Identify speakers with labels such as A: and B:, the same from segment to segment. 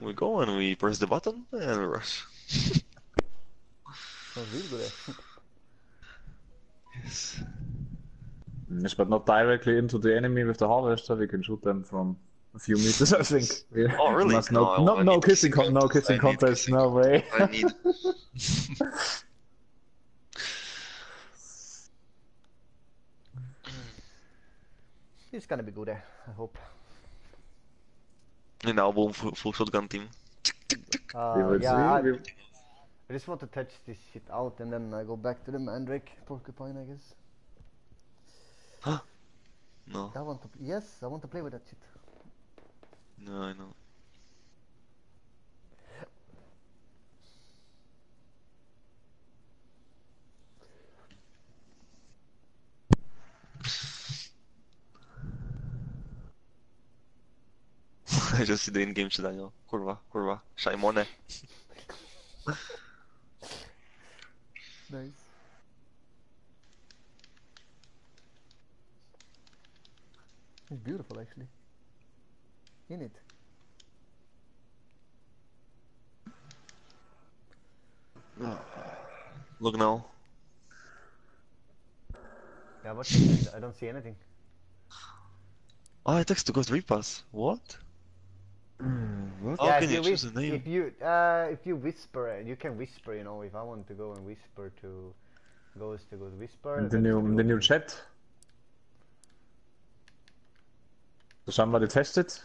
A: we go and we press the button and we rush.
B: Sounds really good.
A: Yes.
C: Yes, but not directly into the enemy with the harvester. We can shoot them from a few meters, I think. We
A: Oh, really?
C: must
A: No,
C: not- no, no kissing,
A: kissing
C: con- no
A: contest.
C: kissing contest.
A: kissing
C: No way.
A: I need.
B: It's gonna be good, eh, I hope.
A: An album full, full shotgun team.
C: We
B: Uh,
C: will
B: yeah, I, I just want to touch this shit out and then I go back to the Mandrake Porcupine, I guess. Huh?
A: No,
B: I want to, yes, I want to play with that shit.
A: no, I know. I just see the in-game shit, Daniel. Kurwa, kurwa, Shimone.
B: Nice. It's beautiful actually. In it.
A: Look now.
B: Yeah, what? I don't see anything.
A: Oh, it takes to Ghost Repass. What?
D: What?
A: How
B: yeah,
A: can
B: if
A: you
B: you
A: choose a name?
B: If you uh, if you whisper, you can whisper. You know, if I want to go and whisper to Ghost to go to whisper.
C: the new, the new chat. So somebody test it?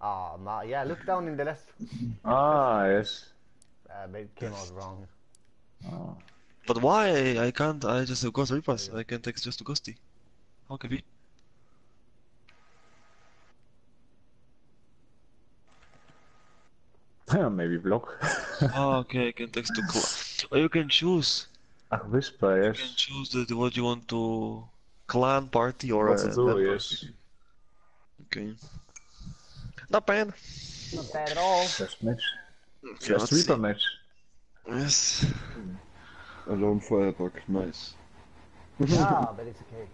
B: Ah, ma- yeah. Look down in the left.
C: Ah, yes.
B: Uh, but it came out wrong.
C: Ah.
A: But why? I can't. I just have Ghost Repass. I can text just to Ghosty. How can be?
C: Maybe block.
A: oh, okay. I can text to. Cl oh, you can choose.
C: Ah, whisper,
A: You can choose the, what you want to. Clan, party, or.
C: What to
A: uh,
C: do,
A: network.
C: yes.
A: Okay. Not bad.
B: Not bad at all.
C: First match.
A: Okay,
C: First
A: let's see.
C: Reaper match.
A: Yes.
D: Alone for Firebug, nice.
B: yeah, but it's okay.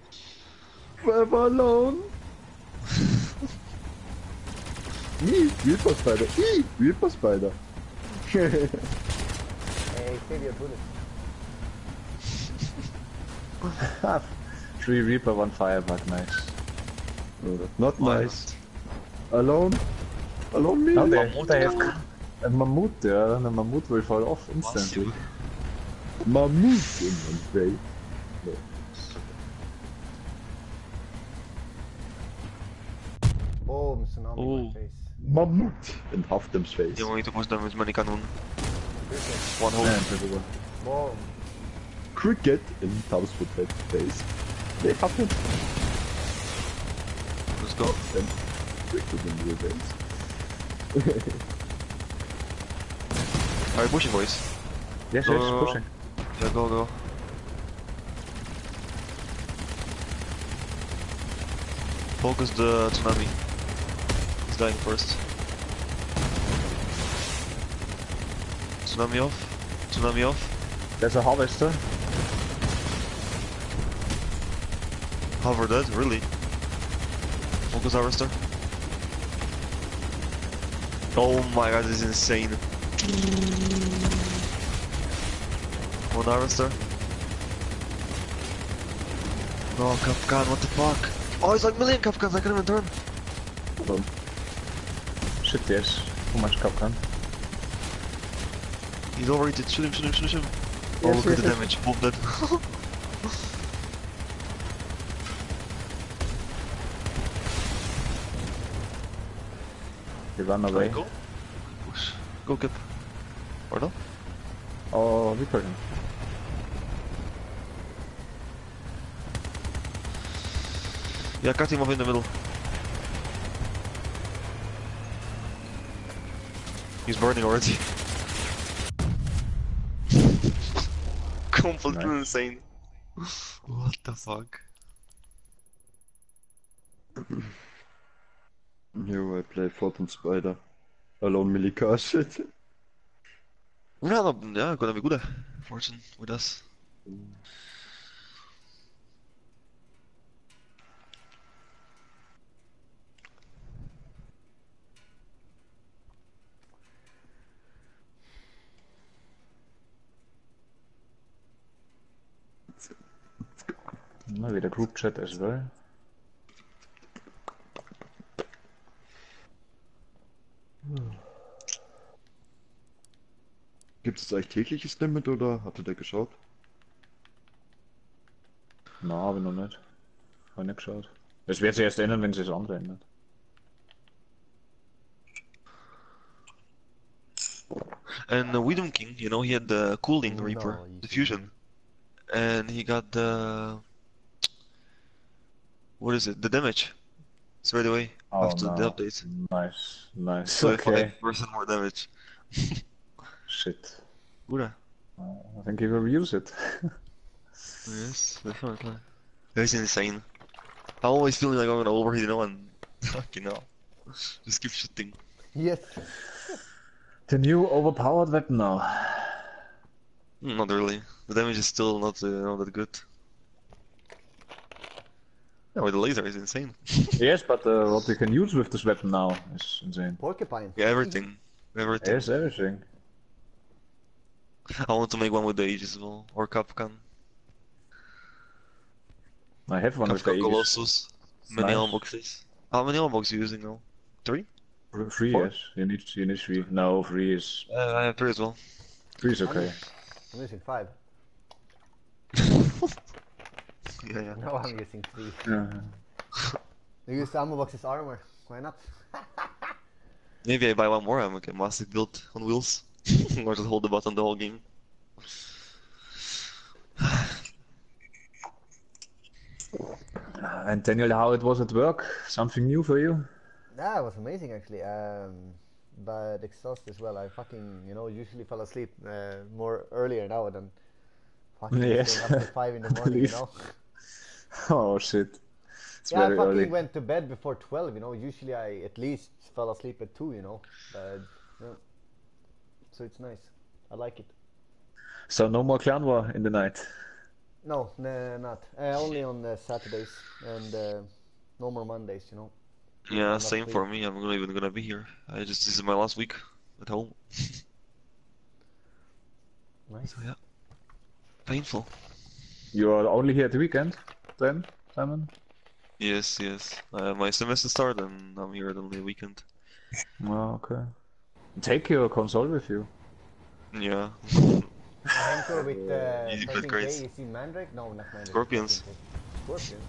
D: Forever alone! Ih, Reaper Spider! Ih, Reaper Spider!
B: Hey, save your bullet.
C: Three Reaper, one Firebug, nice.
D: No, that's not
A: Why
D: nice. Alone? Alone me?
C: Now they,
A: Mammoth
C: they have a mammoth there, and the mammoth will fall off instantly.
D: Mammoth in one day.
B: Boom, tsunami in
A: Oh.
B: my face.
D: Mammoth in half them space.
A: You want me to push them with many cannon. One hole.
C: Yeah, everyone.
B: Boom.
D: Cricket in Tom's foot space. They have him.
A: Let's go.
D: Then cricket in your face.
A: Are you pushing, boys?
C: Yes,
A: Go,
C: yes,
A: go, go.
C: pushing.
A: Yeah, go, go. Focus the tsunami. He's dying first. Tsunami off. Tsunami off.
C: There's a harvester.
A: Hover dead, really? Focus harvester. Oh my god, this is insane. One harvester. No, Kapkan, what the fuck? Oh, it's like million Kapkans, I can't even turn.
C: Hold on. Shit, yes. Too much Kapkan.
A: He's overrated, shoot him, shoot him, shoot him. Oh,
D: Yes,
A: look at the
D: yes.
A: damage, boom dead.
C: They run away.
A: Go. Push. Go, Kip. Or no?
C: Oh, Reaper him.
A: Yeah, cut him off in the middle. He's burning already. Completely
C: Nice.
A: insane. What the fuck?
D: Here I play Phantom Spider. Alone Milika shit.
A: Yeah, no, yeah, gonna be good. Fortune with us. Mm.
C: Maybe the group chat as well.
D: Gibt es eigentlich tägliches Limit oder hatte der geschaut?
C: Na, habe ich noch nicht. Hab ich nicht geschaut. Das wird sich erst ändern, wenn sich das andere ändert.
A: And the Widom King, you know, he had the cooling Reaper, the fusion, and he got the what is it? The damage straight away
C: Oh,
A: after the update.
C: Nice, nice.
A: So
C: okay.
A: five percent more damage.
C: Shit.
A: Oura.
C: Uh, I think he will use it.
A: Yes, definitely. That's insane. I'm always feeling like I'm gonna overheat, you know, and fucking hell. Just keep shooting.
B: Yes.
C: the new overpowered weapon now.
A: Not really. The damage is still not, uh, not that good. Yeah, with the laser is insane.
C: yes, but uh, what you can use with this weapon now is insane.
B: Porcupine.
A: Yeah, everything. Everything.
C: Yes, everything.
A: I want to make one with the Aegis as well, or Kapkan.
C: I have one with the
A: Kapkan
C: Aegis.
A: Colossus. Many
C: nice.
A: ammo boxes. How many ammo boxes are you using now? Three?
C: Three,
A: Four?
C: yes. You need, you need three. No, three is
A: Uh, I have three as well.
C: three is okay.
B: I'm using five.
A: Yeah, yeah.
B: Now I'm using three.
C: Yeah.
B: You use ammo boxes armor. Why not?
A: Maybe I buy one more ammo, get massive build on wheels. or just hold the button the whole game.
C: And Daniel, how it was at work? Something new for you?
B: Yeah, it was amazing actually. Um, but exhausted as well. I fucking, you know, usually fell asleep uh, more earlier now than fucking
C: Yes.
B: staying up to five in the morning, you know.
C: Oh shit. It's
B: yeah, I fucking
C: early.
B: went to bed before twelve. You know, usually I at least fell asleep at two. You know, but yeah. so it's nice. I like it.
C: So no more clan war in the night.
B: No, nah, not uh, only on uh, Saturdays and uh, no more Mondays. You know.
A: Yeah,
B: not
A: same for me. I'm not even gonna be here. I just this is my last week at home.
B: Nice.
A: So yeah, painful.
C: You are only here at the weekend, then, Simon?
A: Yes, yes. Uh, my semester started and I'm here only the weekend.
C: Oh, okay. Take your console with you.
A: Yeah.
B: Anchor with uh,
A: Easy
B: 13K,
A: crates.
B: is he Mandrake? No, not Mandrake.
A: Scorpions.
B: 13K. Scorpion.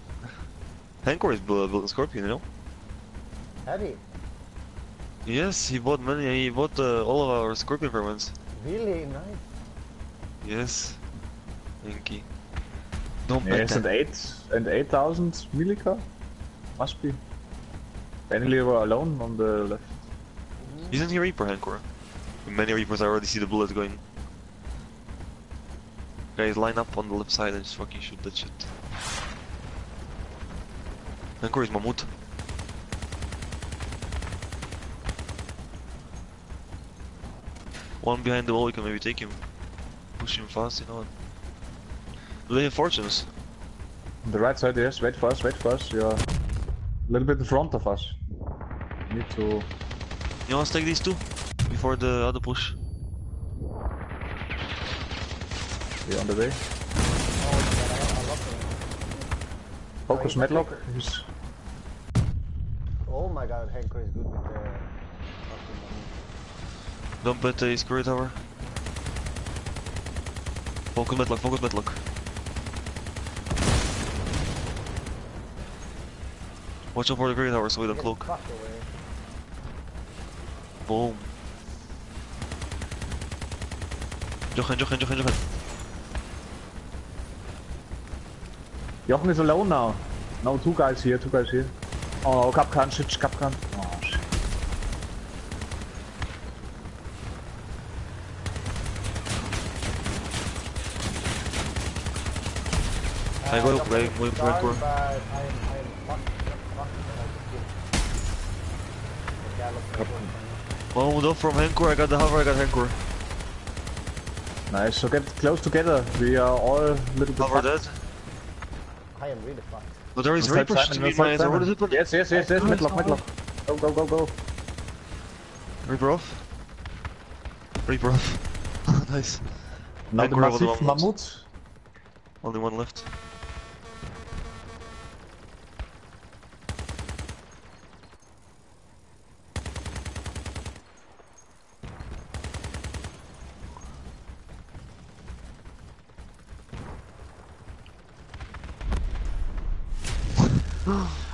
A: Hankor is built built a Scorpion, you know?
B: Heavy.
A: Yes, he bought many. He bought uh, all of our Scorpion fragments.
B: Really nice.
A: Yes. Thank you. Don't bet
C: Yes, and eight and eight thousand millica? Must be. Daniel, you were alone on the left.
A: Isn't he Reaper, Hankor? Many Reapers, I already see the bullet going. Guys, line up on the left side and just fucking shoot that shit. Hankor is Mammoth. One behind the wall, we can maybe take him. Push him fast, you know. Do they have fortunes?
C: On the right side, yes. Wait for us, wait for us. You're a little bit in front of us. Need to.
A: You want to take these two? Before the other push?
C: be on the way.
B: Oh, yeah, I, I love them.
C: Focus
B: he's
C: Medlock. He's
B: Oh my god, Hanker is good with the fucking
A: Don't bet the Spirit Tower. Focus Medlock, focus Medlock. Watch out for the Great Tower so we don't cloak. Boom. Jochen, Jochen, Jochen, Jochen.
C: Jochen is alone now. No, two guys here, two guys here. Oh, Kapkan, shit, Kapkan. Oh, shit.
A: I go to play with
B: Sorry,
A: Hardcore.
B: but I am, I am fucked. fucked, but I just did. Okay, I lost my short.
A: One moved up from Hankor, I got the hover, I got Hankor.
C: Nice, so get close together. We are all a little bit
A: Hover dead.
B: I am really fucked.
A: But there is
C: Let's Simon,
A: to me, man. What is
C: Simon.
A: it?
C: Yes, yes, yes, yes,
A: Nice,
C: Medlock,
A: nice.
C: Medlock. Go, go, go, go.
A: Reaper off. Reaper off. nice.
C: Now the
A: Hankor the
C: Massif
A: one
C: Mammut.
A: Only one left.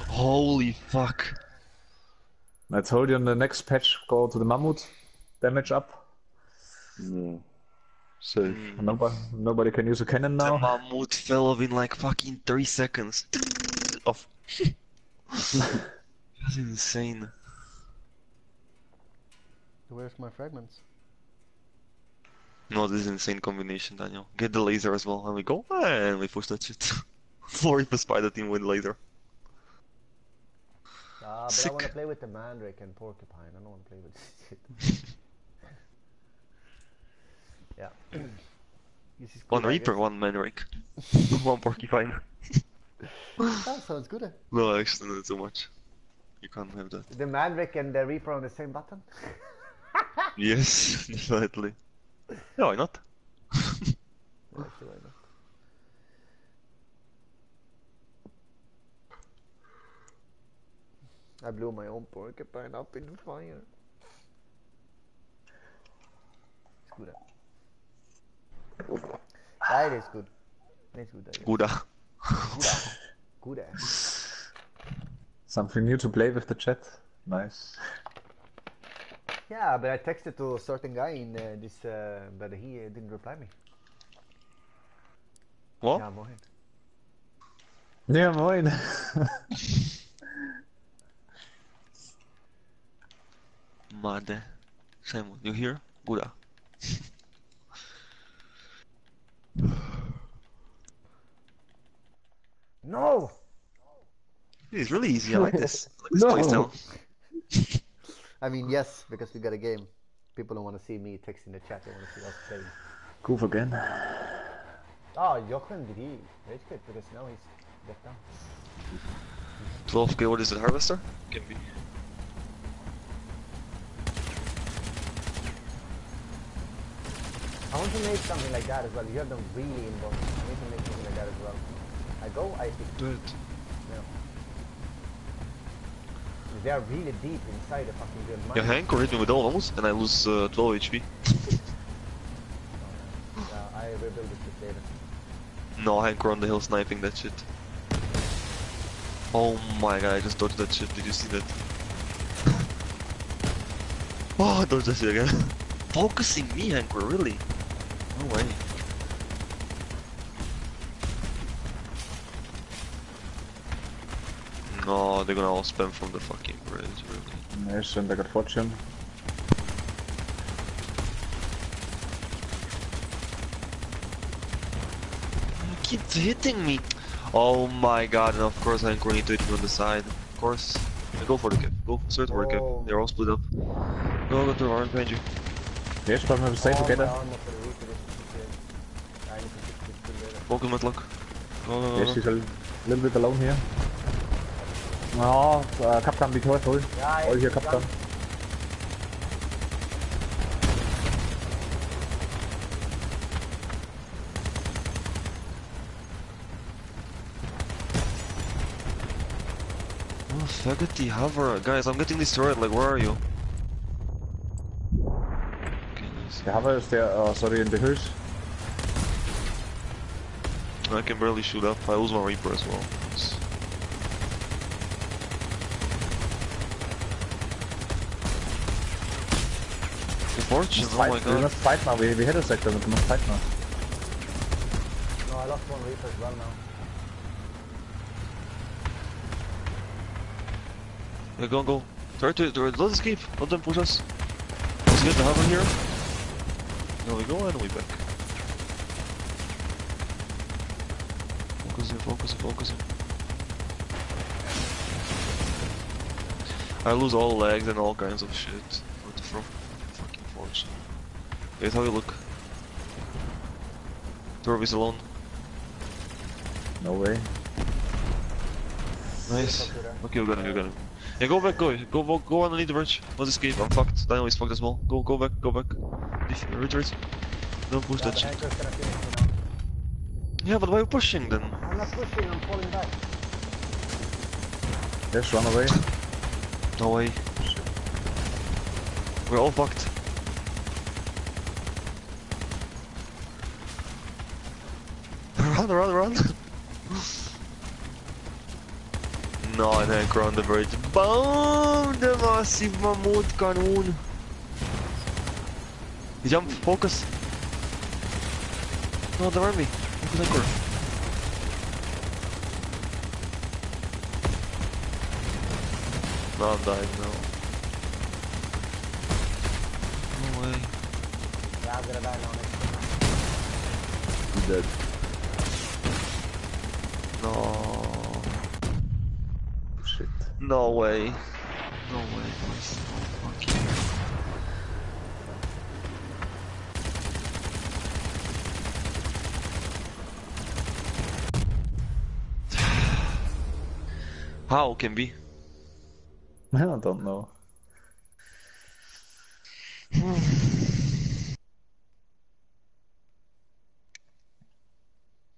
A: Holy fuck.
C: I told you in the next patch, go to the Mammut. Damage up.
D: Yeah. Safe. Hmm.
C: Nobody, nobody can use a cannon now.
A: The
C: now.
A: mammoth fell off in like fucking 3 seconds. Off. That's insane.
B: Where's my fragments?
A: No, this is insane combination, Daniel. Get the laser as well, and we go, and we push that shit. or if a spider team with laser.
B: Ah, but I want to play with the mandrake and porcupine. I don't want to play with this shit. yeah. this is
A: One
B: cool, I
A: Reaper,
B: guess.
A: one Mandrake. one Porcupine.
B: That sounds good. eh?
A: No, actually, no, too much. You can't have that.
B: The mandrake and the reaper on the same button.
A: Yes, definitely. Yeah, why not?
B: Actually, why not? I blew my own porcupine up in the fire. It's good. Yeah, it is good. It's good. I guess. Good.
C: Something new to play with the chat. Nice.
B: Yeah, but I texted to a certain guy in uh, this, uh, but he uh, didn't reply me.
A: What?
B: Yeah, Mohin.
C: Yeah, moin.
A: Made. Simon, you here? Guda.
B: No!
A: It's really easy, I like this. I like this
C: No.
A: playstyle.
B: I mean, yes, because we got a game. People don't want to see me texting the chat, they want to see us playing.
C: Goof again.
B: Oh, Jochen, did he rage quit? Because now he's get down.
A: 12k, what is it? Harvester? Can be.
B: I want to make something like that as well. You have them really involved. I need to make something like that as well. I go, I pick.
A: Do it.
B: Yeah. They are really deep inside the fucking real mine.
A: Yeah, Hank hit me with all almost, and I lose uh, 12 HP.
B: Yeah, I rebuild it bit later.
A: No, Hank on the hill sniping that shit. Oh my god, I just dodged that shit. Did you see that? oh, I dodged that shit again. Focusing me, Hank, really? No way. No, they're gonna all spam from the fucking bridge, really.
C: Nice, and I got fortune.
A: You keep hitting me. Oh my god, and of course Hank going to hit me on the side. Of course. Yeah, go for the cap. Go straight for the cap.
B: Oh.
A: They're all split up. Go, go to the orange behind you.
C: Yes, but we stay
B: Oh, my
C: together.
B: armor for the Reaper is shit. I need to fix this still later.
A: Matlock. Go, go, go,
C: Yes,
A: go.
C: he's a little bit alone here. Oh, uh, Captain, be careful.
B: Yeah,
C: All here,
B: it's
C: Captain.
B: done.
A: Oh, faggoty hover. Guys, I'm getting destroyed. Like, where are you? Okay, nice.
C: The hover is there, uh, sorry, in the hills.
A: I can barely shoot up. I lose my Reaper as well. Nice. The fortune, oh
C: Fight,
A: my
C: we
A: god.
C: must fight now. We, we hit a sector, we must fight now.
B: No, I lost one Reaper as well now.
A: Yeah, go, go. Try to, to let's escape. Let them push us. Let's get the hover here. There we go, and we back. Focusing, focusing, focusing. I lose all legs and all kinds of shit for the from fucking fortune. Wait, how you look? Torvis alone.
C: No way.
A: Nice.
B: Up to there.
A: Okay, we got him, we got him. Yeah, go back, go, go, go, go underneath the bridge. Let's escape. I'm fucked. Daniel is fucked as well. Go, go back, go back. Uh, retreat. Don't push
B: Yeah,
A: that
B: the
A: shit.
B: Hanker's gonna finish me now.
A: Yeah, but why are you pushing then?
B: I'm not pushing, I'm falling back.
C: Yes, run away.
A: No way. We're all fucked. Run, run, run. No, en Anchor ground the bridge. Boom! The massive mammoet kanon. Jump, focus. No, they're on me. Focus Anchor. No, I'm dying now. No way.
B: Yeah, I'm gonna die now. Next.
D: I'm dead.
A: No.
C: Shit.
A: No way. No way. No fucking How can be?
C: I don't know.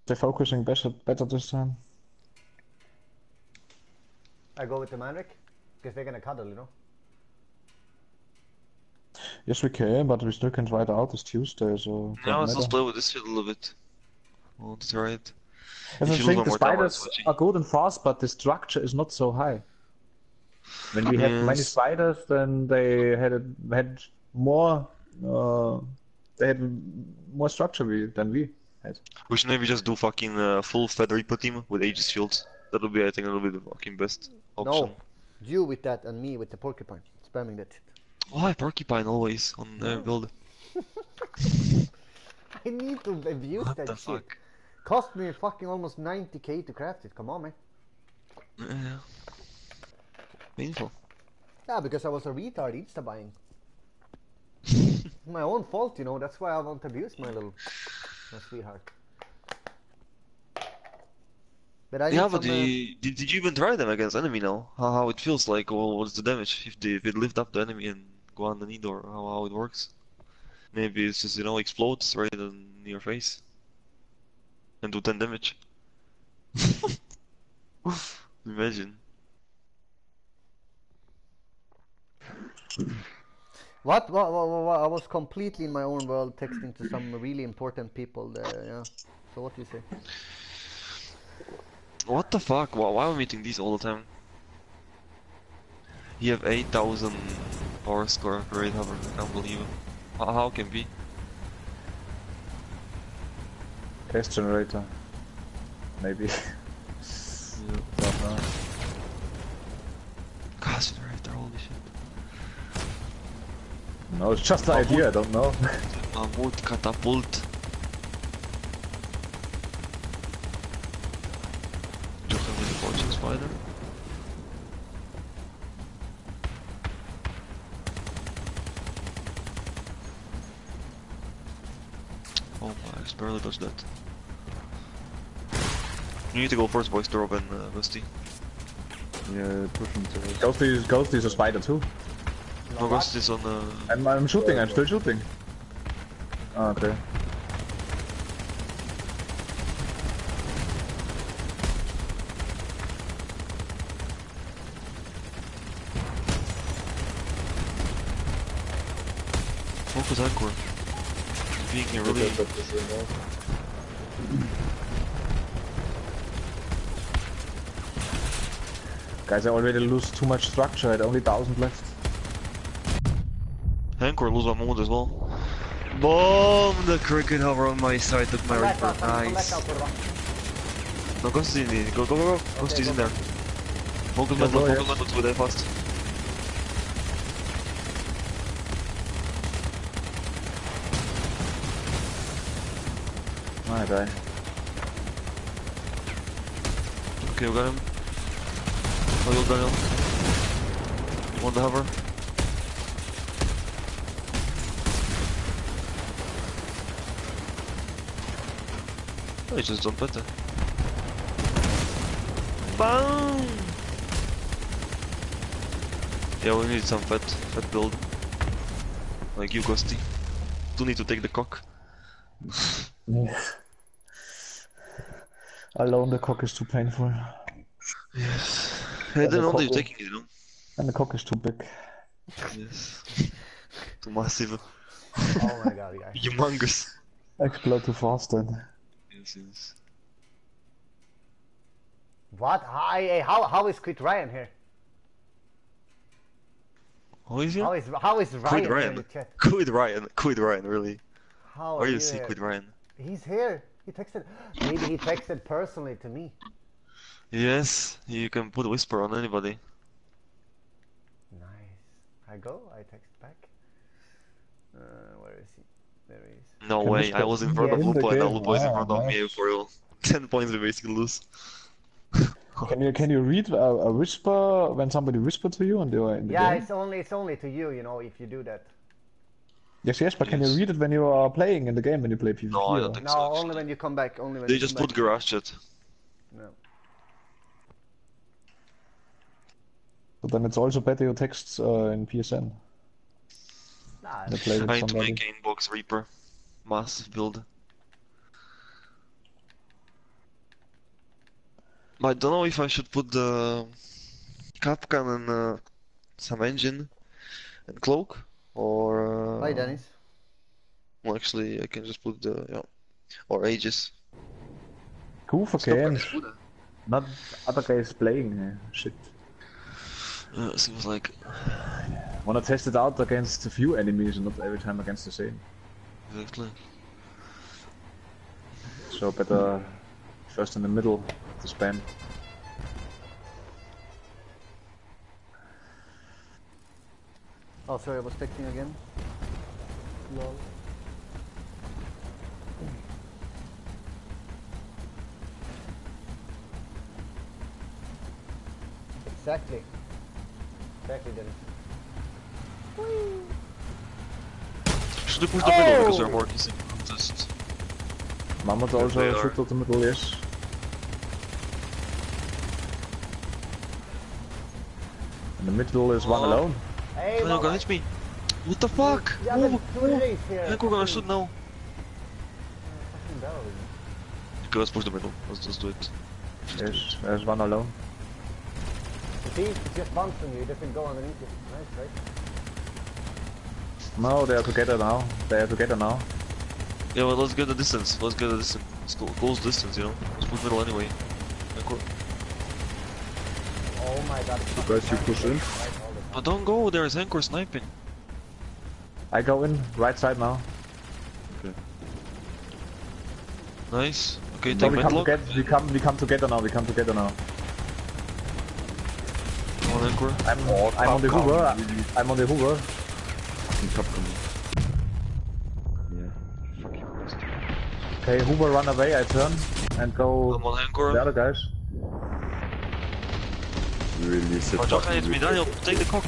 C: They're focusing better, better this time.
B: I go with the Manric because they're gonna cuddle, you know.
C: Yes, we can, but we still can ride out. It's Tuesday, so.
A: Now
C: doesn't
A: let's just
C: matter.
A: play with this shit a little bit. Oh, that's right.
C: As I
A: If you
C: think the
A: more time, I'm
C: spiders are good and fast, but the structure is not so high. When we had many spiders, then they had a, had more. Uh, they had more structure we, than we had.
A: We should maybe just do fucking uh, full Fed Reaper team with Aegis shields. That'll be, I think, that'll be the fucking best option.
B: No, you with that and me with the porcupine, spamming that shit.
A: Why Porcupine always on uh, build?
B: I need to abuse
A: What
B: that
A: the
B: shit.
A: fuck?
B: Cost me fucking almost 90k to craft it. Come on, man.
A: Yeah. Painful.
B: Yeah, because I was a retard insta buying. my own fault, you know. That's why I won't abuse my little, my sweetheart. But I
A: Yeah, but
B: some, uh,
A: the, did, did you even try them against enemy now? How, how it feels like, or what's the damage if they if it lift up the enemy and go underneath, or how, how it works? Maybe it's just you know explodes right in your face and do 10 damage. Imagine.
B: What? What, what, what, what? I was completely in my own world texting to some really important people there, yeah. So what do you say?
A: What the fuck? Why, why am I meeting these all the time? You have 8000 power score for 8 hover. I can't believe it. How, how can be?
C: Test generator. Maybe.
A: Yeah.
C: don't.
A: Gas generator, holy shit.
C: No, it's just an idea. I don't know.
A: Mammoet catapult. Jochen with the fortune spider. Oh my, I just barely touched that. You need to go first, boys, to Robin, uh, Rusty.
D: Yeah, pushing to
C: Ghosty is, Ghosty is a spider too.
A: No, Rusty is on uh,
C: I'm, I'm shooting. I'm still shooting. Ah, okay.
A: focus anchor. Being here really
C: Guys, I already lose too much structure. I had only thousand left.
A: Anchor lose one moment as well. Boom! The cricket hover on my side took my
B: Come
A: reaper.
B: out, come back
A: Nice. No, Ghost is in the. Go, go, go, go. Ghost is
B: go,
A: in there. Focus
C: Go,
A: metal,
C: go,
A: focus
C: yeah.
A: metal to there fast.
C: I die.
A: Okay, we got him. Oh, you got him. One the hover. Oh, he just jumped better. Boom! Yeah, we need some fat, fat build. Like you, Ghosty. Do need to take the cock.
C: Alone, the cock is too painful.
A: Yes. I
C: the
A: didn't know that you're taking it, you know?
C: And the cock is too big.
A: Yes. Too massive.
B: Oh my god, guys. What? Hi, hey, eh, how how is Quit Ryan here?
A: Who is he?
B: How is how is Ryan
A: Quit
B: here
A: Ryan.
B: the chat?
A: Quit Ryan. Quit Ryan, really.
B: How
A: Where
B: are
A: you see? Quit Ryan?
B: He's here. He texted. Maybe he texted personally to me.
A: Yes, you can put whisper on anybody.
B: Nice. I go. I text back. Uh, where is he? There he is.
A: No
C: Can
A: way, I was in front of
C: the
A: Lupo and now
C: game.
A: Lupo is in front of me for real. 10 points we basically lose.
C: Can you can you read a, a whisper when somebody whisper to you and they are in the
B: Yeah,
C: game?
B: it's only it's only to you, you know, if you do that.
C: Yes, yes, but can you read it when you are playing in the game when you play PvP?
A: No, I don't think
B: No,
A: so.
B: only
A: actually.
B: when you come back. Only when
A: They
B: you
A: just
B: come
A: put
B: back.
A: garage chat.
B: No.
C: But then it's also better you text uh, in PSN.
B: Nah,
C: play with
A: I need to
C: somebody.
A: make an inbox Reaper. Massive build. But I don't know if I should put the Kapkan and uh, some engine and cloak or uh,
B: Bye, Dennis.
A: well, actually I can just put the yeah or Aegis.
C: Cool for games. Not other guys playing. uh, shit.
A: Uh, seems like
C: Wanna test it out against a few enemies and not every time against the same.
A: Exactly.
C: So better uh, first in the middle to spam.
B: Oh, sorry, I was texting again. Lol. Exactly. Exactly, Dennis.
A: Should we push the middle because
B: Oh!
A: we're more kissing contest?
C: Mammoth
A: they
C: also
A: are.
C: shoot to the middle, yes. And the middle is one
A: Oh.
C: alone.
B: Hey,
A: Oh, no,
B: Mama.
A: gonna hit me! What the fuck?
B: Yeah,
A: Move!
B: but two days here.
A: I think we're gonna shoot now.
B: fucking barrel.
A: Okay, let's push the middle. Let's just do it.
C: Yes, there's one alone.
B: You see, it just bumps on you, it doesn't go underneath you. Nice, right?
C: No, they er are together now. They er are together now.
A: Yeah, well, let's get the distance. Let's get the distance. Let's go close distance, you know. Let's push middle anyway.
B: Oh my god. it's
D: guys, you push in?
B: right all the time.
A: But don't go, there's Anchor sniping.
C: I go in, right side now. Okay.
A: Nice. Okay,
C: no,
A: take
C: we come, together, we, come, we come together now, we come together now.
A: On Anchor?
C: I'm,
D: Oh,
C: I'm on the
D: Kapkan,
C: Hoover. I'm on the Hoover.
D: Fucking Kapkan. Yeah. Fuck you, Christ.
C: Okay, Hoover, run away. I turn and go.
A: Come on, Anchor.
C: The other guys.
D: Really set
A: Oh,
D: up
A: Jochen hits me, Daniel, take the cock.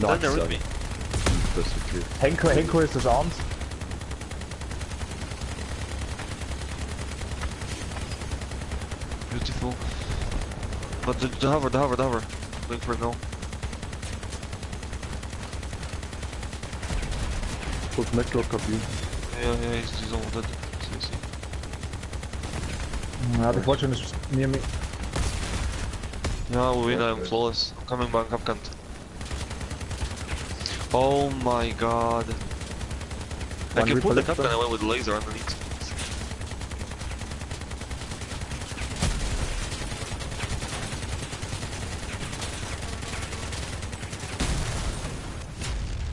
D: Nice,
A: Daniel with me.
D: Okay.
C: Henko, Henko is disarmed.
A: Beautiful. But the, the hover, the hover, the hover. Going for it now.
D: Put Medlock up you.
A: Yeah, yeah, he's, he's almost dead. See, see.
C: Ja, the fortune is near me.
A: Yeah, we win, I'm
D: Okay.
A: flawless. I'm coming back, Kapkan. Oh my god. I can put the
C: Reaper
A: Kapkan away with laser underneath.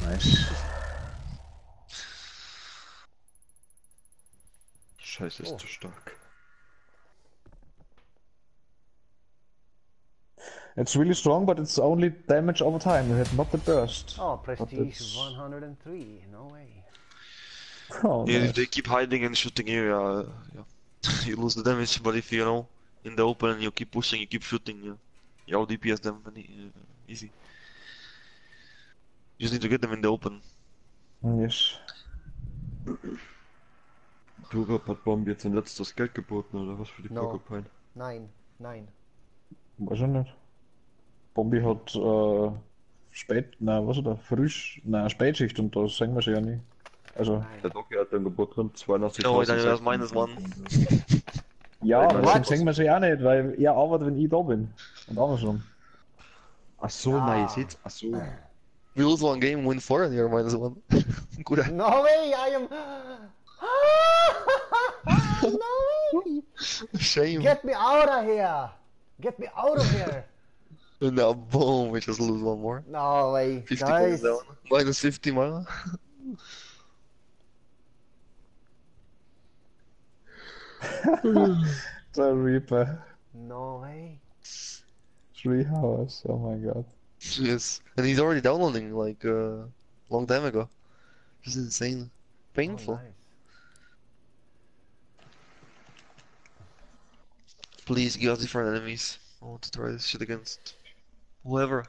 C: Nice.
D: Scheiße, ist zu stark.
C: It's really strong, but it's only damage over time. You have not the burst.
B: Oh, prestige 103. No way.
C: Oh,
A: Yeah,
C: nice.
A: if they keep hiding and shooting you, yeah, yeah. you lose the damage, but if you know, in the open and you keep pushing, you keep shooting, yeah, you out DPS them and, uh, easy. You just need to get them in the open.
C: Yes.
D: Turab hat Bomb jetzt ein letztes Geld geboten, oder was für die
B: No.
D: Porcupine?
B: Nine. Nine.
C: Weiß ich nicht. Bombi hat äh, spät, na was oder früh, na Spätschicht und da sehen wir sie ja nie. Also,
B: Nine.
D: Der Doki hat dann geboten 82.000.
A: Oh, Daniel, that's minus one.
C: ja, aber
B: What?
C: deswegen sehen wir sie auch nicht, weil er arbeitet, wenn ich da bin. Und andersrum.
D: Ach so,
B: Ah.
D: nein, ihr seht, ach so.
A: We lose one game, win four, and you're minus one. Good.
B: No way, I am. No!
A: Shame.
B: Get me out of here! Get me out of here!
A: And now, boom, we just lose one more.
B: No way,
A: 50
B: guys.
A: down. Minus 50 mile.
C: The Reaper.
B: No way.
C: Three hours. Oh my god.
A: yes. And he's already downloading like a uh, long time ago. Just insane.
B: Oh,
A: Painful.
B: nice.
A: Please give us different enemies. I want to try this shit against whoever.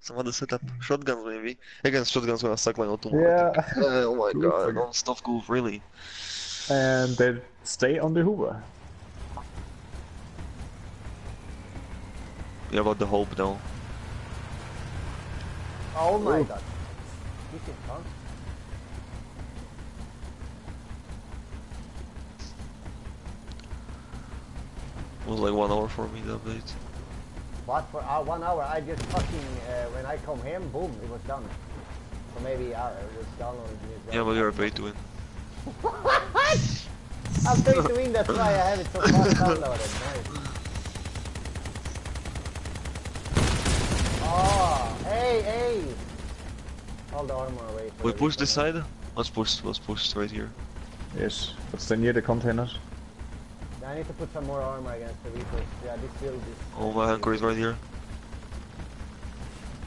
A: Some other setup. Shotguns maybe. Against shotguns when I suck like auto.
C: Yeah.
A: oh my god,
C: again.
A: non stop goof, really.
C: And they stay on the Hoover.
A: Yeah, about the hope though.
B: Oh my
C: Ooh.
B: god. He can
A: It was like one hour for me, the update.
B: But for uh, one hour, I just fucking, uh, when I come home, boom, it was done. So maybe uh, it was downloaded. it was
A: Yeah, but you're pay to win. what?
B: I'm paying to win, that's why I have it so fast downloaded. Nice. Oh, hey, hey! All the armor away.
A: We push this side? Let's push, let's push right here.
C: Yes. But stay near the containers.
B: I need to put some more armor against the Reapers. Yeah, this field is...
A: Oh, my anchor is right here.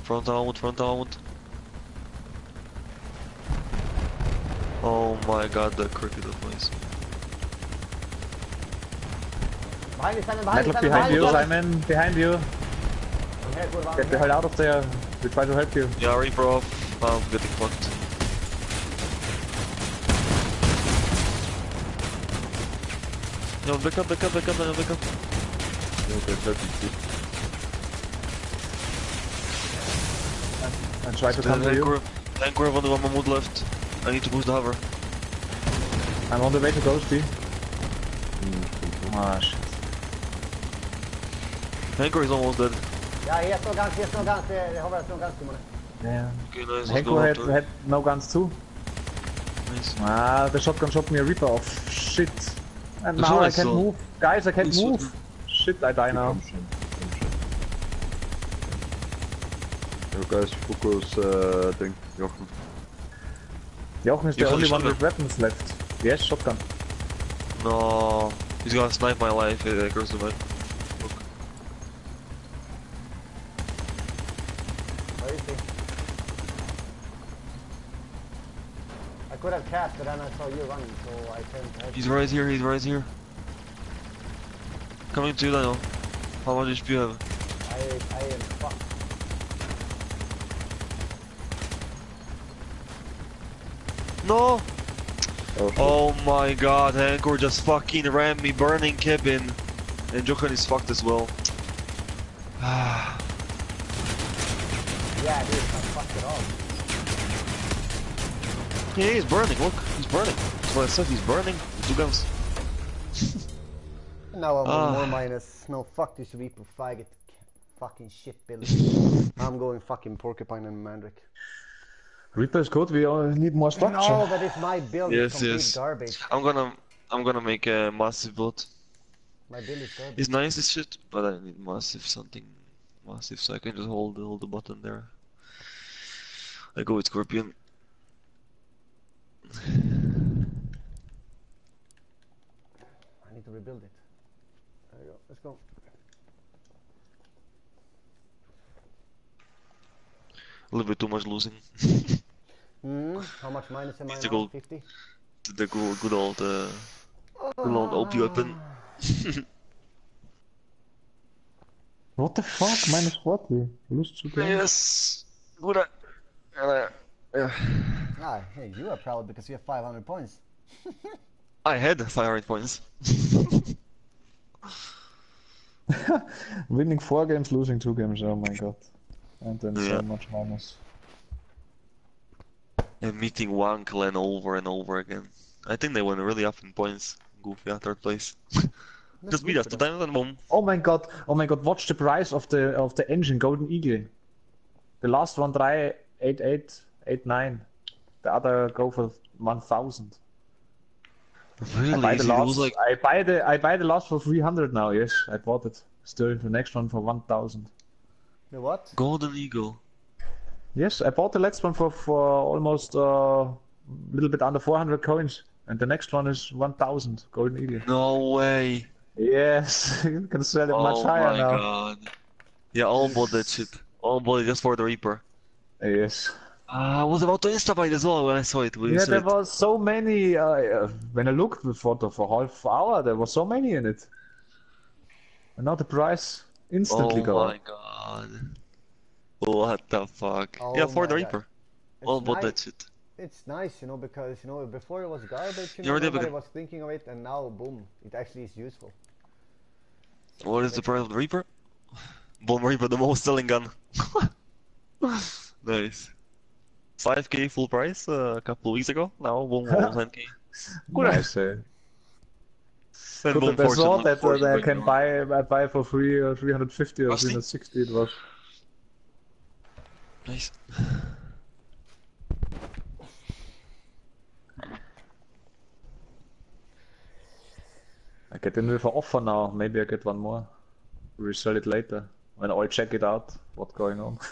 A: Front helmet, front helmet. Oh my god, the cricket of place.
B: Behind you, Simon, behind you, Simon,
C: behind you,
B: you.
C: Simon. Behind you.
B: I'm here, good one,
C: Get the hell out of there. We try to help you.
A: Yeah, Reaper off. I'm getting fucked. Yo, back up, back up, back up, Daniel, back up.
D: Yeah, that's happy.
C: And try to come to you.
A: anchor, on the one Mahmoud left. I need to boost the hover.
C: I'm on the way to Ghosty. Ah, shit.
A: Anchor is almost dead.
B: Yeah, he has no guns, he has no guns. The, the hover has no guns, Simon.
C: Yeah.
A: Okay, nice,
C: Henko had, had no guns too.
A: Nice.
C: Ah, the shotgun shot me a Reaper off. Shit. And now I
A: I
C: can't move. Guys, I can't move. Shit, I die now.
D: Komm schon, komm schon. Ja, guys, focus, uh, thing, Jochen.
C: Jochen is the
A: got
C: only one with weapons left. Yes, shotgun.
A: No, he's gonna snipe my life uh, across the map. Look.
B: Where is he? I could have cast, but then I saw you running, so I can't help
A: He's
B: you.
A: right here, he's right here. Coming to you, Daniel. How much HP you have?
B: I, I am fucked.
A: No!
D: Oh.
A: Oh my god, Hankor just fucking ran me, burning cabin. And Jochen is fucked as well.
B: Yeah, dude, I'm fucked it all.
A: Yeah, he's burning, look, he's burning. That's what I said, he's burning. Two guns.
B: Now I'm on
A: Ah.
B: more minus. No, fuck this Reaper faggot. Fucking shit build. I'm going fucking Porcupine and Mandrake.
C: Reaper is good, we all need more structure.
B: No, that is my build.
A: Yes,
B: it's
A: yes.
B: garbage.
A: I'm gonna, I'm gonna make a massive build.
B: My build is garbage.
A: It's nice as shit, but I need massive something massive so I can just hold hold the button there. I go with Scorpion.
B: I need to rebuild it. There you go. Let's go.
A: A little bit too much losing.
B: Hmm. How much minus am I
A: It's a
B: now?
A: gold.
B: 50?
A: the good, good old, uh, good old OP weapon.
C: What the fuck? Minus 40. Lose two games.
A: yes, good. Uh, yeah.
B: Ah, hey, you are proud because you have 500 points.
A: I had 500 points.
C: Winning four games, losing two games. Oh my god. And then
A: Yeah.
C: so much minus.
A: and meeting one clan over and over again. I think they went really up in points. Goofy at third place. Just beat us
B: for
A: two
B: them.
A: and boom.
C: Oh my god! Oh my god! Watch the price of the of the engine, Golden Eagle. The last one try eight eight eight nine. The other go for one thousand.
A: Really?
C: I buy the
A: See,
C: last.
A: like
C: I buy the I buy the last for 300 now. Yes, I bought it. Still the next one for 1000.
B: The what?
A: Golden Eagle.
C: Yes, I bought the last one for for almost a uh, little bit under 400 coins, and the next one is 1000 golden eagle.
A: No way.
C: Yes, you can sell it much higher now.
A: Oh my
C: now.
A: god. Yeah, all bought that shit. All bought it just for the Reaper.
C: Yes.
A: Ah, I was about to insta buy it as well when I saw it. when
C: Yeah, there
A: it.
C: was so many. Uh, uh, when I looked for the for half hour, there was so many in it. And now the price instantly
A: gone.
C: Oh
A: my
C: up.
A: god. What the fuck?
B: Oh
A: yeah, for the. Reaper.
B: It's
A: All bought
B: nice-
A: that shit.
B: It's nice, you know, because you know before it was garbage, you
A: You
B: know,
A: already
B: nobody was thinking of it, and now boom, it actually is useful.
A: What is the price of the Reaper? Bomb Reaper, the most selling gun. nice. 5k full price uh, a couple of weeks ago. Now boom, almost 10k.
C: Nice. Uh,
A: Then
C: could
A: boom,
C: have
A: fortune,
C: thought that uh,
A: fortune
C: I can buy I buy for free uh, 350 or 360 it was.
A: Nice.
C: I get in with an offer now. Maybe I get one more. Resell it later when I check it out. What's going on?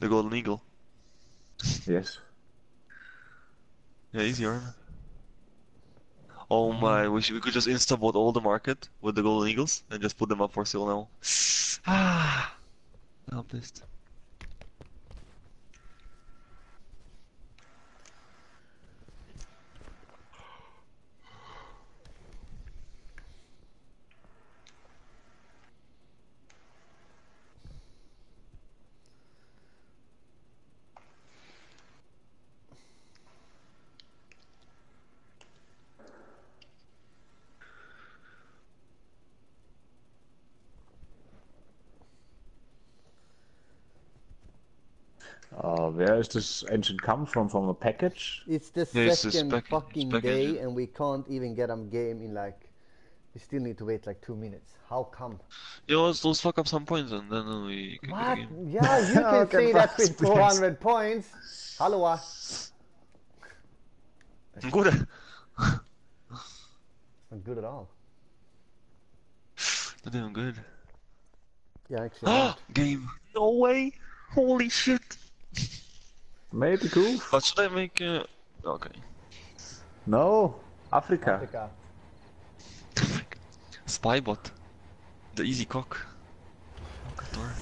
A: The Golden Eagle.
C: Yes.
A: Yeah, easy earn. Oh my, we, should, we could just insta bot all the market with the Golden Eagles and just put them up for sale now. Ah, I'm pissed.
C: Uh, where is this engine come from? From a package?
B: It's the
A: Yeah, it's the
B: second
A: spec-
B: fucking day, and we can't even get a game in like. We still need to wait like two minutes. How come?
A: Yeah, let's, let's fuck up some points and then uh, we can get
B: What?
A: game.
B: Yeah, you can
C: Okay,
B: say that
C: fast,
B: with 400 points. Hello.
A: Good.
B: Not good at all.
A: Not doing good.
B: Yeah, actually. not.
A: game. No way. Holy shit.
C: Maybe cool.
A: But should I make uh... Okay.
C: No, Africa.
B: Africa.
A: Spybot. The easy cock. Door.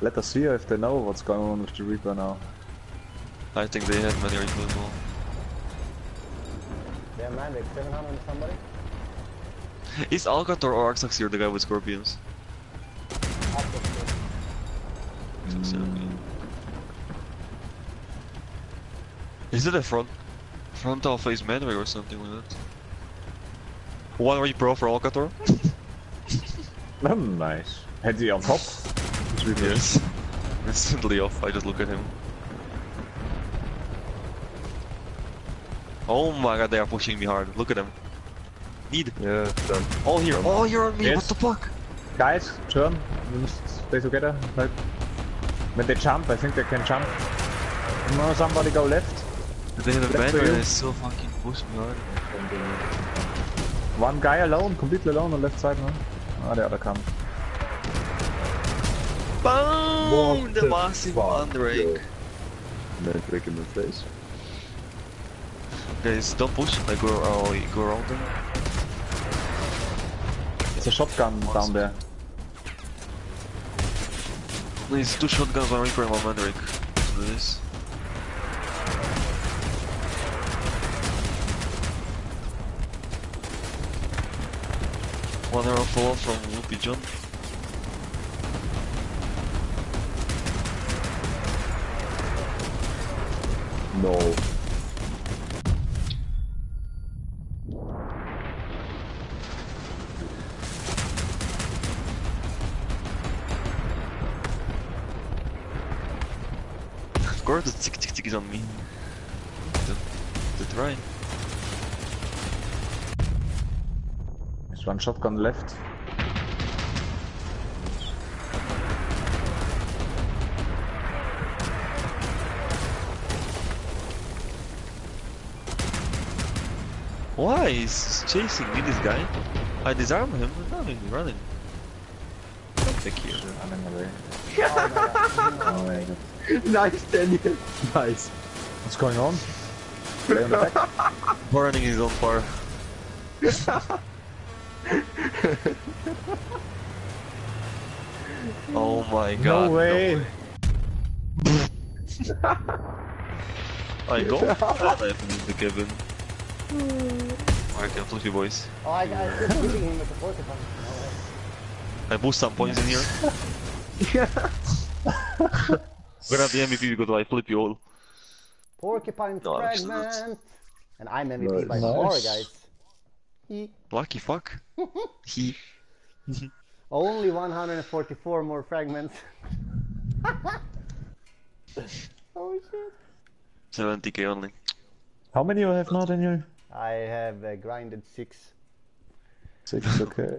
C: Let us see if they know what's going on with the Reaper now.
A: I think they have many people as well.
B: Yeah, man, like 700 somebody.
A: Is Alcator or Arxax here, the guy with scorpions?
B: Africa.
A: Arxaxir, okay. Is it a front frontal face Manray or something like that? One repro for Alcator?
C: Hmm, nice. Heady on top?
A: Yes. Instantly off, I just look at him. Oh my god, they are pushing me hard. Look at them. Need.
D: Yeah, done.
A: All here. Oh, you're on me.
C: Yes.
A: What the fuck?
C: Guys, turn. We must stay together. Like, when they jump, I think they can jump. No, somebody go left.
A: They have a
C: Left for
A: and they still fucking push me hard.
C: One guy alone, completely alone on left side now. Ah, the other come.
A: Boom!
D: What
A: the
D: the
A: massive
D: fuck,
A: Mandrake.
D: Mandrake in the face.
A: Guys, don't push. Like go, oh, go around them.
C: It's a shotgun down there.
A: Please, two shotguns, one Reaper and one Mandrake. Let's do this. One arrow fall off from Whoopi John.
D: No.
A: Of course, the tick tick tick is on me. The, the try.
C: There's one shotgun left.
A: Why? He's chasing me, this guy. I disarm him, and now he's running. Come back here.
C: Running away.
B: Oh my god.
C: My god.
D: nice, Daniel. Nice.
C: What's going on? On the back?
A: Burning his own fire. oh my god.
C: no way.
A: I go. I have the Kevin. Alright, can flip you boys.
B: Oh, I, I was hitting him with the porcupine. No way.
A: I boost some points in here. Yeah. Grab the MVP because I flip you all.
B: Porcupine
A: No, actually,
B: fragment! And I'm MVP by
C: Nice.
B: far, guys. He,
A: Lucky fuck. he.
B: only 144 more fragments. oh shit.
A: 70k only.
C: How many you have now, Daniel?
B: I have uh, grinded six.
C: Six, okay.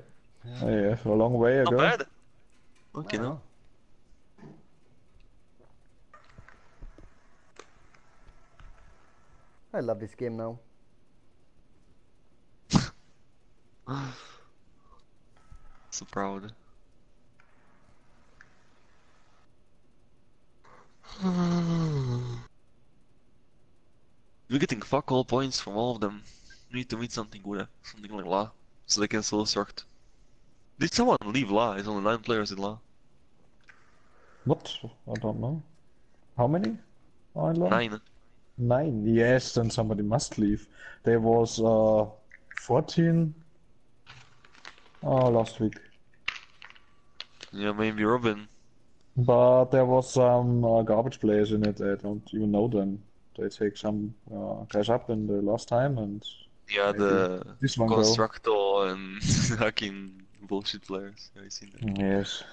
C: Oh, yeah, a long way ago.
A: Not
C: ago.
A: bad. Okay,
B: Wow.
A: no.
B: I love this game now.
A: So proud. We're getting fuck all points from all of them. We need to meet something good, something like La, so they can solo struct. Did someone leave La? It's only 9 players in La.
C: What? I don't know. How many? are in love?
A: 9.
C: Nine. Yes, then somebody must leave. There was uh 14 uh, last week.
A: Yeah, maybe Robin.
C: But there was some uh, garbage players in it. I don't even know them. They take some uh, guys up in the last time, and
A: Yeah, the
C: this one go.
A: And hacking bullshit players. I seen that.
C: Yes.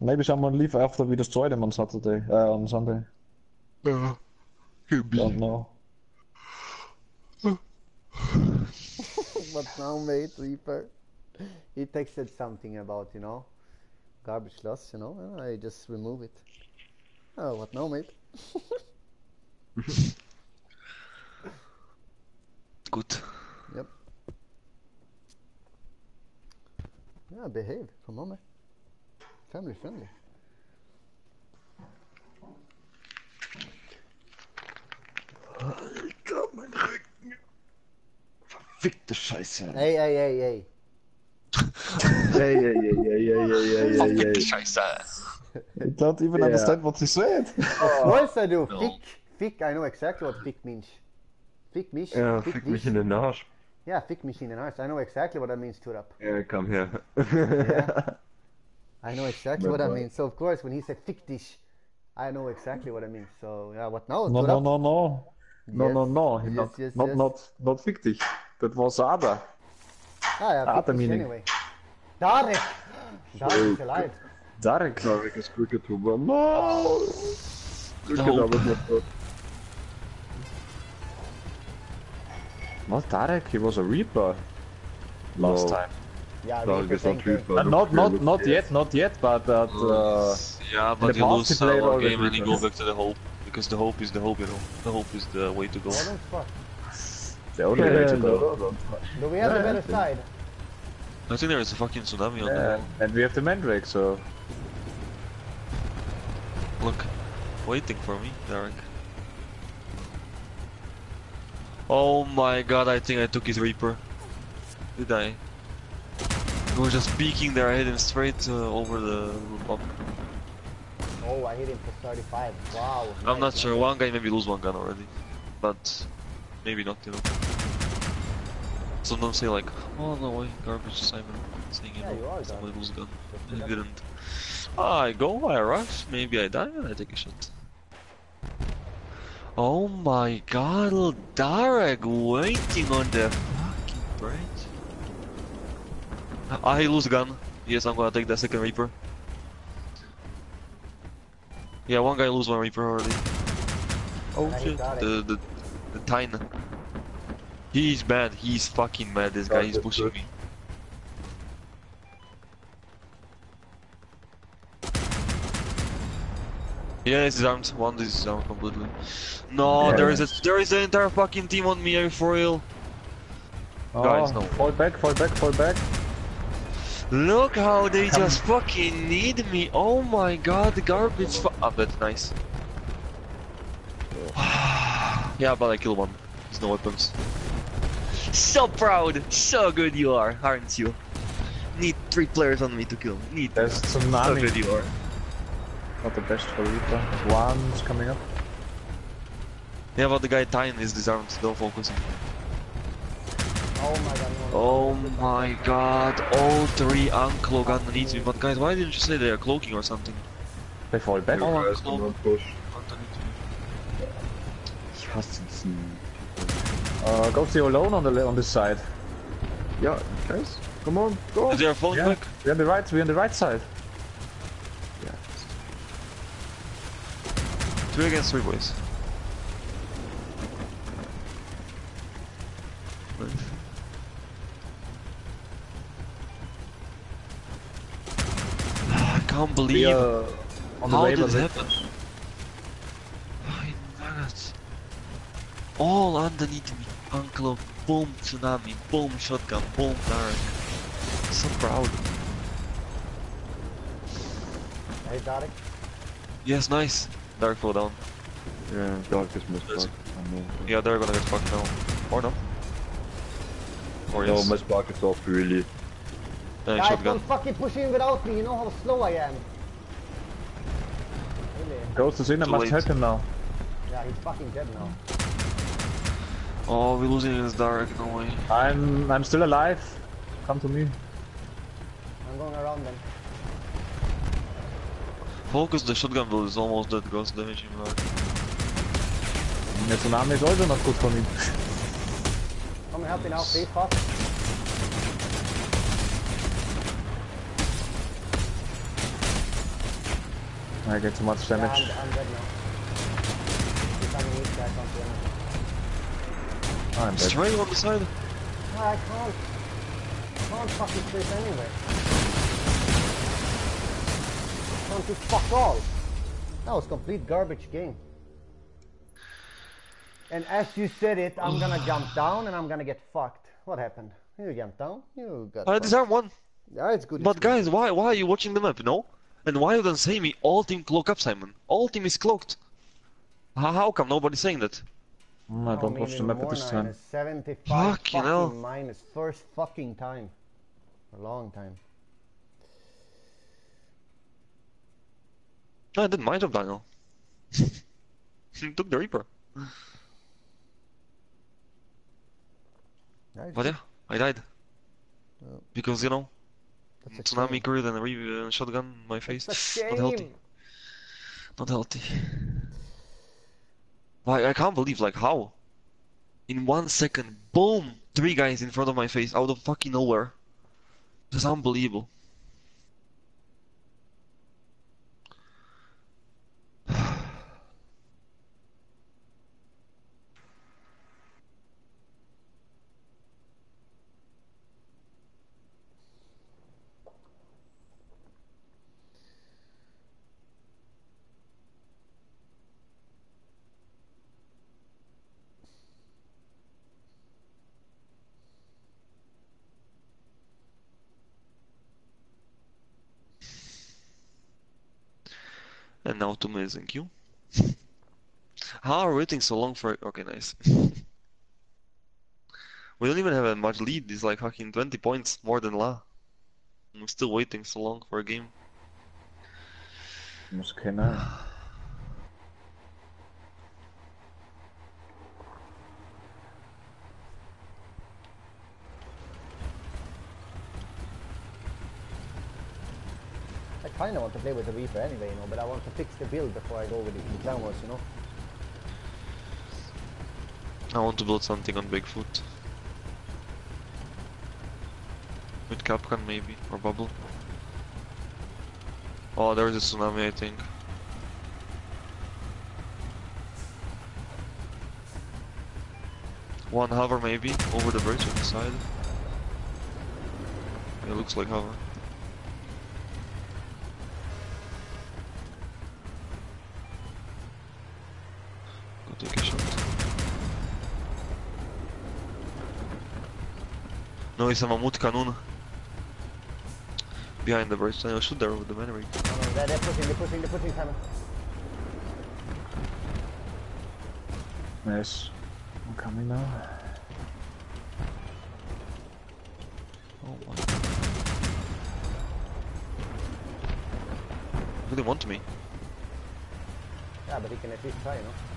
C: Maybe someone leave after we destroy them on Saturday, uh, on Sunday. Don't know.
B: But now, mate, Reaper, he texted something about, you know, garbage loss, you know, and I just remove it. Oh, what now, mate?
A: Good.
B: Yep. Yeah, behave. Come on, man. Family friendly.
D: Oh, Verfickte Scheiße.
B: Hey, hey, hey, hey.
D: Hey, hey, hey, hey, hey, hey, hey, hey, hey.
A: Scheiße.
C: I don't even
D: Yeah.
C: understand what he said.
B: Of course I do.
A: No.
B: Fick. Fick, I know exactly what fick means. Fick mich.
D: Ja,
B: fick
D: fick mich in den Arsch.
B: Yeah, fick mich in den Arsch. I know exactly what that means, Turap.
D: Ja, komm her.
B: Yeah. I know exactly what that
D: Right.
B: means. So of course, when he said fick dich, I know exactly what I mean. So yeah, what now?
C: No, no,
B: Turap?
C: no, no. No,
B: Yes,
C: no, no.
B: yes,
C: not,
B: yes,
C: not,
B: yes.
C: not, not fick dich. That was Ada.
B: Ah, yeah, fick
C: the
B: dich
C: meaning.
B: anyway. Darek! Darek is alive.
C: Darek.
D: Tarek is cricket Huber. No! Cricket
A: No.
D: aber nicht tot.
C: Not Darek, he was a Reaper. Last
D: No.
C: time.
B: Yeah,
D: Tarek
B: Reaper
D: is not
B: tank, tank.
D: Reaper.
C: Uh, not, not, not yet, not yet, but that, uh,
A: yeah, but
C: the
A: you
C: past
A: lose
C: he played
A: one
C: already
A: game and you go back to the hope. Because the hope is the hope, you know. The hope is the way to go.
C: The only way to
D: no,
C: go.
D: no, no.
B: Do we have
C: Yeah,
B: a better side?
A: I think there is a fucking tsunami on the
C: Yeah,
A: wall.
C: and we have the Mandrake, so.
A: Look, waiting for me, Derek. Oh my god, I think I took his Reaper. Did I? He was just peeking there, I hit him straight uh, over the bump.
B: Oh, I hit him for 35. Wow.
A: I'm not sure, one guy maybe lose one gun already. But maybe not, you know. Some don't say like, oh no way, garbage Simon. Saying you
B: Yeah,
A: know,
B: you are
A: somebody
B: garbage.
A: lose a gun.
B: Just
A: I didn't. I go, I rush, maybe I die and I take a shot. Oh my god, little Darek waiting on the fucking bridge. Ah, he lose gun. Yes, I'm gonna take the second Reaper. Yeah, one guy lose one Reaper already. Oh
B: Yeah,
A: shit, the, the, the Tyne. He's mad, he's fucking mad, this guy,
D: is
A: pushing me. Yeah, it's disarmed. One is disarmed completely. No,
C: Yeah.
A: there is a there is an entire fucking team on me. Are you for real? Guys,
C: oh,
A: no.
C: Fall back, fall back, fall back.
A: Look how they
C: Come.
A: just fucking need me. Oh my god, the garbage. Fu ah, I'm dead. Nice. yeah, but I killed one. There's no weapons. So proud. So good you are, aren't you? Need three players on me to kill. Need.
C: There's
A: So good you are.
C: Not the best for Reaper. One's coming up.
A: Yeah, but the guy Tyne is disarmed. Don't focus him.
B: Oh my god, no, no.
A: Oh my god, all three uncloak underneath me. But guys, why didn't you say they are cloaking or something?
C: They fall back.
A: Oh,
D: Guys,
A: I'm
D: do not push.
A: Underneath me.
D: Ich.
C: Uh, go see alone on the on this side.
D: Yeah, guys, come on, go!
A: They are falling
C: Yeah.
A: back.
C: We're on the right. We're on the right side.
D: Ja.
A: Three against three boys. I can't believe
C: We are on the
A: how
C: way,
A: did
C: but
A: it
C: they-
A: happen. I managed. All underneath me. Uncle, boom tsunami, boom shotgun, boom dark. So proud.
B: Hey, Darek.
A: Yes, nice. Dark fall down.
D: Yeah, dark is my
A: Yes.
D: spark. I know.
A: Yeah, they're gonna get fucked now. Or no. Or
D: No,
A: yes.
D: my spark is off really.
A: Uh,
B: Guys,
A: shotgun.
B: don't fucking push in without me. You know how slow I am. Really?
C: Ghost is in. I must
A: late.
C: help him now.
B: Yeah, he's fucking dead now.
A: Oh, we're losing against Dark, no way.
C: I'm I'm still alive. Come to me.
B: I'm going around them.
A: Focus, the shotgun build is almost dead, ghost damage him hard.
C: The tsunami is also not good for me.
B: Come and help me now, please, fast.
C: I get too much
B: Yeah,
C: damage.
B: I'm, I'm dead now.
C: I'm dead.
A: Straight on the side.
B: No, I can't. Can't fucking sleep anyway. Can't do fuck all. That was complete garbage game. And as you said it, I'm gonna jump down and I'm gonna get fucked. What happened? You jumped down. You got.
A: I
B: fucked.
A: disarm one.
B: Yeah, it's good.
A: But
B: it's good.
A: guys, why why are you watching the map, no? And why you don't say me all team cloak up, Simon? All team is cloaked. How, how come nobody's saying that?
C: I
B: Oh,
C: don't
B: me
C: watch the map at this time.
B: and it's 75
A: Fucking
B: fucking
A: hell.
B: First fucking time. For a long time.
A: No, I didn't mind of Daniel. he took the Reaper.
B: Yeah, it's
A: But yeah, I died.
B: Oh.
A: Because, you know,
B: That's a
A: tsunami
B: shame.
A: crit and a re uh, shotgun in my face. Not healthy. Not healthy. Like, I can't believe, like, how? In one second, boom! Three guys in front of my face out of fucking nowhere. Just unbelievable. Amazing you. How are we waiting so long for Okay, nice. we don't even have a much lead, it's like fucking 20 points more than La. And we're still waiting so long for a game.
C: Muss
B: I kinda want to play with the Reaper anyway, you know, but I want to fix the build before I go with the Clan you know.
A: I want to build something on Bigfoot. With Kapkan maybe, or Bubble. Oh, there's a tsunami I think. One hover maybe, over the bridge on the side. It looks like hover. Go take a shot. No, it's a Mammut Kanun. Behind the bridge. I'll shoot there with the memory.
B: No, no, they're, they're pushing, they're pushing, they're pushing, Simon.
C: Nice. I'm coming now.
A: Oh my. Really want me.
B: Yeah, but he can at least try, you know.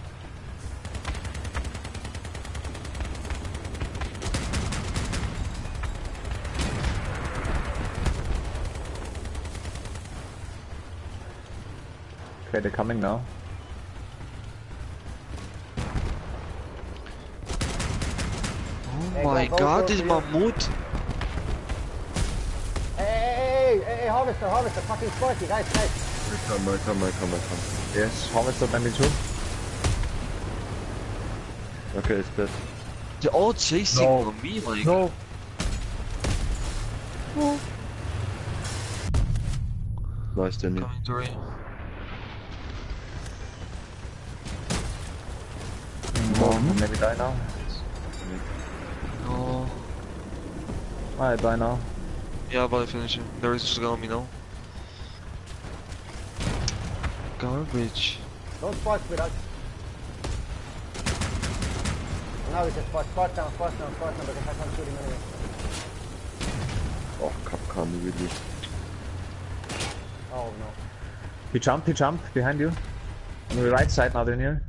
C: Okay, they're coming now.
A: Oh
B: Hey,
A: my
B: go, go,
A: god,
B: go,
A: this
B: go.
A: Mammut!
B: Hey, hey, hey, hey, hey, harvester, harvester, fucking sparky, guys, guys.
D: I come, I come, I come, I come.
C: Yes, Harvester Bendy too.
D: Okay, it's dead.
A: They're all chasing
C: No.
A: me, like.
C: No!
D: Nice, Danny.
A: Coming to Ray.
C: No, maybe die now.
A: No.
C: I die now.
A: Yeah, but I finish him. There is just gonna be no. Garbage.
B: Don't fight with us. Now we just spark, spark down, spark down, spark down, because I can't shoot him anyway.
D: Oh, Kapkan, really.
B: Oh, no.
C: He jumped, he jumped behind you. On the right side now, Daniel.
B: No.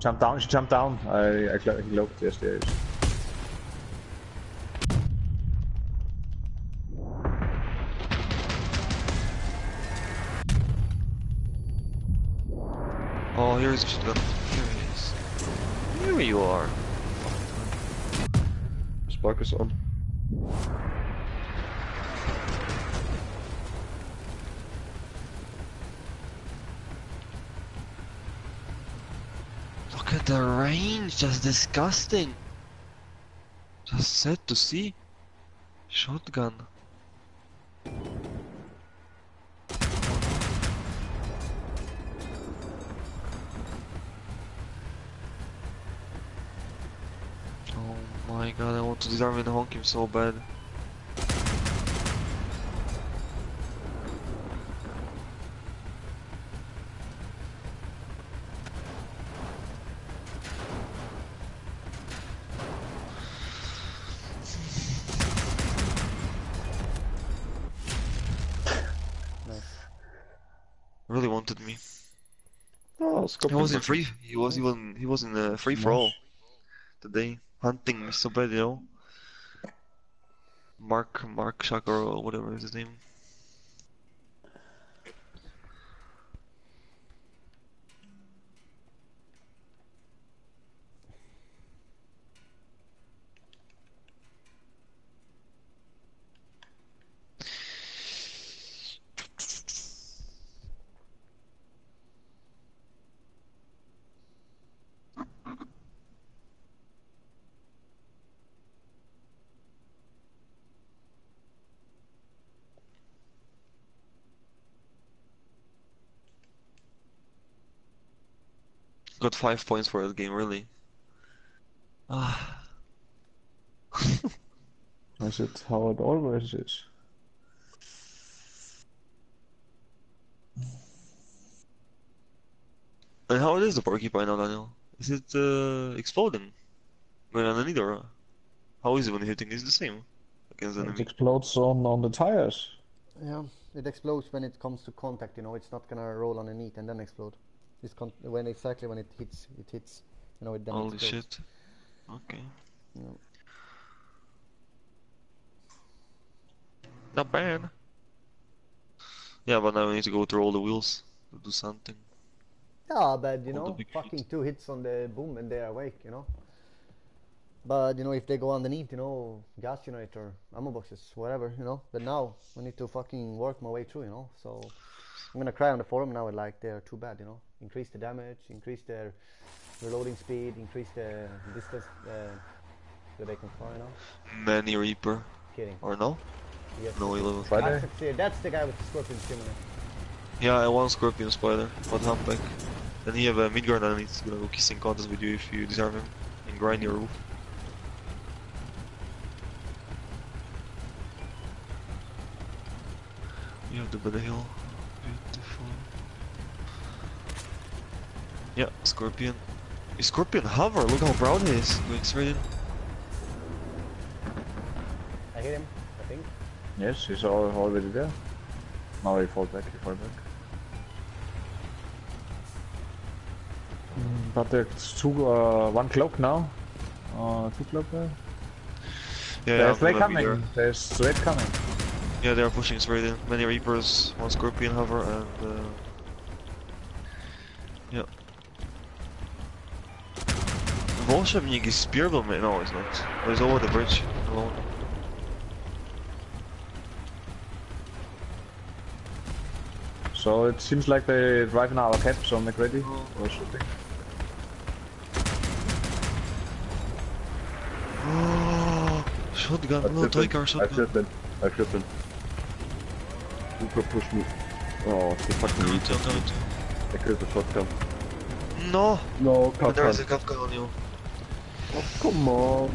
C: He jumped down, she jumped down. I, I he looked, yes, there oh, is.
A: Oh, here's the. Here it is. Here you are.
D: Spark is on.
A: Look at the range, just disgusting. Just sad to see. Shotgun. Oh my god, I want to disarm and honk him so bad. He was in free. He was he was in, he was in uh, free for all today, hunting Mr. bad, you know. Mark Mark Shaka or whatever is his name. Got five points for that game, really. Ah.
C: Is it how it always is?
A: and how is the porcupine now, Daniel? Is it uh, exploding? Going underneath or how is it when hitting? Is the same against the
C: It
A: enemy?
C: explodes on, on the tires.
B: Yeah, it explodes when it comes to contact, you know, it's not gonna roll underneath and then explode. It's when exactly when it hits, it hits, you know, it
A: Holy
B: explodes.
A: shit. Okay.
B: Yeah.
A: Not bad. Yeah, but now we need to go through all the wheels to do something.
B: Yeah, but you
A: All
B: know, fucking two hits on the boom and they're awake, you know. But you know, if they go underneath, you know, gas generator, ammo boxes, whatever, you know. But now we need to fucking work my way through, you know. So I'm gonna cry on the forum now, like they're too bad, you know. Increase the damage, increase their reloading speed, increase the distance uh, that they can fire, you know.
A: Manny Reaper.
B: Kidding.
A: Or no?
B: Yes.
A: No, 11.
C: Friday?
B: That's that's the guy with the scorpion similar.
A: Yeah, I want Scorpion Spider, but Humpback. Then he have a Midgard and he's gonna go kissing contest with you if you disarm him and grind your roof. You have the Beta Hill. Beautiful. Yeah, Scorpion. Is Scorpion hover, look how proud he is. Going straight in.
B: I hit him, I think.
C: Yes, he's al- already there. Now he falls back, he falls back. Mm, But there's two, uh, one cloak now. Uh, two cloak there.
A: Yeah,
C: There's
A: I'm
C: Ray
A: gonna be
C: coming.
A: there.
C: There's Red coming.
A: Yeah, they are pushing straight in. Many Reapers, one Scorpion hover, and uh, Volshevnik is spearable, man. No, it's not. Oh, He's over the bridge alone.
C: So it seems like they're driving our cap, so make ready. Oh. Or shooting.
A: shotgun,
D: I've
A: no,
D: shot
A: toy
D: him.
A: car
D: I've
A: shotgun.
D: shot him. I've shot him. Super push me. Oh, the fucking
A: Coming to, I'm coming to.
D: I killed the shotgun.
A: No!
D: No,
A: But there is a. Kafka on you.
D: Oh, come on.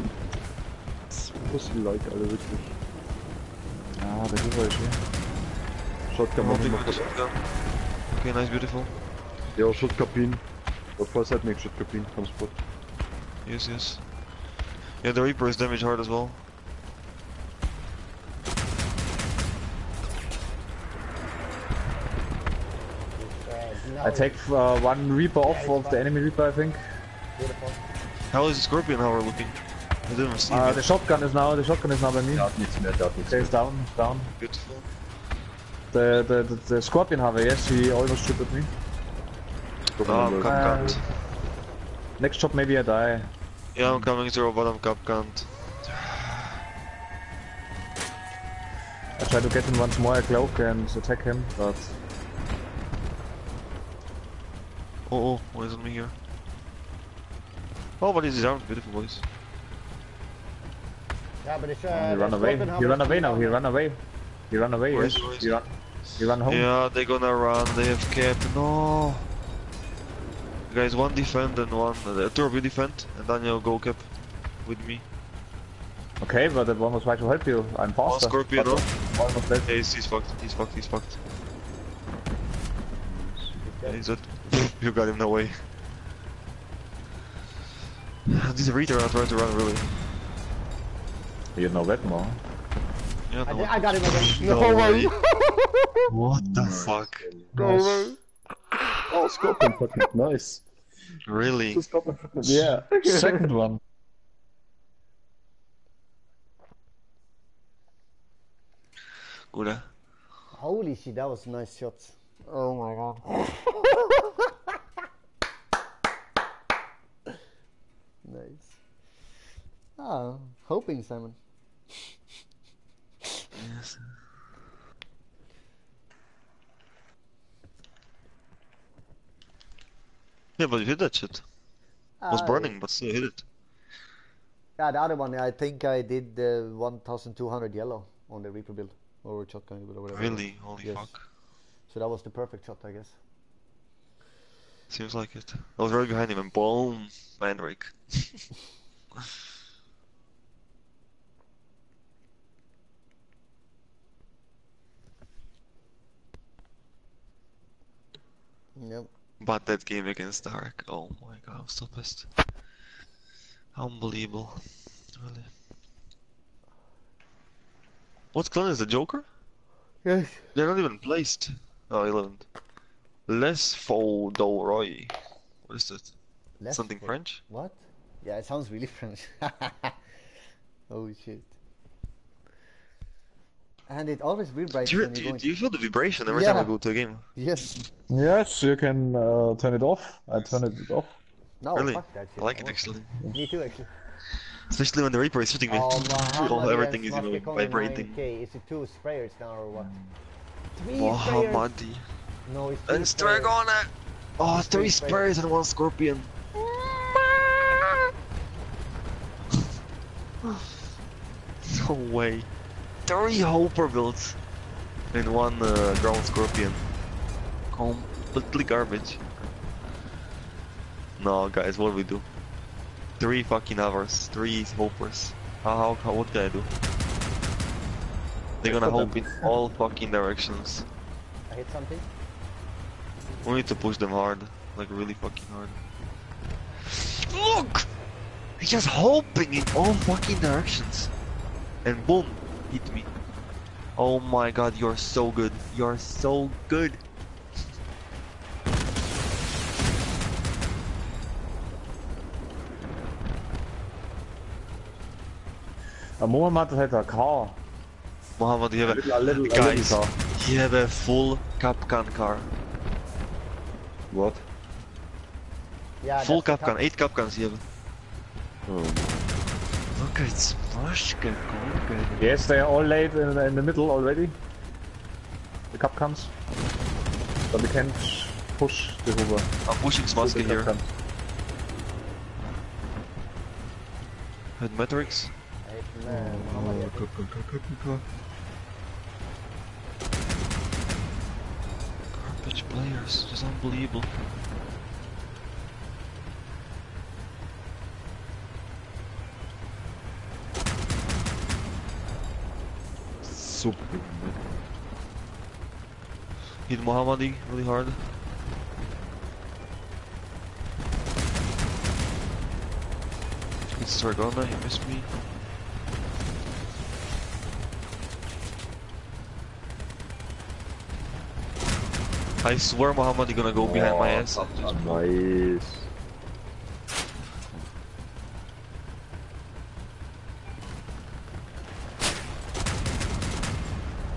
D: Pussy-like, alle wirklich.
C: Ah, der Hero ist hier.
D: Shotgun,
A: I'm
D: mach
A: holding
D: immer
A: with the shotgun. Okay, nice, beautiful.
D: Ja, Schutzkabinen. Auf Vorseite nicht Schutzkabinen, vom Spot.
A: Yes, yes. Yeah, the Reaper is damaged hard as well.
C: I take uh, one Reaper off of the enemy Reaper, I think.
B: Beautiful.
A: How is the Scorpion hover looking? I didn't see
C: Uh, the shotgun is now, the shotgun is now by me.
D: Der hat nichts mehr, der hat nichts
C: it's down, down.
A: Beautiful.
C: The, the, the, the Scorpion Hover, yes, he almost shot at me.
D: Guck
A: Ah,
D: mal,
A: I'm
D: Leute.
A: Kapkant.
C: Next shot maybe I die.
A: Yeah, I'm coming zero, but I'm Kapkant.
C: I try to get him once more a cloak and attack him, but
A: Oh, oh, what is on me here? Oh, but he's disarmed. Beautiful, boys.
B: Yeah, but it's uh,
C: he run away.
B: Scorpion
C: He run away now.
B: down
C: He run away. He run away.
A: Where
C: Yes.
A: is he? Where is
C: He
A: he?
C: run. He run home.
A: Yeah, they're gonna run. They have cap. No. Guys, one defend and one. Uh, two of you defend, and Daniel go cap with me.
C: Okay, but the one was trying to help you. I'm
A: One
C: faster.
A: Scorpion,
C: but
A: no?
C: Almost dead.
A: Yeah, he's, he's fucked. He's fucked. He's fucked. Yeah, he's dead. you got him no way. These Reader are trying to run really.
C: You had no weapon, huh?
A: Yeah,
B: I, did- I got him again.
A: No
B: No,
A: way.
B: way.
A: What the fuck?
B: no way.
D: Oh, Scorpion fucking nice.
A: Really?
D: Scorpion
C: Yeah. Second one.
A: Good?
B: Holy shit, that was a nice shot. Oh my god. nice. Ah, hoping Simon.
A: Yes. Yeah, but you hit that shit. It was
B: Ah,
A: burning, but still hit it.
B: Yeah, the other one, I think I did the 1200 yellow on the Reaper build. Or shotgun build or whatever.
A: Really? Holy
B: Yes.
A: fuck.
B: So that was the perfect shot, I guess.
A: Seems like it. I was right behind him and boom! Mandrake.
B: Yep.
A: But that game against Dark, oh my god, I'm so pissed. Unbelievable. Really. What clan is the Joker?
B: Yes.
A: They're not even placed. Oh, 11th. Les Faux Roy. What is that?
B: Left
A: Something. French?
B: What? Yeah, it sounds really French. oh shit. And it always vibrates
A: Do you,
B: when
A: do,
B: you're
A: you,
B: going.
A: do you feel the vibration every time I go to a game?
B: Yes.
C: Yes, you can uh, turn it off. I turn it off.
B: No,
A: really?
B: fuck that shit.
A: I like it actually.
B: Me too, actually.
A: Especially when the Reaper is shooting me.
B: Oh,
A: All, everything is, you know, vibrating.
B: 9K. Is it two sprayers now or what? Three sprayers.
A: Muhammadi.
B: No, it's three
A: And
B: sprayers.
A: Stragona! Oh, three
B: Three sprayers.
A: Spurs and one Scorpion. no way. Three Hopper builds and one uh, ground Scorpion. Completely garbage. No, guys, what do we do? Three fucking hours, three hopers. How, how, how what can I do? They're gonna
C: Put them.
A: hope in all fucking directions.
B: I hit something.
A: We need to push them hard, like really fucking hard. Look! He's just hoping in all fucking directions. And boom, hit me. Oh my god, you're so good. You're so good.
C: Uh, Mohammed had a car.
A: Mohammed, you have a,
C: a little, a
A: Guys.
C: little car.
A: you have a full Kapkan car.
D: What?
B: Yeah.
A: full
B: that's the
A: Kapkan,
B: cup.
A: eight Kapkans you have.
D: Oh,
A: Look at Smoshka Gorgon.
C: Yes, they are all laid in, in the middle already. The cup comes. But we can't push the Hoover.
A: I'm pushing
C: The
A: Smoshka here.
C: comes.
A: With Matrix.
B: I hit Muhammad, I.
A: Garbage players, just unbelievable.
D: Super.
A: Hit Mohammadi really hard. It's Sargona, he missed me. I swear Mohammadi gonna go behind my ass. Oh,
D: nice.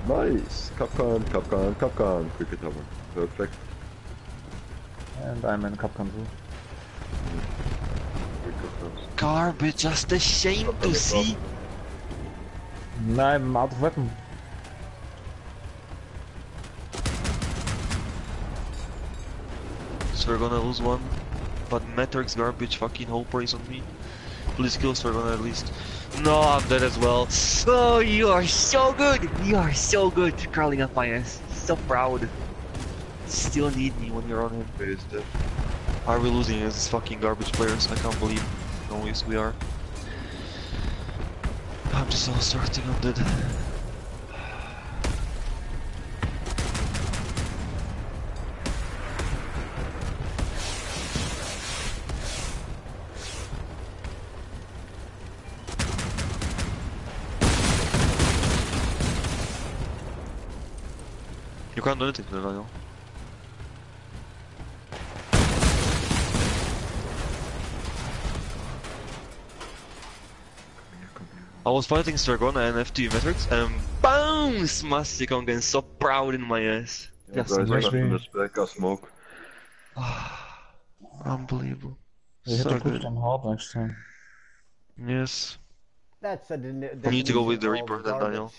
D: Nice. Kapkan, Kapkan, Kapkan. Cricket tower. Perfect.
C: And I'm in cup comes too.
A: Garbage, just a shame to see.
C: No, I'm out of weapon.
A: So we're gonna lose one. But Matrix garbage fucking Hoper is on me. Please kill Sargona at least. No, I'm dead as well. Oh, you are so good! You are so good crawling up my ass. So proud. Still need me when you're on him. Are we losing as fucking garbage players? I can't believe. No, yes, we are. I'm just all starting, I'm dead. You can't do anything. I was fighting Stragona and FT Matrix and BOOM! Smashed again so proud in my ass. Just
D: Guys,
C: nice
D: I'm
C: win.
D: gonna spec smoke.
A: unbelievable.
C: We have
A: So
C: to push
A: good.
C: them hard next time.
A: Yes,
B: That's a de-
A: We need to go with the Reaper then. Daniel.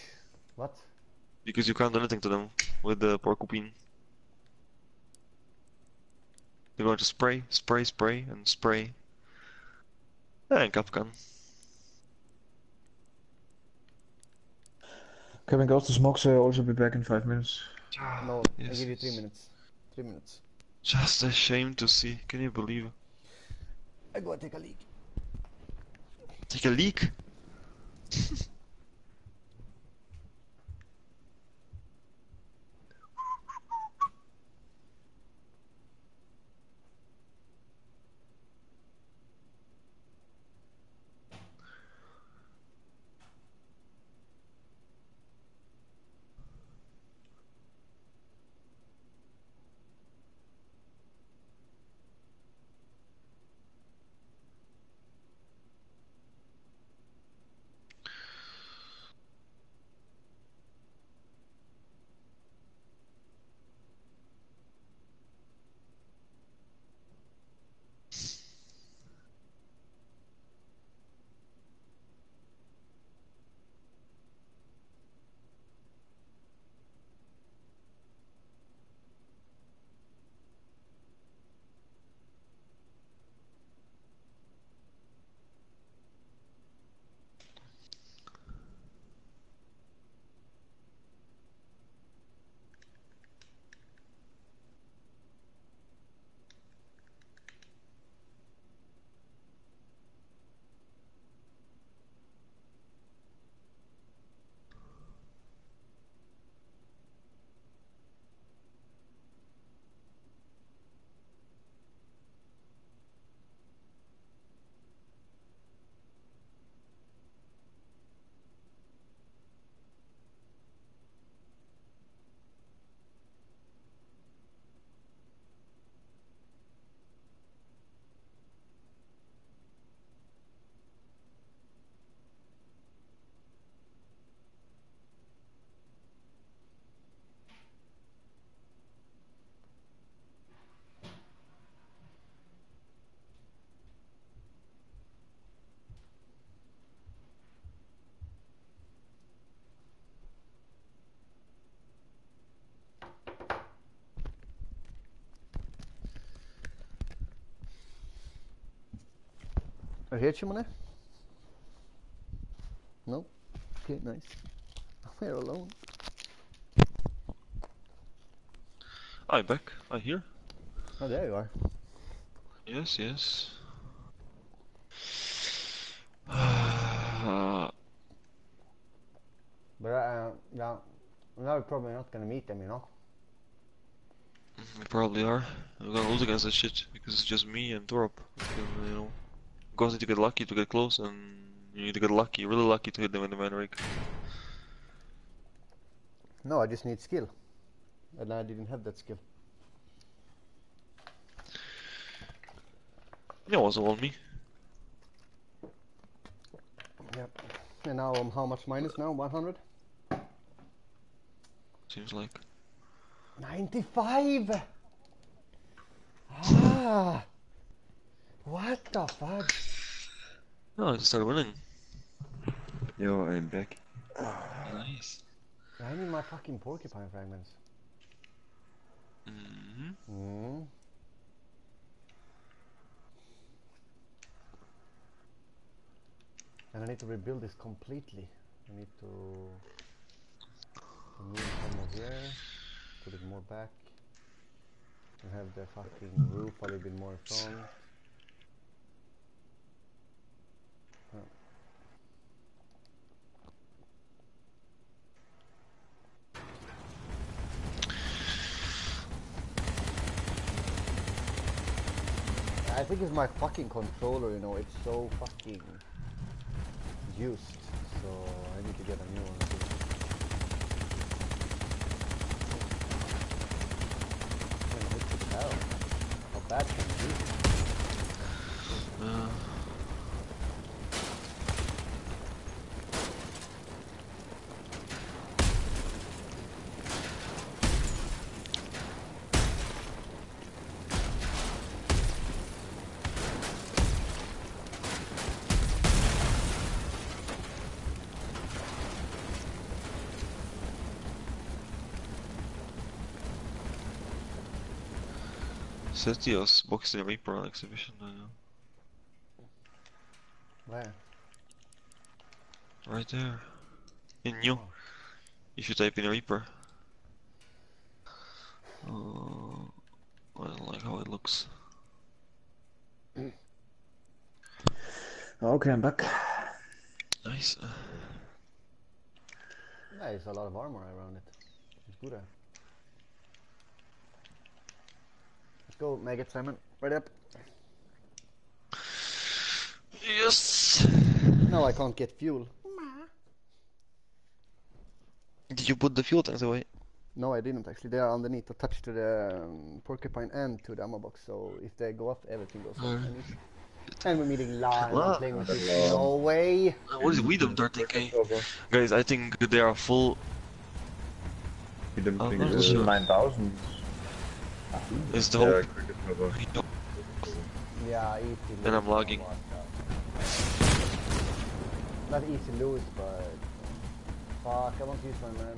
B: What?
A: because you can't do anything to them with the porcupine. They're going to spray, spray, spray, and spray. And Kapkan.
C: Kevin goes to smoke, so I'll also be back in five minutes.
B: Ah, no, I
A: Yes,
B: give you three minutes. Three minutes.
A: Just a shame to see. Can you believe? it?
B: I go take a leak.
A: Take a leak.
B: Here, Chimone? No? Okay, nice. We're alone.
A: I back. I hear.
B: Oh, there you are.
A: Yes, yes.
B: But uh, yeah, now we're probably not gonna meet them, you know.
A: we probably are. We're gonna lose against that shit because it's just me and can, you know, guys need to get lucky to get close, and you need to get lucky, really lucky to hit them in the man rig.
B: No, I just need skill, and I didn't have that skill.
A: Yeah, it wasn't on me.
B: Yep. And now I'm how much minus now? 100?
A: Seems like.
B: 95! Ah! What the fuck?
A: No, I just started winning.
D: Yo, I'm back.
A: Nice.
B: I need my fucking porcupine fragments.
A: hmm
B: Mm. And I need to rebuild this completely. I need to remove some of here, put it more back, and have the fucking roof a little bit more front. Yeah. I think it's my fucking controller, you know, it's so fucking used, so I need to get a new one. How bad can it be?
A: Uh, Setios boxing Reaper on exhibition. I know.
B: Where?
A: Right there. In new.
B: Oh.
A: If you type in Reaper. Uh, I don't like how it looks.
C: Okay, I'm back.
A: Nice.
B: Yeah, there's a lot of armor around it. It's good. eh? go Mega it, Simon. Right up.
A: Yes.
B: No, I can't get fuel.
A: Did you put the fuel tanks away?
B: No, I didn't actually. They are underneath, attached to the um, porcupine and to the ammo box. So if they go off, everything goes off. And we're meeting live. Well. No way.
A: What is weed of 13k? Guys, I think they are full.
D: We
A: don't
C: 9,000 is
A: Sure.
C: 9000.
A: It's the whole.
D: cricket cover.
B: Yeah, easy.
A: And
B: lose,
A: I'm logging.
B: Not easy lose, but fuck, I want to use my man.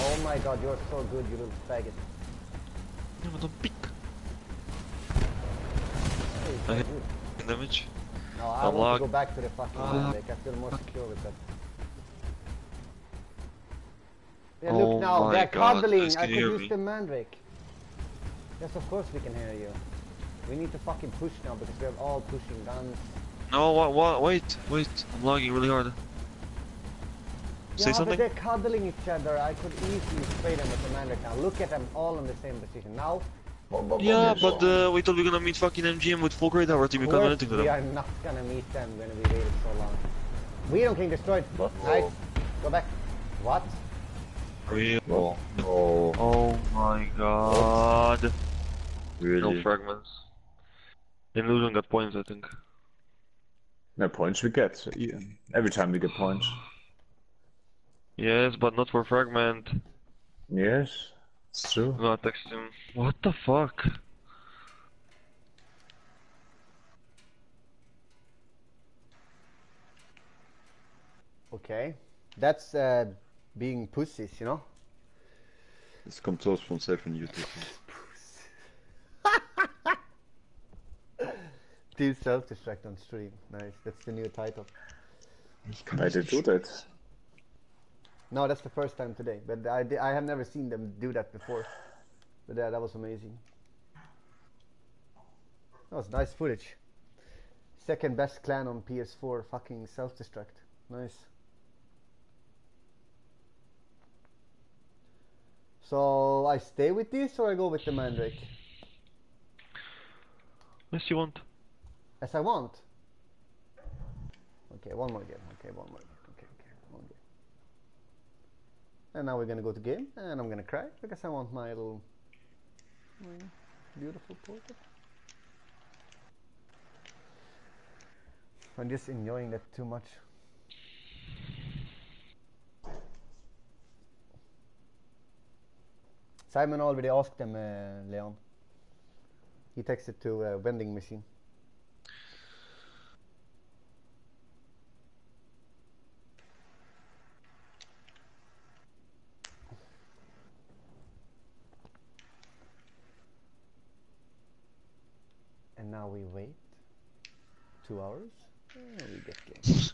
B: Oh my god, you're so good, you little faggot.
A: Yeah, but don't pick
B: Hey,
A: I
B: so
A: hit-
B: good.
A: damage.
B: No, I
A: I'm
B: want to go back to the fucking
A: Ah.
B: Mandrake. I feel more secure with that. Yeah,
A: Oh
B: look now,
A: my
B: they're
A: God,
B: cuddling. I
A: can
B: could use
A: me?
B: the Mandrake. Yes, of course we can hear you. We need to fucking push now because we have all pushing guns.
A: No, what, what, wait, wait. I'm lagging really hard. Say
B: yeah,
A: something?
B: but they're cuddling each other. I could easily spray them with the Mandrake now. Look at them all in the same position. Now,
A: Yeah, but uh, we thought we are gonna meet fucking MGM with full grade our team. We
B: of
A: can't do anything to them.
B: we are not gonna meet them when we waited so long. We don't getting destroyed.
D: What?
B: Nice. Go back. What?
A: Real.
D: Oh, oh,
A: Oh my god. No fragments. Then losing got points, I think.
C: No points we get. Yeah. Every time we get points.
A: Yes, but not for fragment.
C: Yes, it's true.
A: I'm gonna text him. What the fuck?
B: Okay. That's uh, being pussies, you know?
D: Das kommt sowas von safe on YouTube.
B: Do self-destruct on stream. Nice. That's the new title.
A: I did
C: Why
A: das
C: do that?
B: No, that's the first time today. But I, di- I have never seen them do that before. But yeah, that was amazing. That was nice footage. Second best clan on PS4. Fucking self-destruct. Nice. So I stay with this or I go with the Mandrake?
A: Yes, you want.
B: As I want. Okay, one more game. Okay, one more game. Okay, okay, one game. And now we're gonna go to game, and I'm gonna cry because I want my little, my beautiful portrait. I'm just enjoying that too much. Simon already asked them, uh, Leon. He texted to a vending machine. And now we wait two hours and we get game.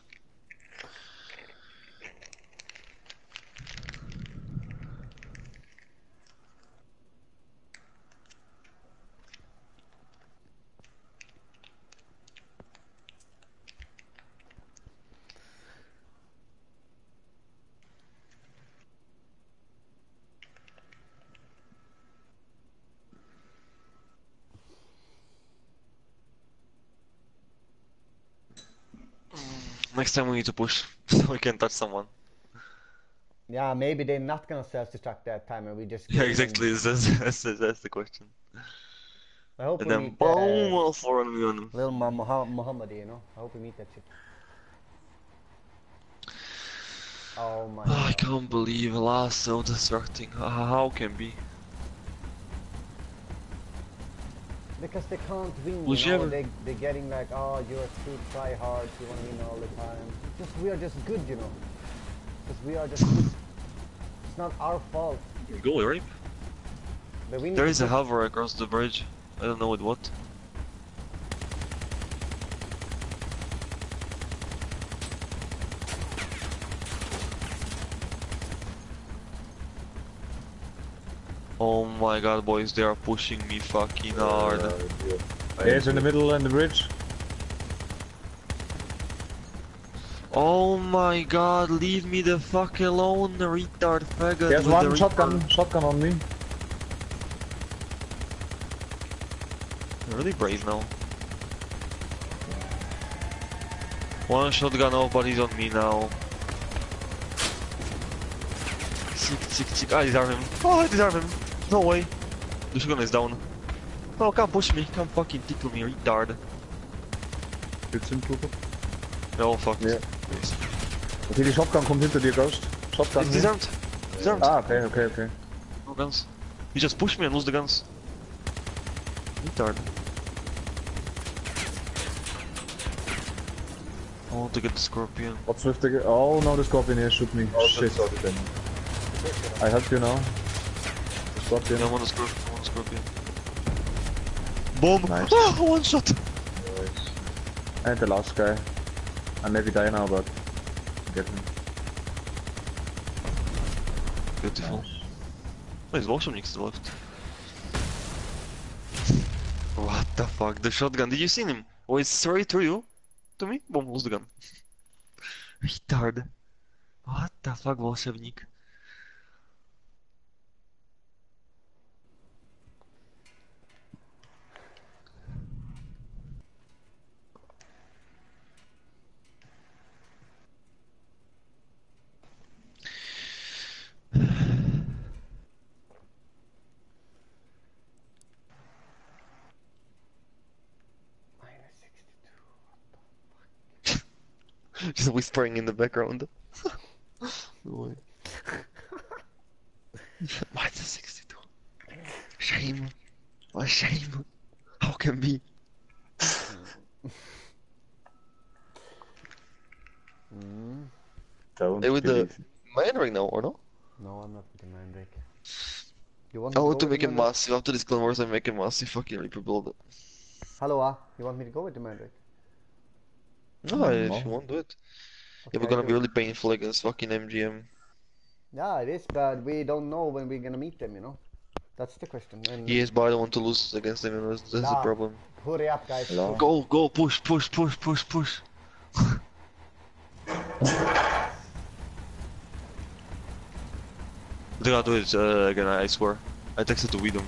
A: Next time we need to push so we can touch someone.
B: Yeah, maybe they're not gonna self-destruct that time and we just
A: Yeah, exactly. That's, that's, that's the question.
B: I hope
A: And
B: we
A: then
B: meet
A: boom,
B: uh,
A: all four on me on them.
B: little Mu- Muha- Muhammad, you know. I hope we meet that shit. Oh my
A: Oh, I can't believe last. How, how can be?
B: Because they can't win,
A: Would
B: you
A: you
B: know.
A: ever-
B: They, they're getting like, oh, you're too try-hard, you want to win all the time. Just we are just good, you know. Because we are just good. It's not our fault.
A: Goalie, right?
B: The win
A: There is a hover across the bridge. I don't know with what. Oh my god, boys, they are pushing me fucking hard.
C: Uh, yeah, it's in the middle and the bridge.
A: Oh my god, leave me the fuck alone, the retard faggot.
C: There's
A: with the
C: one shotgun,
A: retard.
C: shotgun on me.
A: They're really brave now. One shotgun nobody's on me now. Sick, sick, sick. I disarm him. Oh, I disarm him. No way. The shotgun is down. Oh, come push me. Come fucking tickle me, retard.
D: Jetzt im Trooper.
A: No, fuck.
C: Ja. Okay, die Shotgun kommt hinter dir, Ghost. Shotgun.
A: It's
C: hier.
A: disarmed. Disarmed.
C: Ah, okay, okay, okay.
A: No guns. He just pushed me and lose the guns. Retard. I want to get the scorpion.
C: What's with the... Oh no, the scorpion here shoot me. Shit. I help you now Scorpion.
A: I want a scorpion. I want a scorpion. Boom!
C: Nice.
A: Ah, one shot!
C: And the last guy. I maybe die now, but... Get him.
A: Beautiful. There's also niks still left. What the fuck? The shotgun. Did you see him? Oh, it's straight through you. To me? Boom, lose the gun. Retard. What the fuck, волшебник? Whispering in the background. no way. Minus 62. Shame. What shame. How can be?
B: Mm.
C: Don't
A: Hey, with the-
C: believe.
A: Man right now, or no?
B: No, I'm not with the Mandrake. You want
A: I want to
B: go
A: make
B: with
A: it
B: the Mandrake?
A: massive. After this Clan Wars, I make it massive. Fucking rebuild it.
B: Hello, ah. You want me to go with the Mandrake?
A: No, if
C: no.
A: you want, do it. Yeah,
B: Okay,
A: we're gonna be really painful against fucking MGM.
B: Yeah, it is, but we don't know when we're gonna meet them, you know? That's the question. And
A: Yes, but I don't want to lose against them, you know, that's, that's the problem.
B: hurry up, guys.
C: Hello?
A: Go, go, push, push, push, push, push. They gotta do it uh, again, I swear. I texted to Weedom.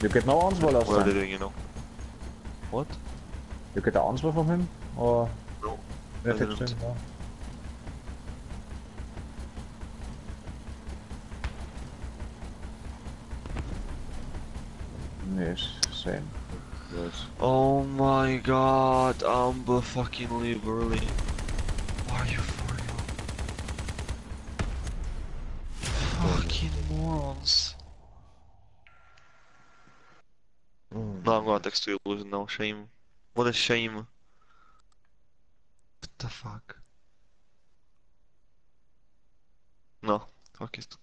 C: You get no answer last
A: What are they doing, you know? What?
C: You get the answer from him? Or...
A: No,
C: Yeah,
A: I
C: text
A: didn't.
C: him, no. Yes, same. Yes.
A: Oh my god, Amber fucking leave early. Why are you for real? Fucking morons.
D: Mm.
A: No, I'm gonna text you losing now, shame. What a shame. What the fuck? No, fuck it.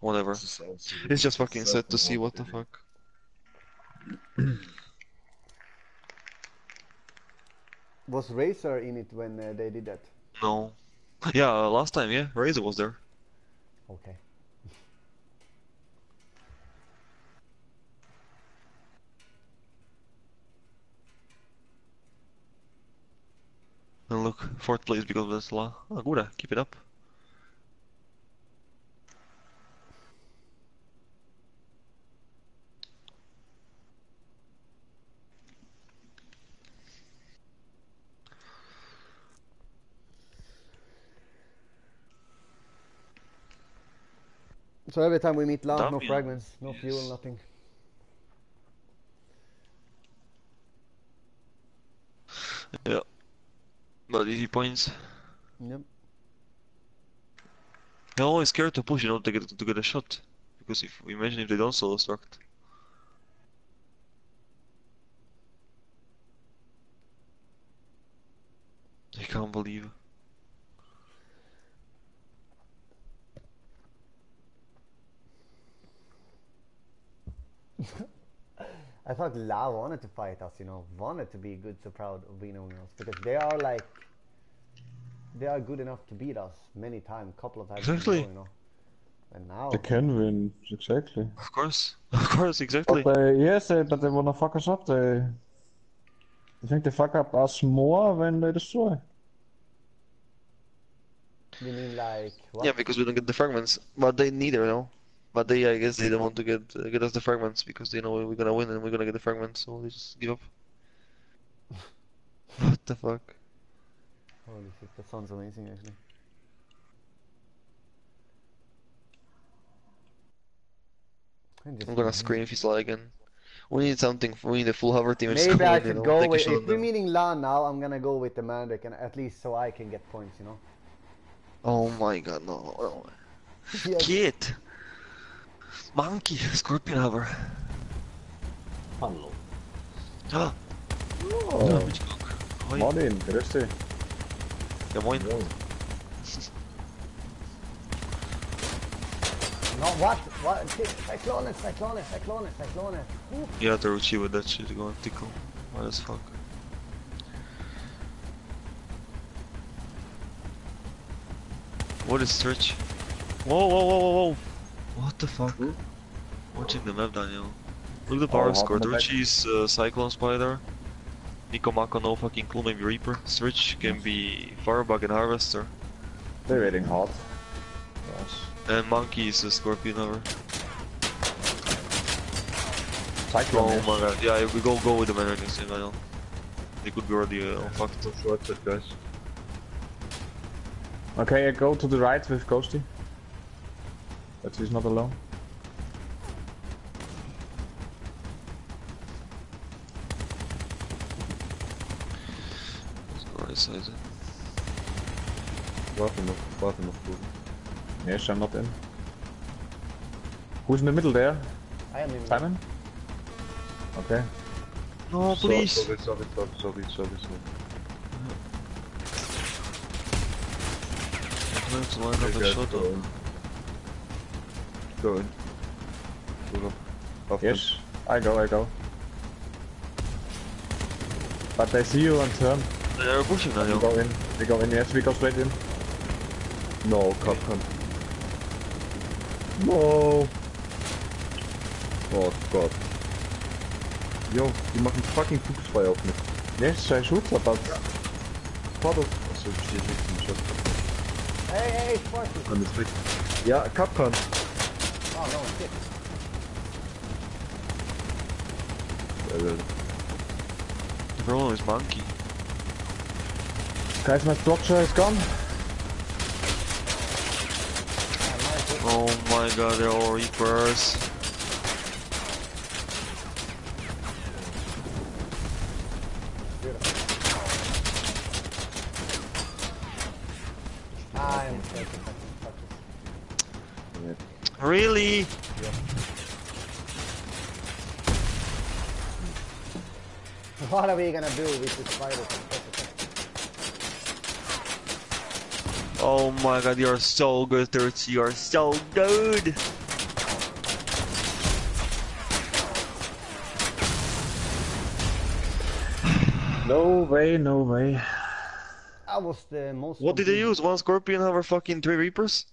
A: Whatever. It's just fucking sad to see what the fuck.
B: Was Razer in it when uh, they did that?
A: No. Yeah, uh, last time, yeah, Razor was there.
B: Okay.
A: And look, fourth place because of this law. Oh, good, keep it up.
B: So every time we meet land, no fragments, no
A: yes.
B: fuel, nothing.
A: Yeah. But easy points.
B: Yep.
A: I'm always scared to push, you know, to get to get a shot. Because if imagine if they don't solo destruct. I can't believe.
B: I thought La wanted to fight us, you know, wanted to be good, so proud of being on us because they are like, they are good enough to beat us many times, couple of times.
A: Exactly.
B: row, you know. And now,
C: They can win, exactly.
A: Of course, of course, exactly.
C: But they, yes, they, but they wanna fuck us up. They, I think they fuck up us more when they destroy.
B: you mean like what?
A: Yeah, because we don't get the fragments, but they neither, you know. But they, I guess, they don't want to get uh, get us the fragments because they know we're gonna win and we're gonna get the fragments, so they just give up. what the fuck?
B: Holy shit, that sounds amazing actually. I'm
A: gonna scream if he's lagging. We need something. We need a full hover team.
B: Maybe I should go with. If we're
A: them.
B: meeting LAN now, I'm gonna go with the Mandrake, and at least so I can get points, you know.
A: Oh my god, no. no. Kid! Monkey! Scorpion hover.
D: Hallo.
A: Ah!
C: Oh,
A: Ja, Bitchcock. Hoi.
C: Martin, grüß dich.
A: Ja, moin.
D: Moin.
B: No, what? What? Cyclone, cyclone, cyclone, cyclone. Ooh.
A: Yeah, the Ruchi with that shit going tickle. What as fuck. What is stretch? Whoa, whoa, whoa, whoa, whoa! What the fuck?
D: Hmm?
A: Watching the map, Daniel. Look at the power
C: Oh,
A: score.
C: on the.
A: Ruchi's uh, Cyclone Spider. Nico Mako, no fucking clue, maybe Reaper. Switch can be Firebug and Harvester.
C: They're waiting hot. Yes.
A: And Monkey is a Scorpion hover.
C: Cyclone,
A: Oh my god, yeah, we go go with the man against him, Daniel. They could be already uh, fucked.
D: So short set, guys.
C: Okay, I go to the right with Ghosty. But he's not alone.
A: Let's go right side.
D: Warte noch, warte noch.
C: Yes, I'm not in. Who's in the middle there?
B: I am in.
C: Simon? Okay.
A: No,
D: So-
A: please!
D: Sorry, sorry, sorry, sorry, sorry, sorry.
A: I have to line up
D: Okay,
A: a shot
D: go
A: on.
D: In. Go in. Go on. After.
C: Yes, I go, I go. But they see you on turn.
A: They're pushing now,
C: We
A: yo.
C: go in. We go in. Yes, we go straight in.
D: No, Kapkan. No. Oh Gott. Jo, die machen fucking Fuchsfeuer auf mich.
C: Yes, I shoot, but
D: Vater. Achso, steht nichts im Shot.
B: Hey, hey, fuck you.
D: Kann das weg. Ja, Kapkan.
B: Oh no,
A: problem is monkey.
C: guys, my structure is gone.
A: Oh my god, they're all reapers.
B: This.
A: Really?
B: What are we gonna do with this virus?
A: Oh my god, you're so good, Thirty. You're so good.
C: No way, no way.
B: That was the most.
A: What did they use? One Scorpion over fucking three Reapers?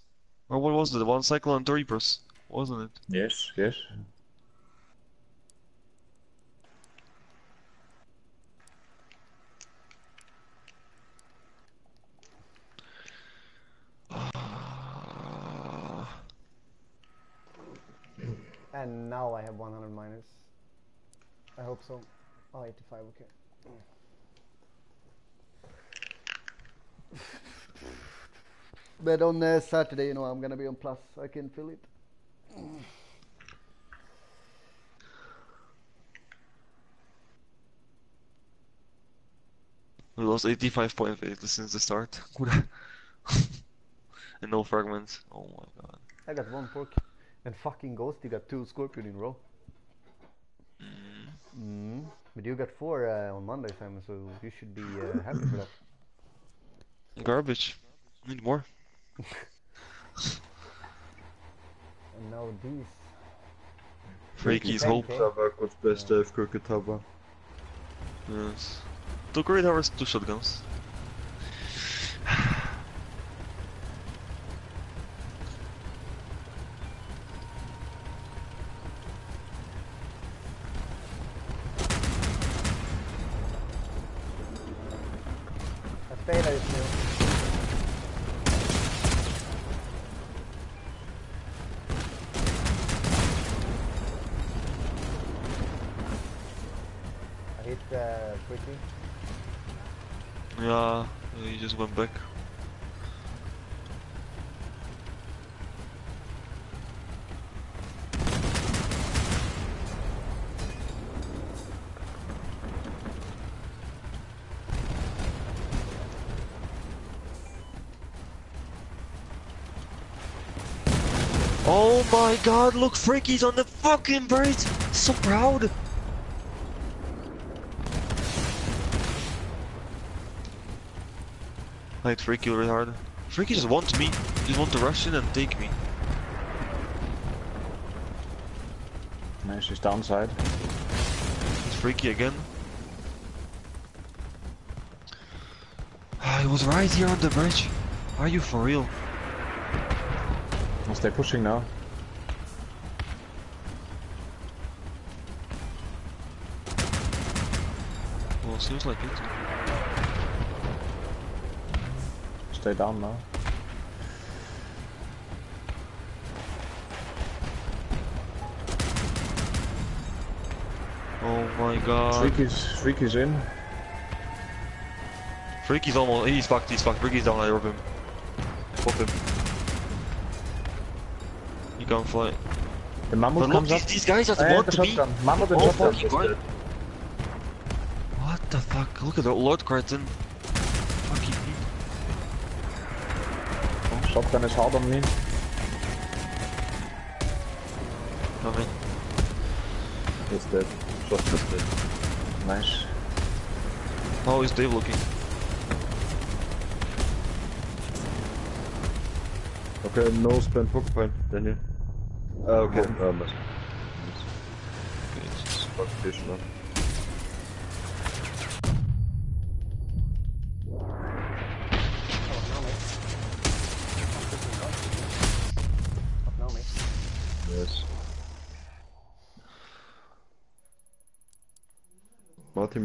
A: Or what was it? One Cyclone and two Reapers? Wasn't it?
C: Yes, yes.
B: And now I have 100 minus. I hope so. Oh, 85, okay. But on uh, Saturday, you know, I'm gonna be on plus. I can feel it.
A: We lost 85.8 since the start. and no fragments. Oh my god.
B: I got one pork. And fucking Ghost, you got two Scorpion in a row. Mm. But you got four uh, on Monday, Simon, so you should be uh, happy for that.
A: Garbage. Need more.
B: And now these.
A: Freaky's
B: Thank
A: hope.
B: you.
D: Tabak, beste FKK Tabak.
A: Yes. Two great hours, two shotguns.
B: I failed it now. I hit uh, quickly.
A: Yeah, he just went back. Oh my god, look, Freaky's on the fucking bridge! So proud! I hit Freaky really hard. Freaky just wants me. He just want to rush in and take me.
C: Nice, she's downside.
A: It's Freaky again. Ah, He was right here on the bridge. Are you for real?
C: Must they pushing now.
A: Seems like it.
C: Stay down now.
A: Oh my god.
C: Freaky's, Freaky's in.
A: Freaky's almost. He's fucked, he's fucked. Freaky's down, I rub him. Pop him. He can't fly.
C: The mammoth
A: But look,
C: comes up.
A: these, these guys just
C: Eh,
A: want
C: the
A: to be.
C: Mammoth and
A: Oh,
C: shotgun.
A: fucking god. What the fuck? Look at the Lord Carton. Fucking
C: Oh, shotgun is hard on me.
A: coming.
D: Ist dead. Shot is dead.
C: Nice.
A: How is Dave looking?
D: Okay, no spam hook point, Daniel. Ah, okay. Um,
A: Good.
D: fuck fish, man.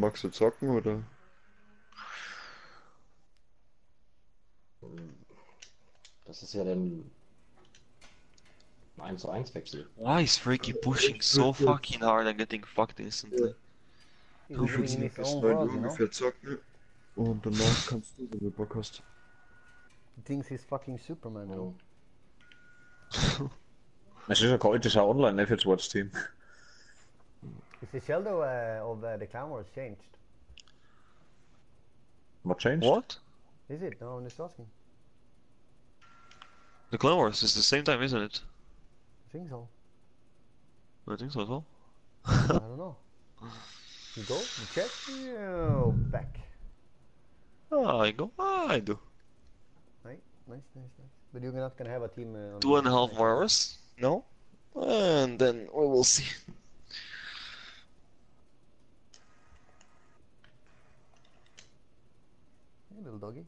D: Magst du zocken oder?
E: Das ist ja dann ein 1 zu 1 Wechsel.
A: Why is Freaky pushing so fucking hard and getting fucked instantly?
D: Du willst
B: his
D: bis
B: own
D: 9 Uhr ungefähr zocken und danach kannst du, wenn du Bock hast.
B: He thinks he's fucking Superman, you know.
C: Jeg synes, at Colt
B: Is the shelter uh, of uh, the Clan Wars changed?
C: What changed?
A: What?
B: Is it? No, I'm just asking.
A: The Clone Wars is the same time, isn't it?
B: I think so.
A: I think so as well.
B: I don't know. You go, you check, you back.
A: Ah, I go. Ah, I do.
B: Right, nice, nice, nice. But you're not gonna have a team. Uh, on
A: Two and a
B: the
A: half more hours? No? And then we will see.
B: Hey, little doggy.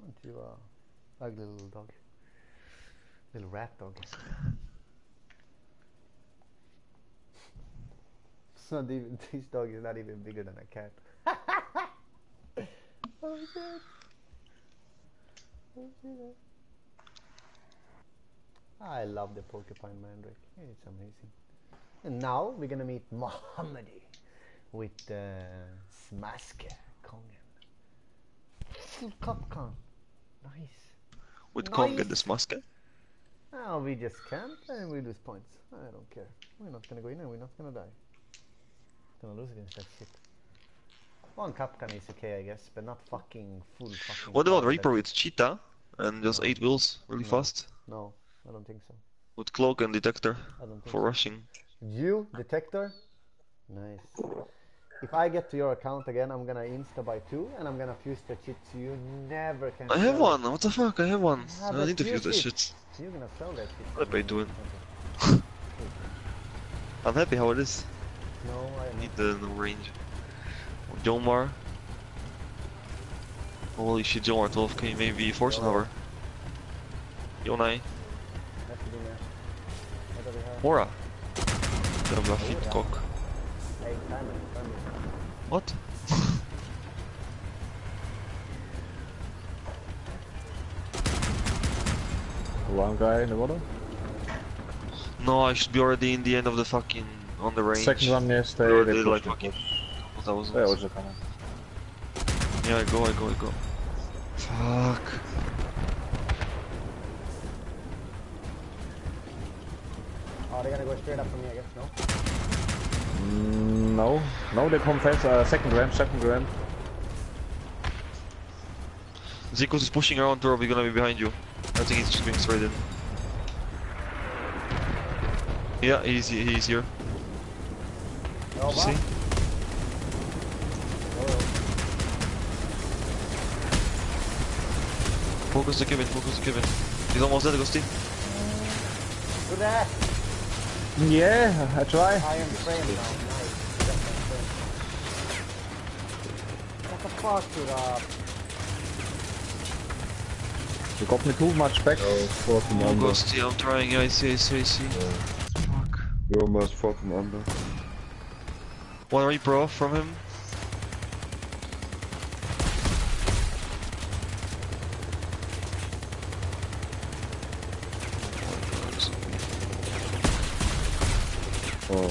B: Aren't you a ugly little dog? Little rat dog. It's not even. This dog is not even bigger than a cat. oh shit! Oh shit! I love the porcupine mandrake. It's amazing. And now we're gonna meet Mohammedi with uh, Smaske Kongen. Full Kapkan. Nice.
A: With Kong
B: Nice.
A: get this musket?
B: Oh, we just camped and we lose points. I don't care. We're not gonna go in and we're not gonna die. Gonna lose against that shit. One Kapkan is okay, I guess, but not fucking full fucking.
A: What about Reaper with Cheetah? And just 8 wheels really
B: No.
A: fast?
B: No, I don't think so.
A: With Cloak and Detector
B: I don't think
A: for
B: so.
A: rushing.
B: You, detector? Nice. If I get to your account again, I'm gonna insta by two and I'm gonna fuse the cheat so you never can
A: I have one! What the fuck? I have one!
B: Yeah,
A: I need to fuse this shit.
B: it. You're gonna sell that shit.
A: What am I doing? I'm happy how it is.
B: No, I
A: Need the no range. Jomar. Holy shit, Jomar 12k, maybe Fortune Hover. Jonai.
B: Have to be there. What?
C: One guy in the water.
A: no, I should be already in the end of the fucking on the range.
C: Second one, yes, they,
A: We already
C: they
A: did like fucking thousand.
C: They also coming.
A: Yeah, I go, I go, I go. Fuck.
B: Oh, they're gonna go straight up for me, I guess, no?
C: Mm, no, no, they come fast. Uh, second ramp, second ramp.
A: Zikos is pushing around, Turbo, we're gonna be behind you. I think he's just being straight in. Yeah, he's, he's here.
B: Oh,
A: Did you see? Focus the Kevin, focus the Kevin. He's almost dead, Agustin.
B: Do that!
C: Yeah, I try.
B: I am framed now, What the fuck, dude? Uh,
C: You got me too much back.
D: Ja, vor dem
A: Oh,
D: Under.
A: August, yeah, I'm trying, I see, I see, I see. Fuck.
D: Jomas vor dem Under.
A: One Reaper off from him.
D: Oh,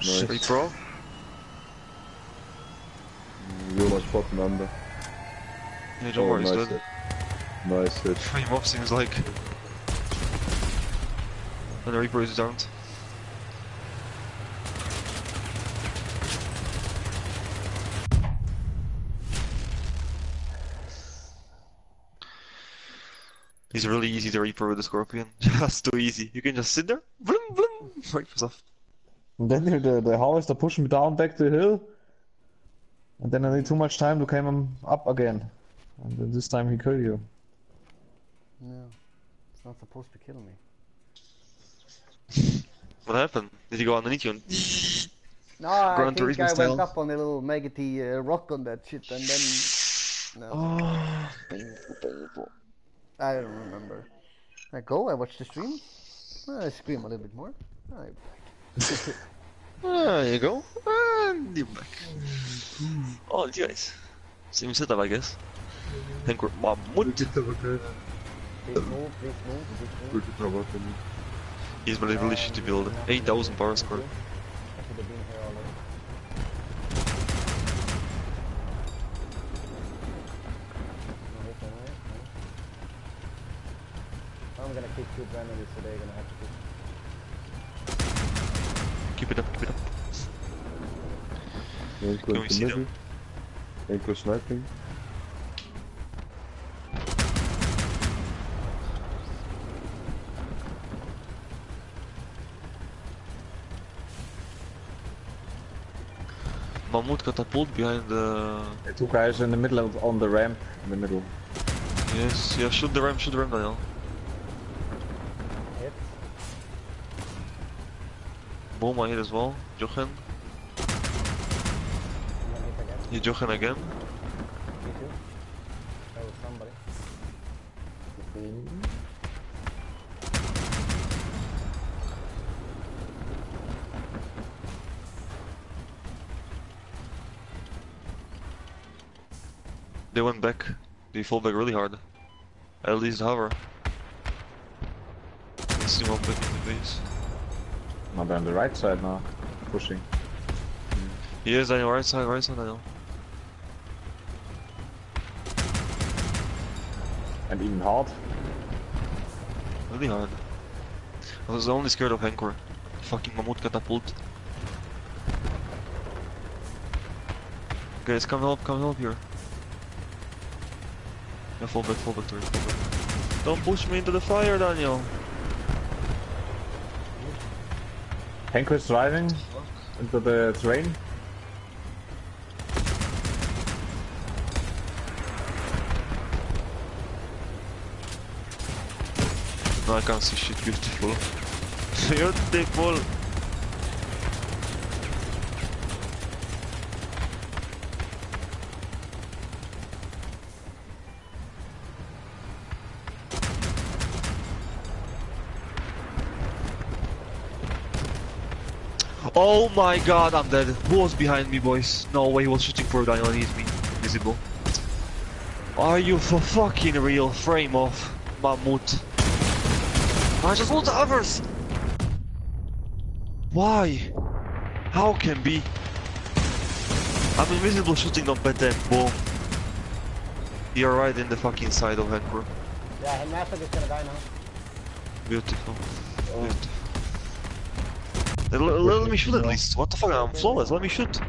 C: Shit.
A: Reaper off.
D: Jonas vor dem Under.
A: Don't
D: Oh,
A: worry, he's
D: nice
A: dead.
D: hit. Nice hit.
A: Frame off seems like. And the Reaper is downed. He's really easy to Reaper with the Scorpion. Just too easy. You can just sit there, vroom, vroom, for stuff.
C: And then the, the, harvester push me down back to the hill. And then I need too much time to climb him up again. And then this time he killed you.
B: no. It's not supposed to kill me.
A: What happened? Did he go underneath you? And...
B: No, I
A: Gran
B: think
A: Turismo
B: I
A: style.
B: went up on a little maggoty uh, rock on that shit and then... No,
A: Oh, painful, painful.
B: I don't remember. I go, I watch the stream. I scream a little bit more. I
A: There you go. And you're back. Oh, guys. Same setup, I guess. Think we're Mahmoud.
D: Gibt's aber keinen.
B: please move, please move, please move.
D: Gute Traumata nicht.
A: He's really, really shitty build. 8000 power score.
B: I should have been here already. No hit, no hit, no. I'm gonna kick two remedies, so they're gonna have to push.
A: Keep it up, keep it up.
D: Enkele
A: Can we see
D: middel. Enkele sniping.
A: Mahmoud catapult behind the.
C: Two guys in the middle of, on the ramp. In the middle.
A: Yes, yeah, shoot the ram, shoot the ram, Daniel.
B: Hit.
A: Boom, I hit as well. Jochen.
B: I'm hit again.
A: Jochen again.
B: Me too. That was somebody.
A: They went back. They fall back really hard. At least hover. Let's see one back in the base.
C: Now they're on the right side now. Pushing.
A: Yes, Daniel, right side, right side, Daniel.
C: And even hard.
A: Really hard. I was only scared of Hankor. Fucking Mammoth catapult. Guys, come help, come help here. Yeah, fall back, fall back, Tori, fall back. Don't push me into the fire, Daniel.
C: Hank is driving into the train.
A: No, I can't see shit. Beautiful. Beautiful. Oh my god, I'm dead. Who was behind me, boys? No way, he was shooting for Daniel and he's me. Invisible. Are you for fucking real? Frame off. Mammoth. I just want the others! Why? How can be? I'm invisible shooting on Peten. Boom. You're right in the fucking side of Hankur.
B: Yeah, Nasser is gonna die now.
A: Beautiful. Beautiful. Let, let- let me shoot at least. What the fuck? I'm flawless. Let me shoot.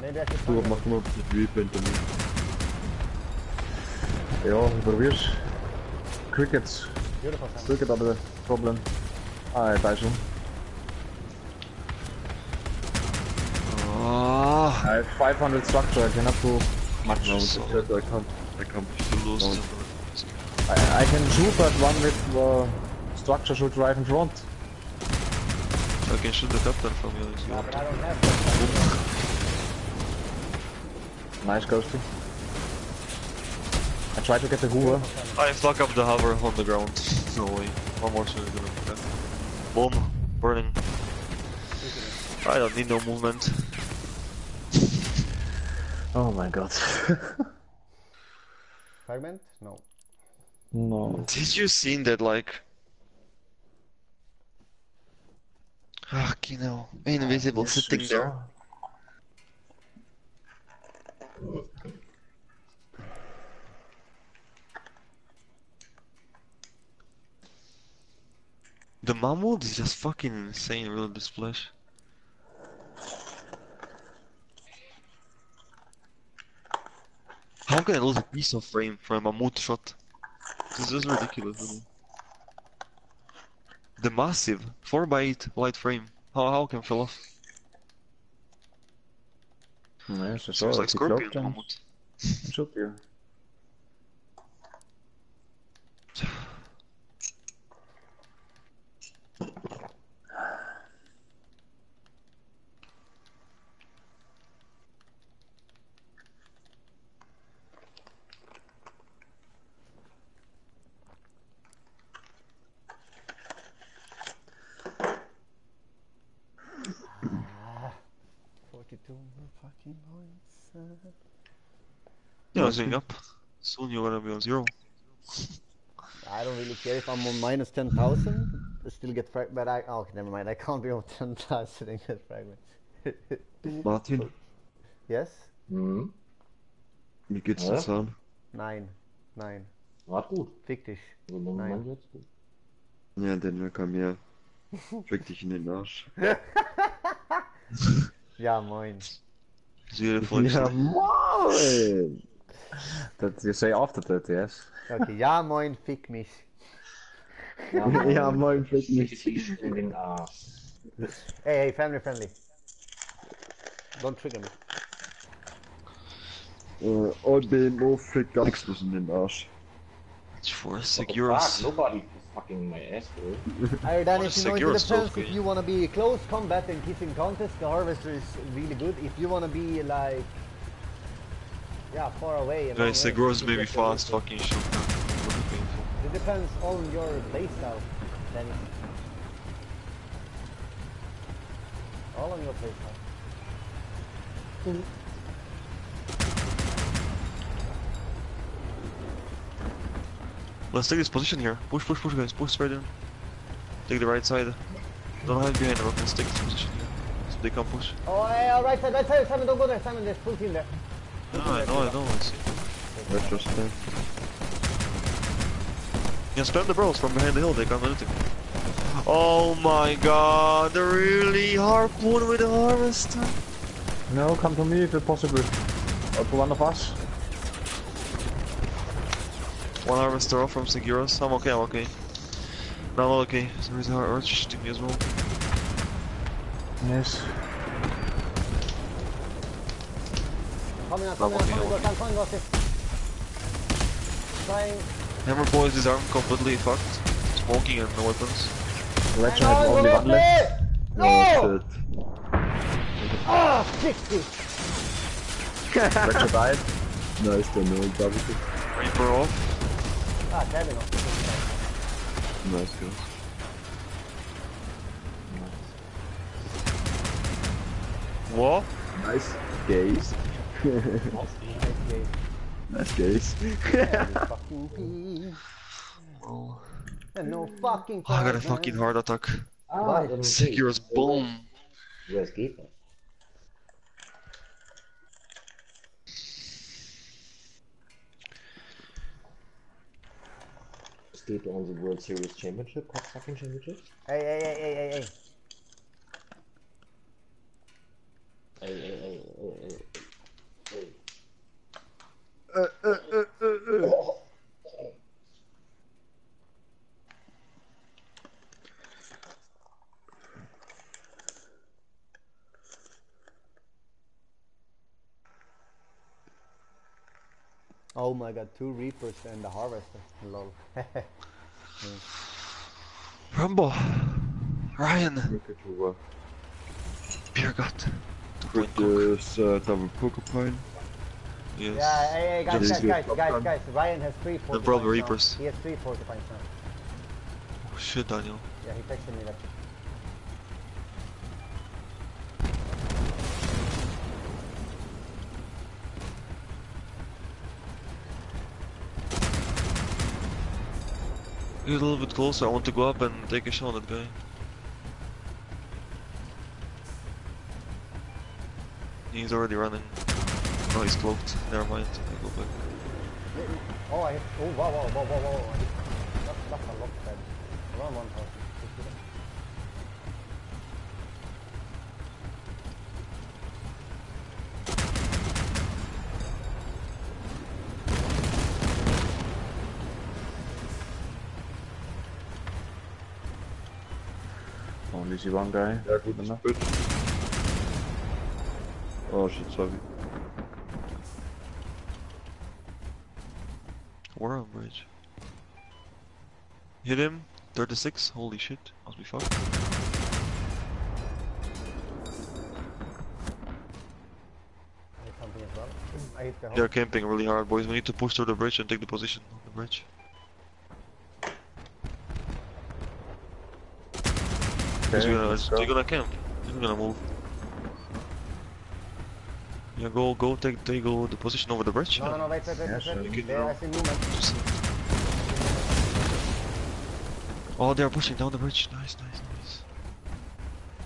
B: Maybe I should
D: So,
B: find
D: mach mal ein bisschen Web hinter mir.
C: Ja, probier's. Crickets. Cricket are the problem. Ah, daar is hem.
A: Ah.
C: I have 500 structure, I cannot do much.
A: So.
D: das I can't. I can't. No.
A: them.
C: I, I can shoot, but one with the structure should drive in front.
A: I can shoot the captain from here if you want.
B: but I don't have that.
C: Nice ghosty. I try to get the Hoover.
A: I fuck up the hover on the ground. No way. One more shot is gonna be that. Boom. Burning. I don't need no movement.
C: Oh my god.
B: Fragment? No.
C: No.
A: Did you see that like you know, Invisible sitting there. The mammoth is just fucking insane, really, this splash. How can I lose a piece of frame from a mammoth shot? This is ridiculous. Really. The massive 4x8 light frame. How how can fall off?
C: Nee, ze
A: Seems
C: zo,
A: like
C: die
A: Scorpion
C: klopt dan.
B: fucking points. uh,
A: Yeah, it's going up. Soon you're gonna be on zero.
B: I don't really care if I'm on minus 10,000. I still get frag, but I, oh, okay, never mind. I can't be on 10,000 and get fragments.
D: Martin,
B: yes?
E: Mhm.
D: wie geht's
E: Ja?
D: dir Zahn?
B: Nein. Nein.
E: War gut.
B: Fick dich.
E: So lange
B: Nein.
D: Ja, dann kam her. Fick dich in den Arsch.
B: Ja, moin.
A: Zero flex.
C: Ja, moin! That you say after that, yes?
B: Okay, ja, moin, fick mich.
E: Ja, Mann.
C: ja, moin, fick mich.
E: Fick dich in den Arsch.
B: Hey, hey, family friendly. Don't trigger me.
D: Äh, und den Mo fick ganz in den Arsch.
A: It's for
E: What
A: six
E: the
A: euros.
E: fuck? Nobody is fucking my ass, bro.
B: Alright, then if you know into
A: secure
B: the fence, if you wanna be close combat and kissing contest, the harvester is really good. If you wanna be like, yeah, far away. and
A: Guys,
B: long
A: the
B: range,
A: grows maybe fast fucking shotgun. Would be painful.
B: It depends on your playstyle, Danny. All on your playstyle.
A: Let's take this position here. Push, push, push, guys. Push straight in. Take the right side. Don't hide behind the rock. Let's take this position here. So they can push.
B: Oh, hey, oh, right side, right side. Simon, don't go there. Simon, there's full team there.
A: No, I know, I know. I see.
D: That's just.
A: Yeah, spam the bros from behind the hill. They can't do anything. Oh my god, they're really harpoon with the harvester.
C: No, come to me if it's possible. Or to one of us.
A: One harvester off from Seguros. I'm okay, I'm okay. No, I'm not okay. There is a archer shooting me as well.
C: Yes.
B: Coming out, coming out,
A: okay,
B: coming,
A: okay.
B: I'm coming, go, sis. Trying.
A: Hammer boys is arm completely fucked. Smoking and no weapons.
C: Legend
B: Hang
C: has only one left.
B: No!
D: Oh shit.
B: Ah, 60!
C: Legend died.
D: Nice, der no double kick.
A: Reaper off.
B: Ah, Kevin off.
D: Nice, guys.
A: What?
D: Nice. Gaze.
B: Nice game.
D: Nice gaze.
B: Yeah, you fucking.
A: Oh,
B: And no fucking
A: I got a fucking
B: man.
A: heart attack.
E: Ah, dann
A: Seguros boom.
E: Ja, es geht noch. Es geht um the World Series Championship, Cocksucking Championship.
B: Hey, hey, hey, hey, hey, hey.
E: Ey, ey, ey, ey, ey. ey.
B: Oh my god, two Reapers and the Harvester. Lol.
A: Rumble. Ryan.
D: Look at over.
A: Beer gut.
D: Uh, double porcupine.
A: Yes.
B: yeah, hey, hey, guys,
D: Just
B: guys, guys, guys, guys. Ryan has three porcupines
A: Brother
B: now.
A: Reapers.
B: He has three porcupines now.
A: Oh, shit, Daniel.
B: Yeah, he texted me that.
A: A little bit closer. I want to go up and take a shot at that guy. He's already running. No, he's cloaked. Never mind. I go back.
B: Oh, I hit. Oh, wow, wow, wow, wow, wow. I hit. That's, that's a lot, man. Around 1000.
C: Only see one guy.
D: Ja, gut,
C: Enough.
D: gut. Oh shit, sorry.
A: We're on bridge. Hit him. 36. Holy shit. Must be fucked.
B: I hit something as well. I hit the
A: They're camping really hard, boys. We need to push through the bridge and take the position on the bridge. He's
C: Okay,
A: gonna,
C: let's
A: they're
C: go.
A: gonna camp. He's gonna move. Yeah, go, go, take, take go the position over the bridge.
B: No, no, no, wait, wait, wait,
C: Yeah,
B: wait,
C: sure.
B: wait. There, I see movement.
A: Uh, Oh, they're pushing down the bridge. Nice, nice, nice.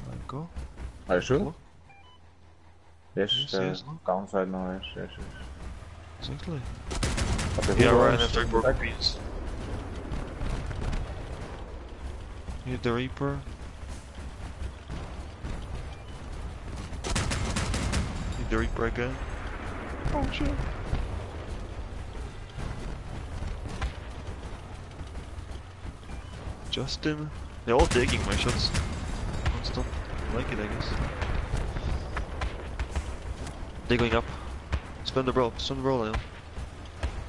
A: Alright, go.
C: Are you sure?
A: What?
C: Yes,
A: Yes,
C: the
A: yes, no.
C: downside now, yes, yes, yes.
A: Exactly.
C: But the
A: Yeah, right
C: is
A: after
C: back.
A: broken beans. Hit the Reaper. Hit the Reaper again. Oh shit. Justin. They're all taking my shots. Non-stop. I like it, I guess. They're going up. Spend the bro. Spend the bro, Leo.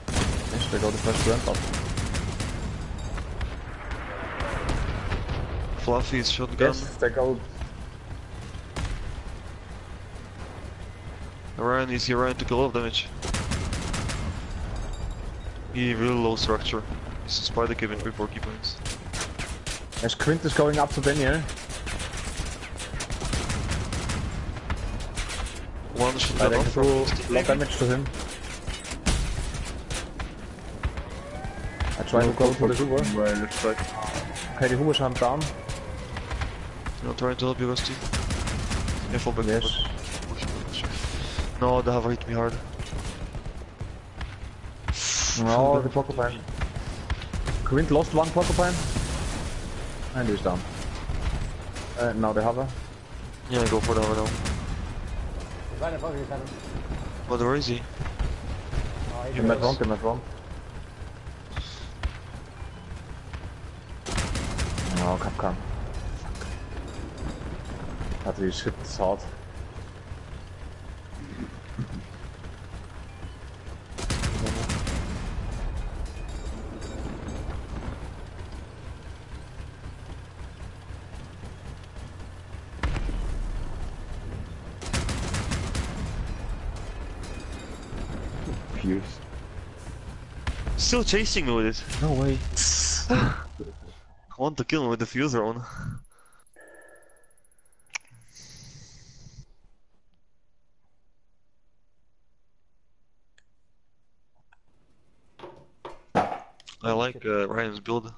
C: Yes, they go the first ramp up.
A: Fluffy's shotgun.
C: Yes, they go.
A: Ryan is here, Ryan took a lot of damage. He really low structure. He's a spider cave in 3 key points.
C: As Quint is going up to Daniel.
A: One should
C: I
A: have
C: think through lot damage to him. I try to go for the Hoover.
D: Right, left side.
C: Okay, the Hoover jump down.
A: I'm trying to help you, Rusty. Yeah, fall back.
C: Yes.
A: fall No, they have hit me hard.
C: No, the Porcupine. Quint lost one Porcupine. And he's down. Uh, now they hover.
A: Yeah, go for the hover now.
B: Right you.
A: But where is he?
B: Oh, there.
C: front, in my front. Oh, come, come. Had die shit hard.
A: Still chasing me with it. No way. I want to kill him with the fuser on. I like uh, Ryan's build.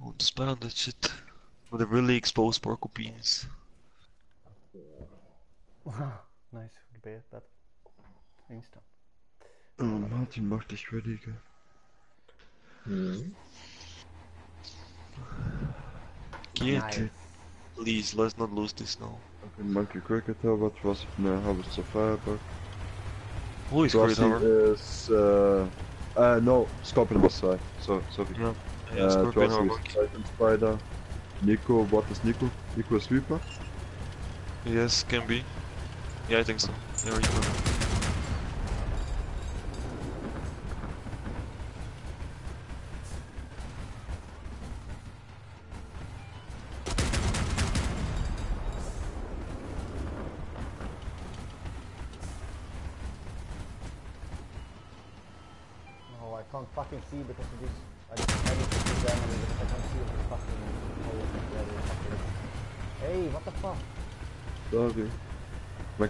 A: I want to spy on that shit. With a really exposed porcupines.
B: nice, gebeurt dat. Insta.
D: Oh, Martin macht dich ready, gell?
E: Mhm.
B: Nice.
A: Please, let's not lose this now.
D: Okay, Monkey Cricketer, wat was? Nee, Harvest of Firebug.
A: Who is
D: Drosy
A: Tower?
D: is, uh, uh, no, Scorpion was side. So, sorry.
A: Yeah, yeah
D: Uh,
A: Scorpion or Monkey.
D: Titan Spider. Nico, what is Nico? Nico is Reaper.
A: Yes, can be. Yeah, I think so. Reaper.
B: No,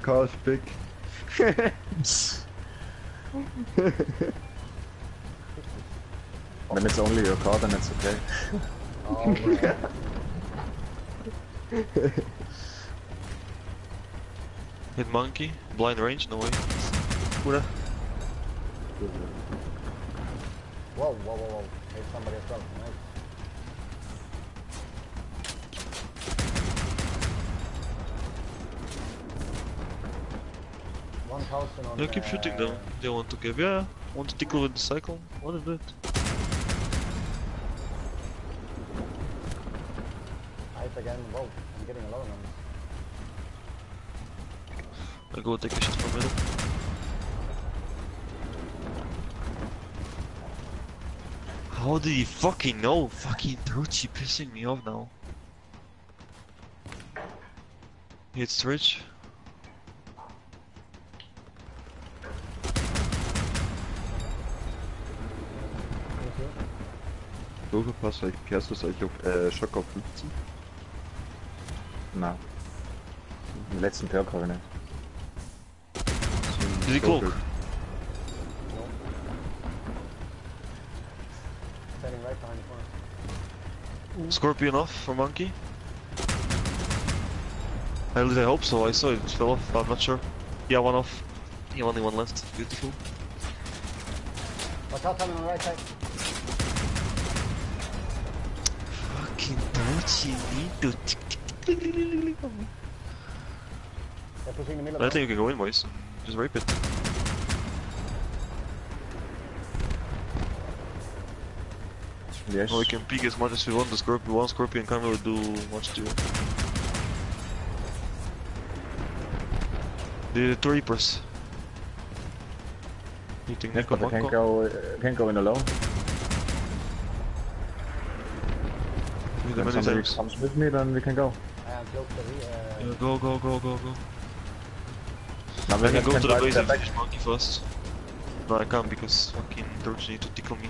D: My car is big.
C: When it's only your car, then it's okay.
B: Oh.
A: Hit monkey, blind range, no way. Kura.
B: Whoa, whoa, whoa, whoa. There's somebody as well. Nice. One thousand on
A: Yeah, keep
B: uh,
A: shooting them. They want to give. Yeah, want to tickle with the cycle. What is it?
B: Ice again. Whoa, I'm getting a lot of numbers.
A: I'll go take a shot from middle. How did he fucking know? Fucking Trochi pissing me off now. It's Rich.
D: So gepasst, fährst du es eigentlich auf äh, Schock auf 15?
C: Na. Den letzten Perk habe ich nicht.
A: Did he cloak?
B: Right behind the corner.
A: Scorpion off for Monkey? At least I hope so, I saw it fell off, but I'm not sure. Yeah, one off. Yeah, only one left. Beautiful.
B: Watch out, coming on the right side.
A: Fucking Torchito.
B: They're pushing the middle.
A: I think you can go in, boys. Just rape it.
C: Yes.
A: Or we can peek as much as we want. The scorpion, one scorpion can't really do much to it. The two reapers. Neko
C: but I can't go, uh, can't go in alone.
A: The
C: When somebody
A: times.
C: comes with me, then we can go.
B: I am close to the. Uh,
A: Yeah, go, go, go, go, go.
C: Now
A: I can go to the base
C: step
A: and finish monkey first. But I can't because fucking Torch need to tickle me.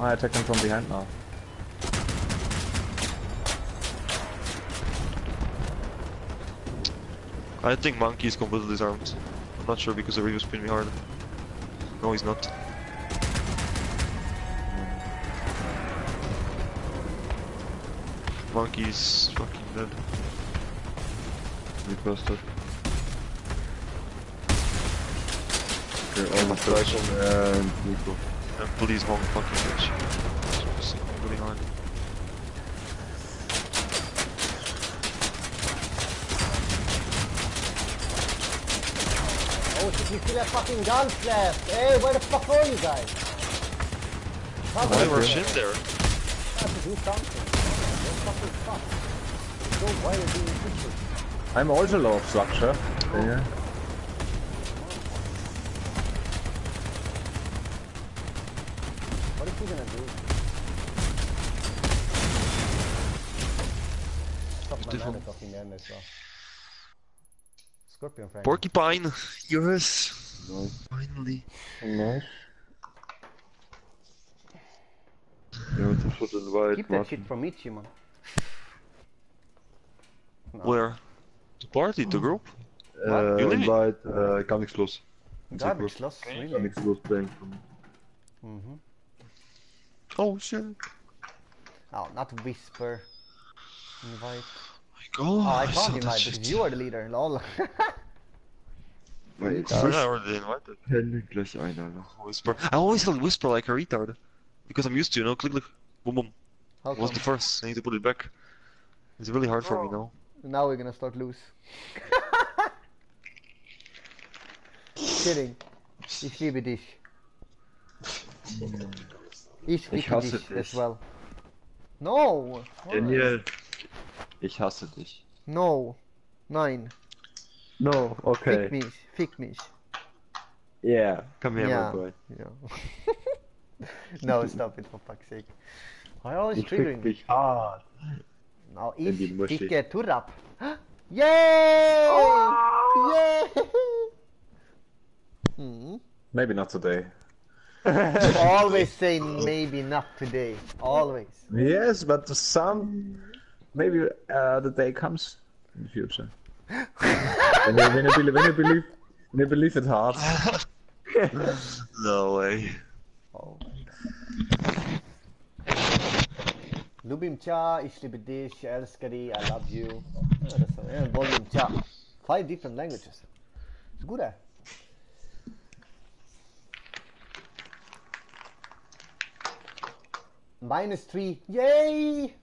C: I attack him from behind now.
A: I think monkey is completely disarmed. I'm not sure because the Reaver's pin me hard. No, he's not. Monkey's fucking dead.
D: We busted. Okay, almost touch and Nico.
A: And please one fucking bitch. It's really hard.
B: oh shit, we still have fucking guns left. Hey, where the fuck are you guys?
A: Why
B: on,
A: rush in there?
B: have to do something. What fucking fuck? So why are you doing pictures?
C: I'm also low of structure. Yeah.
B: What is he gonna do? Stop my
A: Beautiful.
B: mana talking end as. Scorpion Frank.
A: Porcupine! Yes!
D: Nice.
A: Finally.
D: Nice. Yeah, what the foot in white,
B: Keep that shit from Ichi, man. No.
A: Where? The party, the group?
D: Uh,
A: You
D: invite, uh, gar nichts los.
B: Garbage loss,
D: Gar
B: really?
D: nichts los playing from
B: Mm-hmm.
A: Oh shit.
B: Oh, not whisper. Invite.
A: My god.
B: Oh, I
A: saw
B: can't
A: that
B: invite
A: shit.
B: because you are the leader, lol.
D: Wait,
A: Yeah, I already invited.
D: Hände gleich ein, Alter.
A: Whisper. I always tell whisper like a retard. Because I'm used to, you know, click, click, boom, boom.
B: How
A: What's the first? I need to put it back. It's really hard for me now.
B: Now we're gonna start loose. Kidding. Ich liebe dich. Ich liebe
D: hasse
B: dich as
D: dich.
B: well. No!
D: Daniel, ich hasse dich.
B: No! Nein!
D: No, okay.
B: Fick mich! Fick mich!
D: Yeah, come here,
B: Yeah.
D: my boy.
B: Yeah. no, stop it for fuck's sake. Why always
D: Du
B: triggering
D: fick
B: me?
D: mich hart.
B: Now
D: in die
B: ich
D: Muschi.
B: ficke Turab. Yay! Yay! Hmm.
C: Maybe not today.
B: Always say maybe not today. Always.
C: Yes, but some maybe uh, the day comes in the future. when, you, when, you believe, when you believe, when you believe it hard.
A: No way.
B: Oh. Lubim Cha, ich liebe dich, jag I love you. Ja, det är så. Yeah, volume Cha. Five different languages. It's good eh? Minus three. Yay!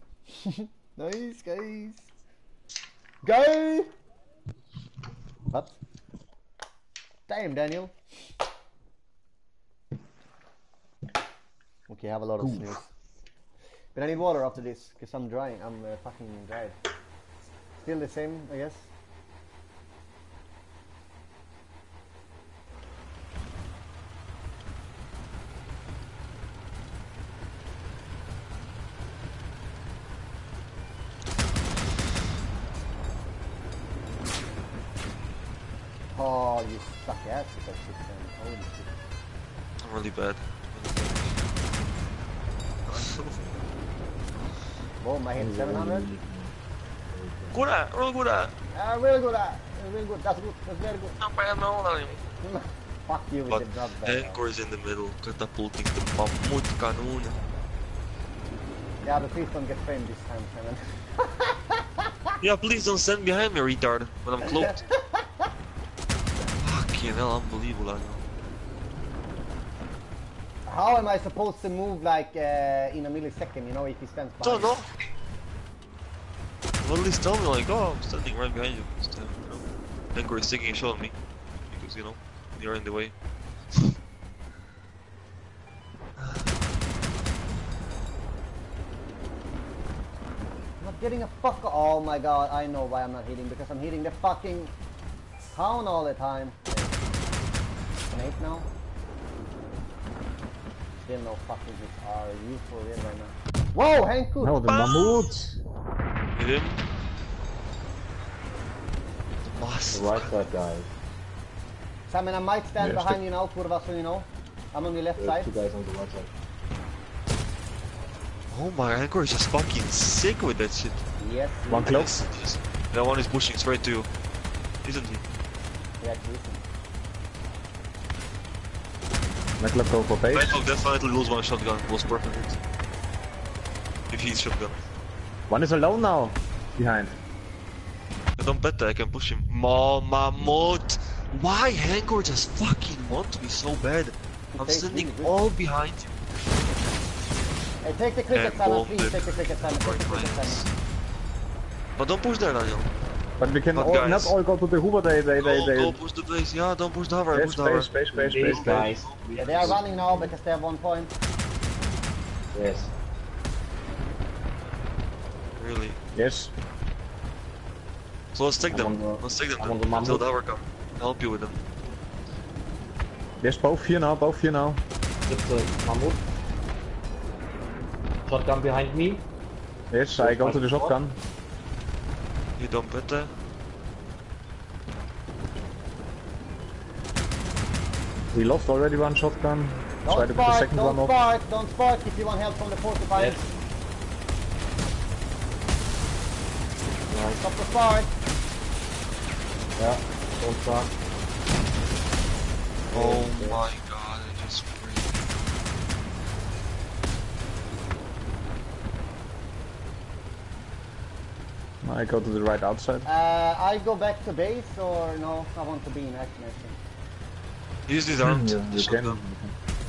B: nice guys. Go! What? Damn Daniel. Okay, I have a lot of snooze. But I need water after this, because I'm drying. I'm uh, fucking dried. Still the same, I guess. That's good. That's very good.
A: Não, pai, não, não.
B: Fuck you with
A: But
B: the drop back.
A: Anchor's in the middle, catapulting the Mammut Kanone.
B: Yeah, but please don't get framed this time, Simon.
A: Yeah, please don't stand behind me, retard, when I'm cloaked. Fucking hell, unbelievable, I know.
B: How am I supposed to move like uh, in a millisecond? You know, if he stands
A: Don't know. Well, at least tell me, like, oh, I'm standing right behind you. Just, you know. Anchor is taking a shot at me. Because, you know, you're in the way.
B: I'm not getting a fuck. Oh my god, I know why I'm not hitting because I'm hitting the fucking town all the time. An eight now. Still no fucking hits. Are you for real right now? Whoa, Hanku!
C: No, the mammoet.
A: Hit him. The
E: The right side guys.
B: Simon, I might stand
C: Yes,
B: behind you now, Kurva, so you know. I'm on your left
E: There's
B: side.
E: two guys on the right side.
A: Oh my, Anchor is just fucking sick with that shit.
B: Yes.
C: One close.
A: Yes, yes. That one is pushing straight to you. Isn't he?
B: Yeah, actually, listen.
C: Metal go for base.
A: Nightlock definitely lose one shotgun. Was perfect. If he's shotgun.
C: One is alone now. Behind.
A: I don't bet that I can push him. Ma Mammoth! Why Hankor just fucking want to be so bad? I'm
B: takes
A: standing
B: really
A: all behind you.
B: Hey, take the cricket, eh,
A: And
B: Simon, please. Take the cricket, Simon. Take the cricket,
A: minds.
B: Simon.
A: But don't push there, Daniel.
C: But we can
A: But
C: all,
A: guys-
C: not all go to the Hoover. They, they, they,
A: Go,
C: they.
A: go push the base. Yeah, don't push the hover.
C: Yes,
A: push the hover.
C: base, base, base, base,
E: These
C: base.
E: guys.
B: Yeah, they are running now because they have one point.
E: Yes.
A: Really.
C: Yes.
A: So let's take them.
E: the-
A: let's take them then,
E: the
A: until
E: Mammoth.
A: the come. I'll help you with them.
C: Yes, both here now. Both here now.
E: It's a Mammut. Shotgun behind me.
C: Yes, I go to the shotgun.
A: You don't there.
C: We lost already one shotgun. Try
B: Don't
C: to put the
B: spark,
C: one
B: don't spark, don't spark if you want help from the fortifiers.
E: Yes.
B: Stop the spark.
E: Yeah. Don't start.
A: Oh
E: yes.
A: my god, I just freaked.
C: I go to the right outside.
B: Uh, I go back to base or no? I want to be in action. I think.
A: Use these arms.
C: Yeah,
A: the
C: you can.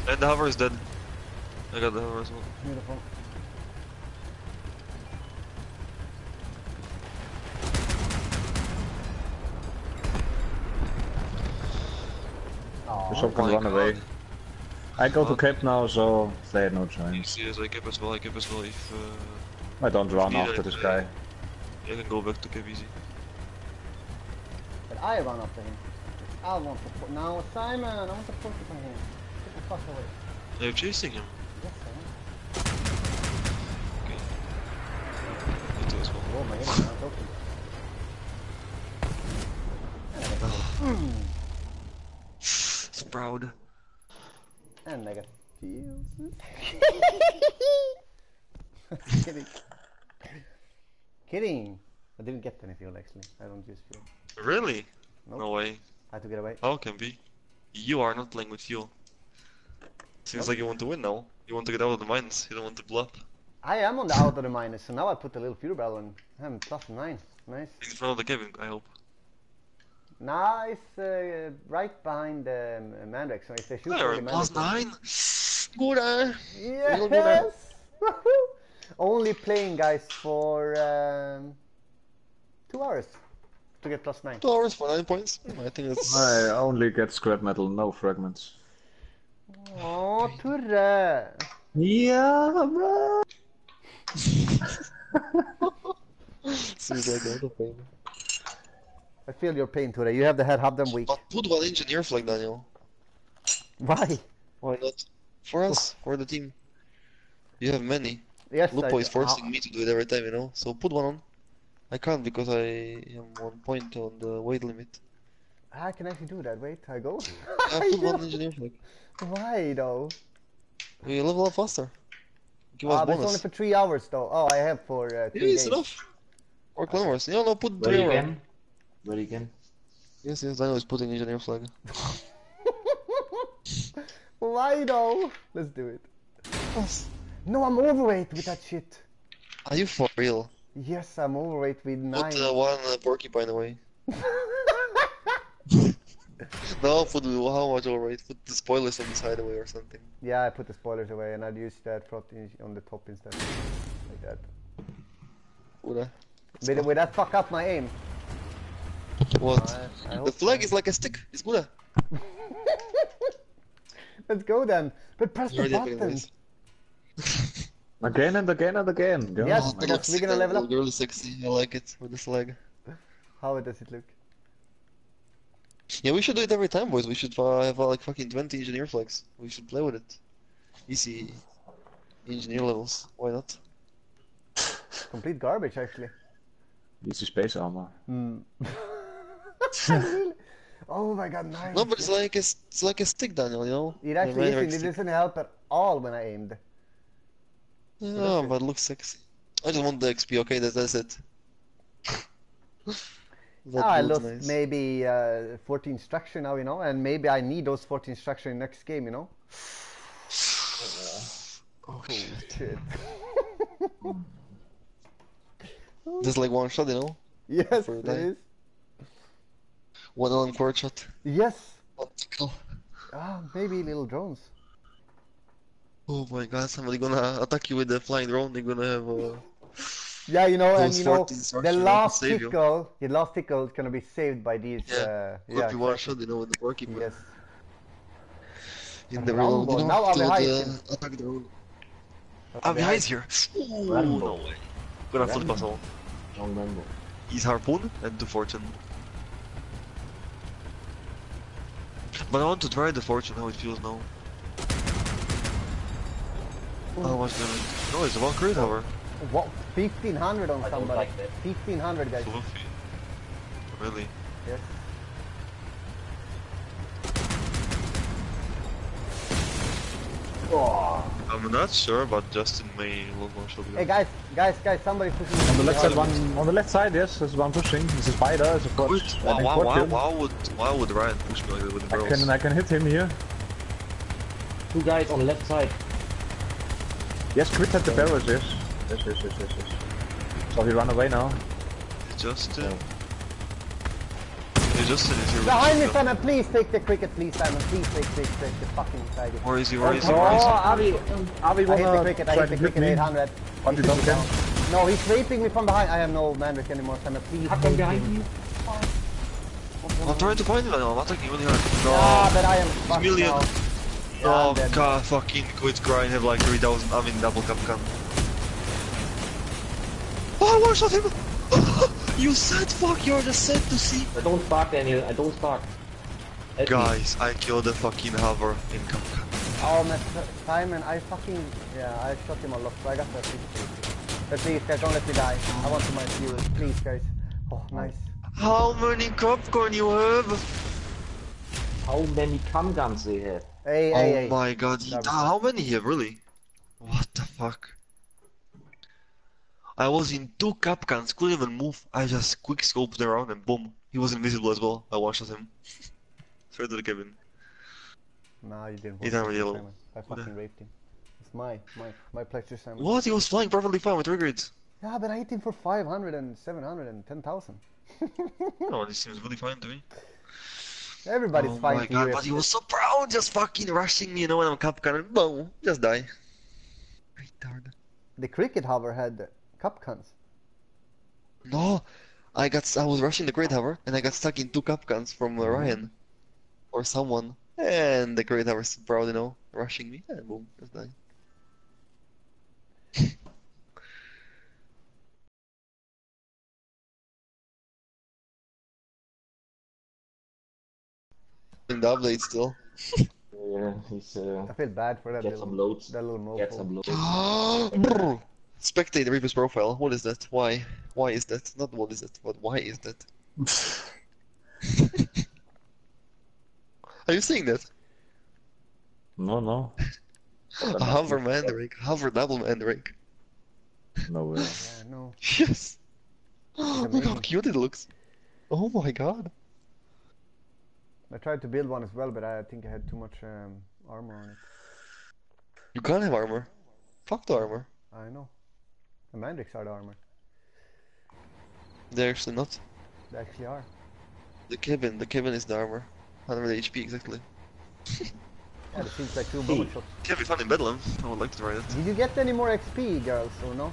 A: And the hover is dead. I got the hover as well.
B: Beautiful.
C: The
B: Aw.
C: shotgun
A: my
C: run
A: God.
C: away. I go to
A: Fuck.
C: cap now, so they had no chance.
A: Yes, I keep as well, I keep as well if uh,
C: I don't run
A: Yeah,
C: after this
A: uh,
C: guy.
A: I can go back to Cap easy.
B: But I run after him. I want to put now Simon. I want to fortify him. Get the fuck away.
A: Are you chasing him?
B: Yes, I am.
A: Okay. Me too as well.
B: Oh my god, I'm talking. And I
A: proud.
B: and I got feels. Kidding. Kidding. I didn't get any fuel actually. I don't use fuel.
A: Really?
B: Nope.
A: No way.
B: I had to get away.
A: How can be? You are not playing with fuel. Seems
B: What?
A: like you want to win now. You want to get out of the mines. You don't want to blow up.
B: I am on the out of the mines, so now I put a little fuel barrel and I'm plus nine. Nice.
A: In front of the cabin, I hope.
B: Nice, uh, right behind the um, Mandrake, so if they shoot
A: There,
B: the
A: plus nine. Good, eh?
B: Yes! Only playing guys for um, two hours to get plus nine.
A: Two hours for nine points. I think that's.
C: I only get scrap metal, no fragments.
B: Oh, Turre!
C: Yeah, bro.
A: Seems like a lot of pain.
B: I feel your pain, today. You have the head them weak.
A: But put one engineer flag, Daniel.
B: Why?
A: Why not? For us, for the team. You have many.
B: Yes,
A: Lupo
B: I,
A: is forcing me to do it every time, you know. So put one on. I can't because I am one point on the weight limit.
B: I can actually do that. Wait, I go.
A: I
B: I
A: put one engineer flag.
B: Why though?
A: We level up faster. Give us
B: Ah, it's
A: bonus.
B: only for three hours though. Oh, I have for uh,
A: Yeah,
B: three
A: it's
B: days.
A: enough. Or clan wars. No, no, put three around.
E: again. Ready again.
A: Yes, yes, I know he's putting engineer flag.
B: Why though? Let's do it. No, I'm overweight with that shit.
A: Are you for real?
B: Yes, I'm overweight with nine.
A: Put uh, one uh, porcupine away. No, put the- how much overweight? Put the spoilers on the side away or something.
B: yeah, I put the spoilers away and I'd use that protein on the top instead. Like that.
A: Oda.
B: Will, will that fuck up my aim?
A: What?
B: I, I
A: The flag
B: so.
A: is like a stick. It's Buddha.
B: Let's go then. But press the
A: Already happening,
B: button.
C: Again and again and again. Go.
B: Yes.
A: Oh,
B: because
A: it
B: we're gonna level up.
A: Really sexy. I like it with the flag.
B: How does it look?
A: Yeah, we should do it every time, boys. We should uh, have uh, like fucking 20 engineer flags. We should play with it. Easy engineer levels. Why not?
B: Complete garbage actually.
C: Easy space armor.
B: Oh my god, nice.
A: No, but it's like a, it's like a stick, Daniel. You know.
B: It actually is,
A: rank
B: it doesn't help at all when I aimed.
A: Yeah, but it looks sexy. I just want the XP. Okay, that, that's it. That
B: Ah, I lost
A: nice.
B: maybe uh, 14 structure now, you know, and maybe I need those 14 structure in next game, you know.
A: Oh,
B: Shit.
A: Just like one shot, you know.
B: yes, it is.
A: One alarm core shot.
B: Yes.
A: One tickle.
B: Ah, maybe little drones.
A: Oh my god, somebody gonna attack you with a flying drone. They're gonna have uh,
B: Yeah, you know, and
A: Those
B: you know, the last
A: save you.
B: tickle, the last tickle is gonna be saved by these.
A: Yeah,
B: Uh,
A: could
B: yeah,
A: be one
B: exactly.
A: shot, you know, with the porcupine.
B: Yes.
A: In the
B: Rambo,
A: real, you know,
B: now I'll be
A: to
B: hiding.
A: the attack drone.
B: That's
A: Ah,
B: behind.
A: behind here. Ooh,
E: Rambo.
A: no way. Gonna flip
E: Rambo.
A: us all.
E: John Rambo.
A: He's harpoon and the fortune. But I want to try the fortune, how it feels now. How much damage? No, it's a one crit hour.
B: What? 1500 on
E: I
B: somebody.
E: like
B: 1500 guys.
A: Fluffy. Really?
B: Yes.
E: Oh,
A: I'm not sure, but Justin may look one shot.
B: Hey guys, guys, guys, somebody pushing.
C: On the left side, one on the left side, yes, there's one pushing. There's a spider, there's a quad.
A: Wait, why,
C: a
A: why, why, why would why would Ryan push me like with the
C: I can I can hit him here.
E: two guys on the left side.
C: Yes, crit at the barrels, yes. Yes, yes, yes, yes, yes. So he run away now.
A: Justin. Hey, Justin is here. with
B: Behind me,
A: the-
B: Simon, please take the cricket, please, Simon. Please take, take, take the fucking tiger.
A: Where is he? Where is he?
C: Oh,
A: Where is he?
C: Avi, Avi
B: I hit the cricket, I
C: try
B: hit the cricket,
C: me,
B: 800.
C: but you
B: He
C: don't
B: took me
C: can.
B: down. No, he's raping me from behind. I have no manric anymore, Simon. Please.
E: Hack
B: take
E: him behind
B: him.
E: you.
A: I'm trying to find him. I'm attacking really hard. No.
B: Ah, but I am fucked
A: million.
B: now.
A: Oh
B: I'm
A: god, fucking quit grind have like 3000. I mean, double Kapkan. Oh, I one shot him! you said fuck, you're just set to see.
E: I don't spark, Daniel. I don't spark. Help me.
A: Guys, I killed the fucking hover in cup gun.
B: Oh, man, Simon, I fucking... Yeah, I shot him a lot, so I got that 50. But please, guys, don't let me die. I want to my viewers. Please, guys. Oh, nice.
A: How many popcorn you have?
E: How many Kapkans they have?
B: Hey,
A: oh
B: hey, hey.
A: my god, he,
B: That was-
A: how many here, really? What the fuck? I was in two Kapkans, couldn't even move. I just quick scoped around and boom. He was invisible as well. I one shot him. Straight to the cabin.
B: No, you didn't.
A: He's
B: not
A: yellow.
B: Simon. I fucking raped him. It's my, my, my pleasure, Simon.
A: What? He was flying perfectly fine with triggered.
B: Yeah, but I hit him for 500 and 700 and 10,000.
A: No, this seems really fine to me.
B: Everybody's
A: oh
B: fine
A: my god, but he was so proud, just fucking rushing, you know, when I'm Kapkan and boom, just die. Retard.
B: The cricket hover had Kapkans.
A: No, I got, I was rushing the crate hover and I got stuck in two Kapkans from uh, Ryan or someone, and the crate hover was proud, you know, rushing me and boom, just died. In the update still.
E: Yeah, he's uh,
B: I feel bad for that
E: get
B: little,
E: some loads.
B: that little
E: Get some loads.
A: Brr. Spectate the Reaper's profile. What is that? Why? Why is that? Not what is it, but why is that? Are you seeing that?
C: No, no.
A: A hover mandrake, hover double mandrake.
C: No way.
B: Yeah, no.
A: Yes. Look how cute it looks. Oh my god.
B: I tried to build one as well, but I think I had too much um, armor on it.
A: You can't have armor. Fuck the armor.
B: I know. The Mandrix are the armor.
A: They're actually not.
B: They actually are.
A: The cabin, the cabin is the armor. 100 HP exactly.
B: Yeah, it seems like two bullet shots.
A: Can be fun in Bedlam. I would like to try it.
B: Did you get any more XP, girls, or no?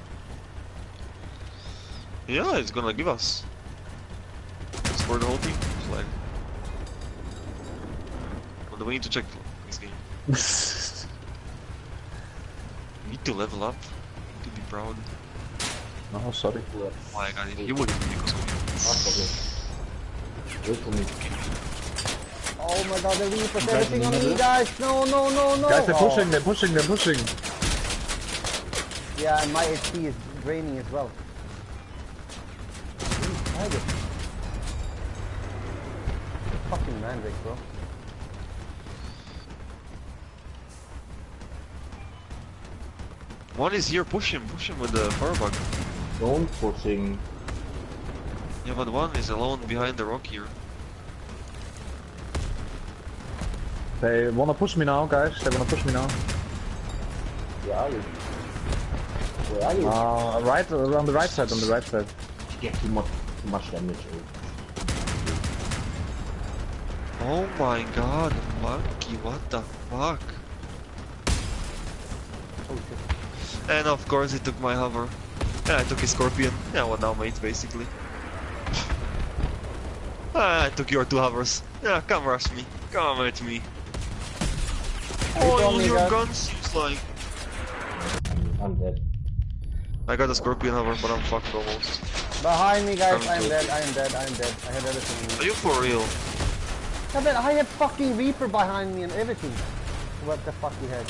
A: Yeah, it's gonna give us. It's for the whole team. It's like. Well, we need to check this game. We need to level up. Need to be proud.
C: Oh, sorry.
E: Cool.
A: Oh my god, he would because of me.
E: Wait for me.
B: Oh my god, the Reapers, everything on me, guys! No, no, no, no!
C: Guys, they're
B: Oh.
C: pushing, they're pushing, they're pushing.
B: Yeah, and my HP is draining as well. Fucking Mandrake, bro.
A: One is here, push him, push him with the firebug.
E: Don't pushing.
A: Yeah, but one is alone behind the rock here.
C: They wanna push me now, guys. They wanna push me now.
E: Where are you? Where are you?
C: Uh, right, uh, on the right side, on the right side.
E: You get too much, too much damage. eh?
A: Oh my god, monkey, what the fuck?
B: Oh shit.
A: And of course he took my hover. Yeah, I took his scorpion. Yeah, well now mate, basically. ah, I took your two hovers. Yeah, come rush me. Come at me. Oh,
B: me
A: your
B: that.
A: gun seems like...
E: I'm dead.
A: I got a scorpion hover, but I'm fucked almost.
B: Behind me, guys,
A: I'm
B: I'm
A: dead.
B: I'm dead, I'm dead. I had everything in
A: Are you for real?
B: Yeah, but I had fucking Reaper behind me and everything. What the fuck you had?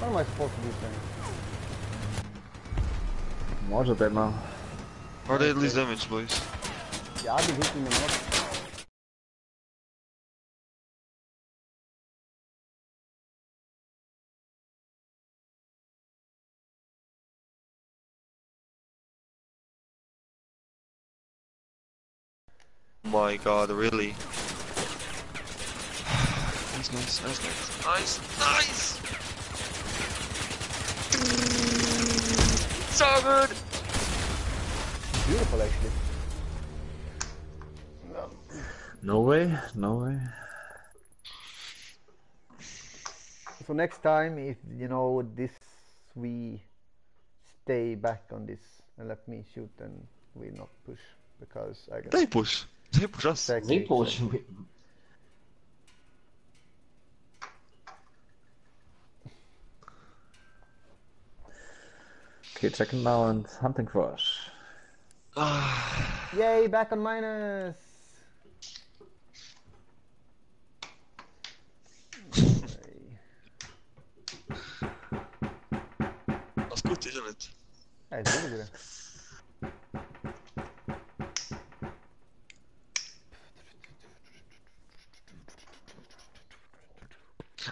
B: What am I supposed to do then?
C: Watch it now.
A: Are they at least damage, boys?
B: Yeah, I've been hitting them up.
A: My god, really? nice, nice, nice, nice, nice, nice! So good!
B: Beautiful, actually.
C: No way, no way.
B: So next time, if you know this, we stay back on this and let me shoot, and we not push because I got
A: They push. They push us.
B: exactly.
E: They push
C: Okay, checking now and hunting for us.
A: Ah,
B: Yay, back on minus.
A: that's good, isn't it?
B: Yeah, it's really good.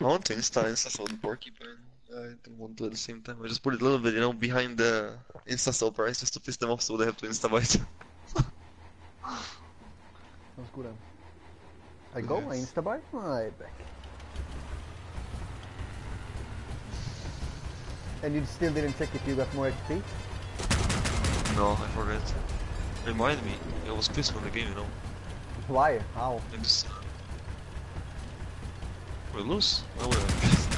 A: I want to insta install the porcupine. I to do at the same time. I just put it a little bit, you know, behind the insta stall price just to piss them off so they have to insta bite.
B: Sounds good. Then. I go, I
A: Yes.
B: insta buy, right back. And you still didn't check if you got more XP?
A: no, I forgot. Remind me. I was pissed when the game, you know.
B: Why? How?
A: I just. Uh, we lose. Why would I be pissed?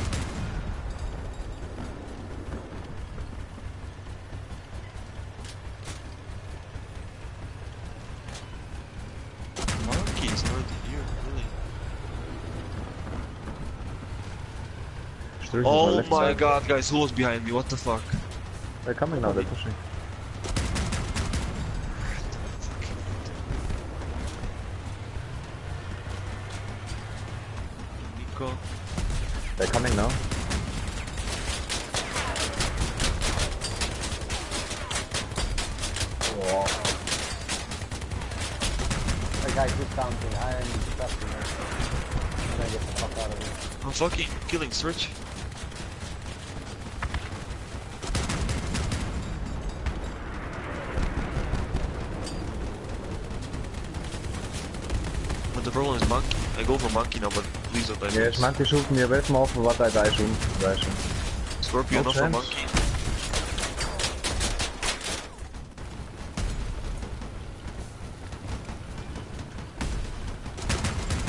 A: Monkey is already here, really.
C: Sturges on the
A: Oh my
C: side.
A: god, guys, who was behind me? What the fuck?
C: They're coming now, they're pushing.
A: Nico.
C: They're coming now.
B: Hey guys, this something. I am disgusting. And I get the fuck out of here.
A: I'm fucking killing Switch. What the problem is monkey. I go for monkey now, but please don't die.
C: Yes, manche zoeken je weet maar over wat hij daar zoekt. Weet je.
A: Scorpion,
C: No chance.
A: monkey.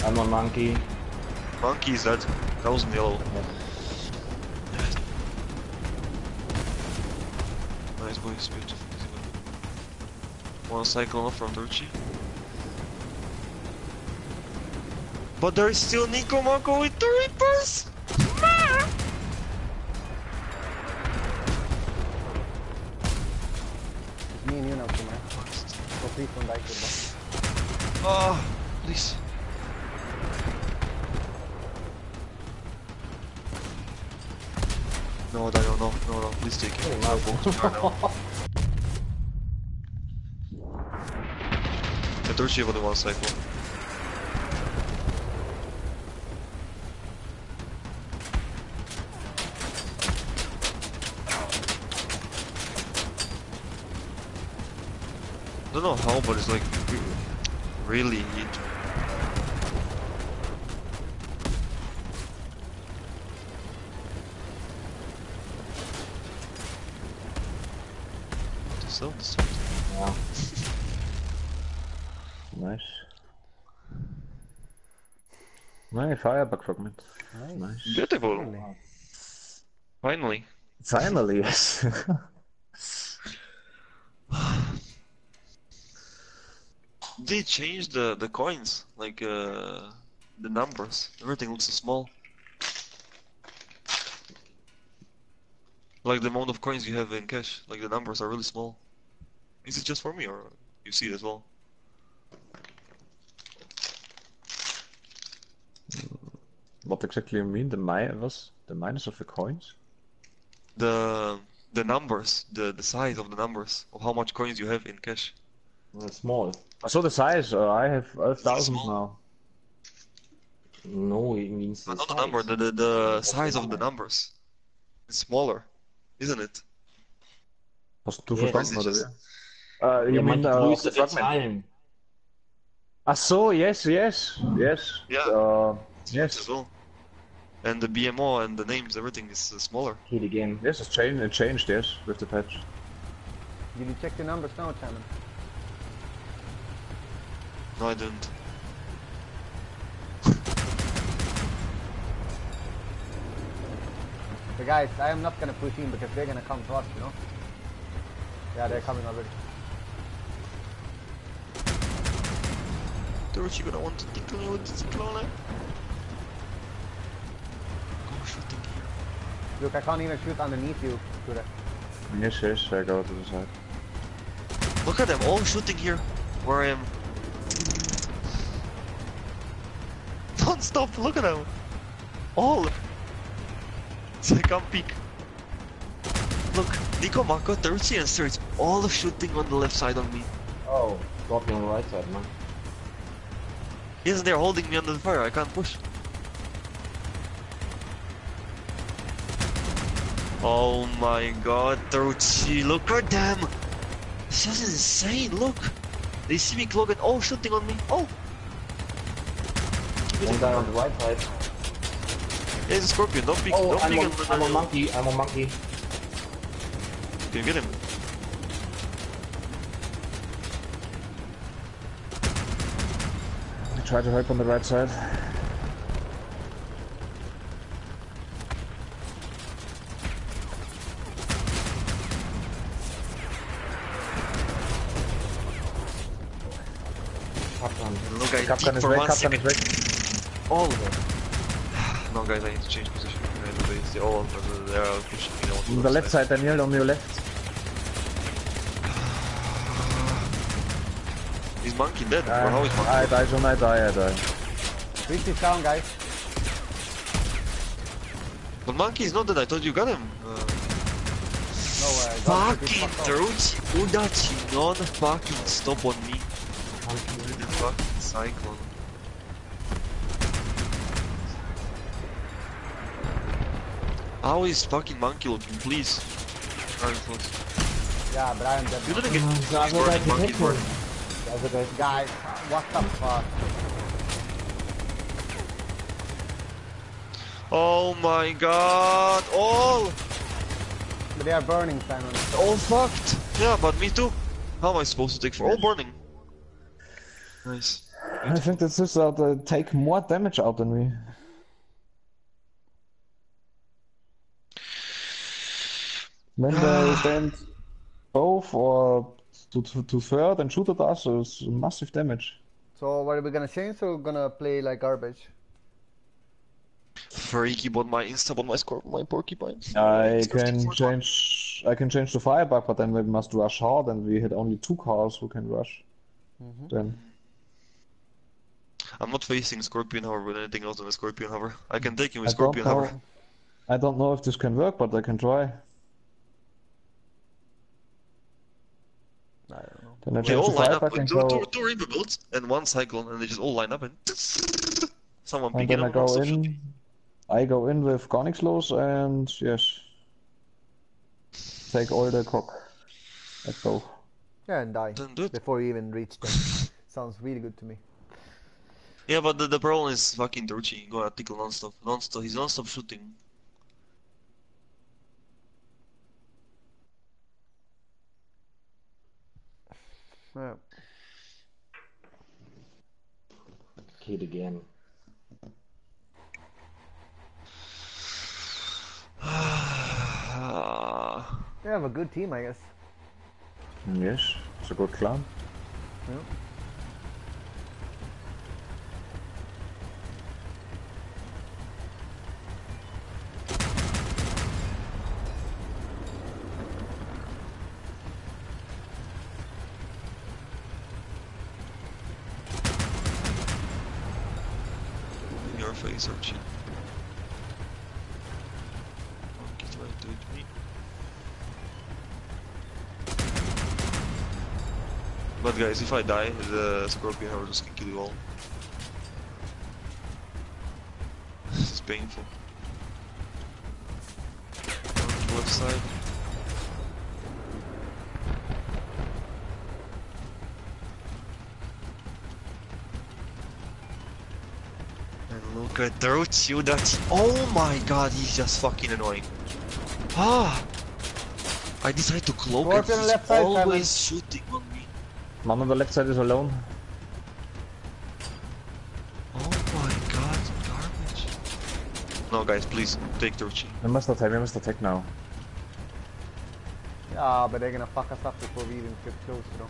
E: I'm on monkey.
A: Monkey is. That in yellow. Nice boys, beautiful. One cycle off from Turchi. But there is still Nico Marco with the Reapers!
B: Me and you now. So please don't die, kid.
A: Ah, please. No, Daniel, no, no, no, please take it. No, go to Daniel. The Turchi for the one cycle. I don't know how, but it's like really heat. So, so.
E: Yeah.
C: Nice. Nee, firebug fragment.
B: Nice.
C: Nice.
A: Beautiful.
B: Really.
A: Finally.
C: Finally, yes.
A: They changed the the coins, like uh, the numbers. Everything looks so small. Like the amount of coins you have in cash, like the numbers are really small. Is it just for me, or you see it as well?
C: What exactly you mean? The mi was the minus of the coins?
A: The the numbers, the the size of the numbers of how much coins you have in cash.
E: Well, small.
C: I saw the size. Uh, I have twelve thousand
A: small?
C: now.
E: No, it means the
A: Not the
E: size.
A: number, the the, the size of the numbers. It's smaller, isn't it?
C: Hast du
E: Yes.
C: verstanden, oder
A: just-
C: Uh, you
E: Ja,
C: mean uh, the
E: der
C: fragment?
E: Zahlen.
C: Ah, so, yes, yes, yes.
A: Yeah.
C: Uh,
A: As
C: yes,
A: well. And the BMO and the names, everything is uh, smaller.
E: Hit again.
C: yes, it's changed. It changed, yes, with the patch.
B: Did you check the numbers now, Chairman?
A: No, I didn't.
B: The guys, I am not gonna push in because they're gonna come to us, you know? Yeah, they're coming already.
A: Dorothy gonna want to tickle me with the cyclone. Go shooting here.
B: Look, I can't even shoot underneath you, Ture.
C: Yes, yes, I go to the side.
A: Look at them all shooting here, where I am. Don't stop, look at them. All. So I can't peek. Look, Nico, Marco, Dorothy and Serge, all shooting on the left side of me.
E: Oh, dropping on the right side, man.
A: Yes, they're holding me under the fire, I can't push. Oh my god, Dorothy, look at them! This is insane, look! They see me clogging, all shooting on me. Oh! Give me
E: One
A: the
E: guy on the right side.
A: Yeah, it's a scorpion, don't peek,
E: Oh,
A: don't
E: I'm
A: peek
E: on, I'm on monkey. I'm on monkey.
A: Can you get him?
C: I try to help on the right side.
A: Kapkan. Look, I
C: Captain is
A: for
C: weg, Captain is
A: second.
C: Weg.
A: All of them. No guys, I need to change position behind the base. They all they are pushing me on
C: On the left side, Daniel, on your left.
A: Is monkey dead?
C: Uh,
A: or how is monkey?
C: I die, John, I die, I die.
B: Reach is down, guys.
A: But monkey is not dead. I thought you got him. Uh,
B: No, uh, don't shoot,
A: fucking
B: it's fucked up.
A: Teruchi Udachi non fucking stop on me. With the fucking cyclone. How is fucking monkey looking, please.
B: Yeah, but I'm. dead.
A: You don't get uh,
E: the other
A: monkey
E: for
B: Guys, what the fuck?
A: Oh my god, all!
B: They are burning, Simon.
A: All fucked! Yeah, but me too. How am I supposed to take for all burning? Nice.
C: I think this is sisters to take more damage out than me. When they stand both or to, to, to third and shoot at us, it's massive damage.
B: So what are we gonna change or gonna play like garbage?
A: Freaky bought my insta bought my score my porcupine.
C: I can change. I can change the firebug, but then we must rush hard, and we hit only two cars who can rush. Mm-hmm. Then
A: I'm not facing Scorpion Hover with anything else than a Scorpion Hover. I can take him with
C: I
A: Scorpion. Hover.
C: I don't know if this can work, but I can try.
B: I don't know.
C: Then I
A: They all line up
C: firebug
A: with
C: and
A: two,
C: go,
A: two, two Reaper builds and one Cyclone and they just all line up and someone
C: and
A: pick it
C: then I go in.
A: shooting.
C: I go in with Garnixlos and yes, take all the cock at both.
B: Yeah, and die
A: Then do it.
B: before you even reach them. Sounds really good to me.
A: Yeah, but the, the problem is fucking Doruchi gonna tickle non-stop. Non-stop, he's non-stop shooting.
B: Yeah.
E: Kid again.
B: They have a good team, I guess.
C: Yes, it's a good clan.
A: In your face, Archie. Monkey trying to hit me. But guys, if I die, the Scorpion just can kill you all. This is painful. On the left side. And look at Dorothy, that's- Oh my god, he's just fucking annoying. Ah! I decided to cloak and
B: Scorpion
A: he's
B: left side,
A: always shooting.
C: Man on the left side is alone.
A: Oh my god, garbage. No guys, please, take Dorothy.
C: We must attack, we must attack now.
B: Yeah, but they're gonna fuck us up before we even get close, you know.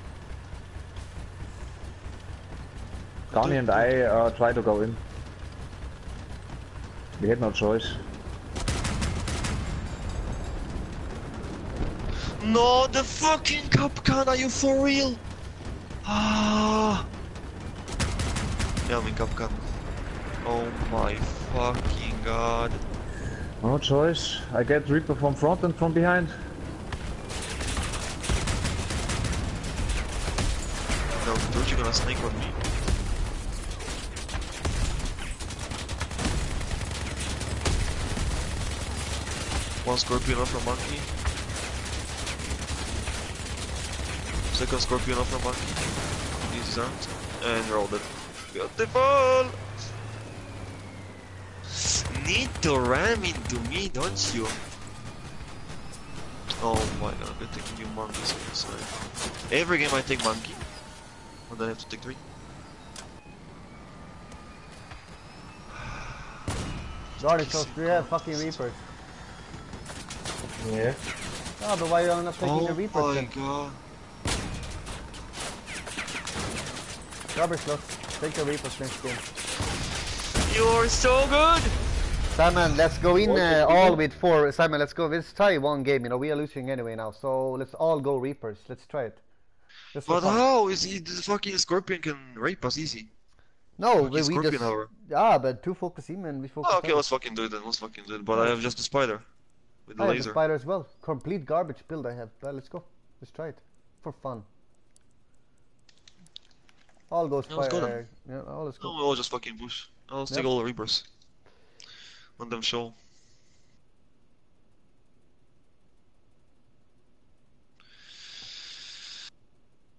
C: Garni and I uh, try to go in. We had no choice.
A: No, the fucking Kapkan, are you for real? Ah! Yeah, I'm. Oh my fucking god.
C: No choice. I get Reaper from front and from behind.
A: No, don't you gonna snake on me? One Scorpion off from Monkey. Second Scorpion off from Monkey. He's disarmed. And you're all dead. Beautiful! Need to ram into me, don't you? Oh my god, I take new monkeys on this side. Every game I take monkey. And then I have to take three.
B: God, it's so we have fucking Reapers.
D: Yeah.
B: No, but why are you not taking
A: oh
B: the Reapers
A: my
B: then?
A: god.
B: Garbage loss. Take the Reapers next game.
A: You're so good!
B: Simon, let's go in uh, all with four. Simon, let's go. Let's try one game. You know, we are losing anyway now, so let's all go Reapers. Let's try it. Just for
A: But how? Is he the fucking scorpion can rape us easy?
B: No,
A: Fucking
B: but we
A: scorpion
B: just.
A: hour.
B: Yeah, but two focus him and we focus.
A: Oh, okay,
B: on.
A: let's fucking do it then. Let's fucking do it. But I have just a spider. With the
B: I have the
A: laser.
B: spider as well. Complete garbage build I have. Well, let's go. Let's try it for fun. All go
A: Yeah, let's go
B: spider. Yeah, all let's
A: No,
B: go.
A: we'll just fucking push. I'll take all the reapers. Let them show.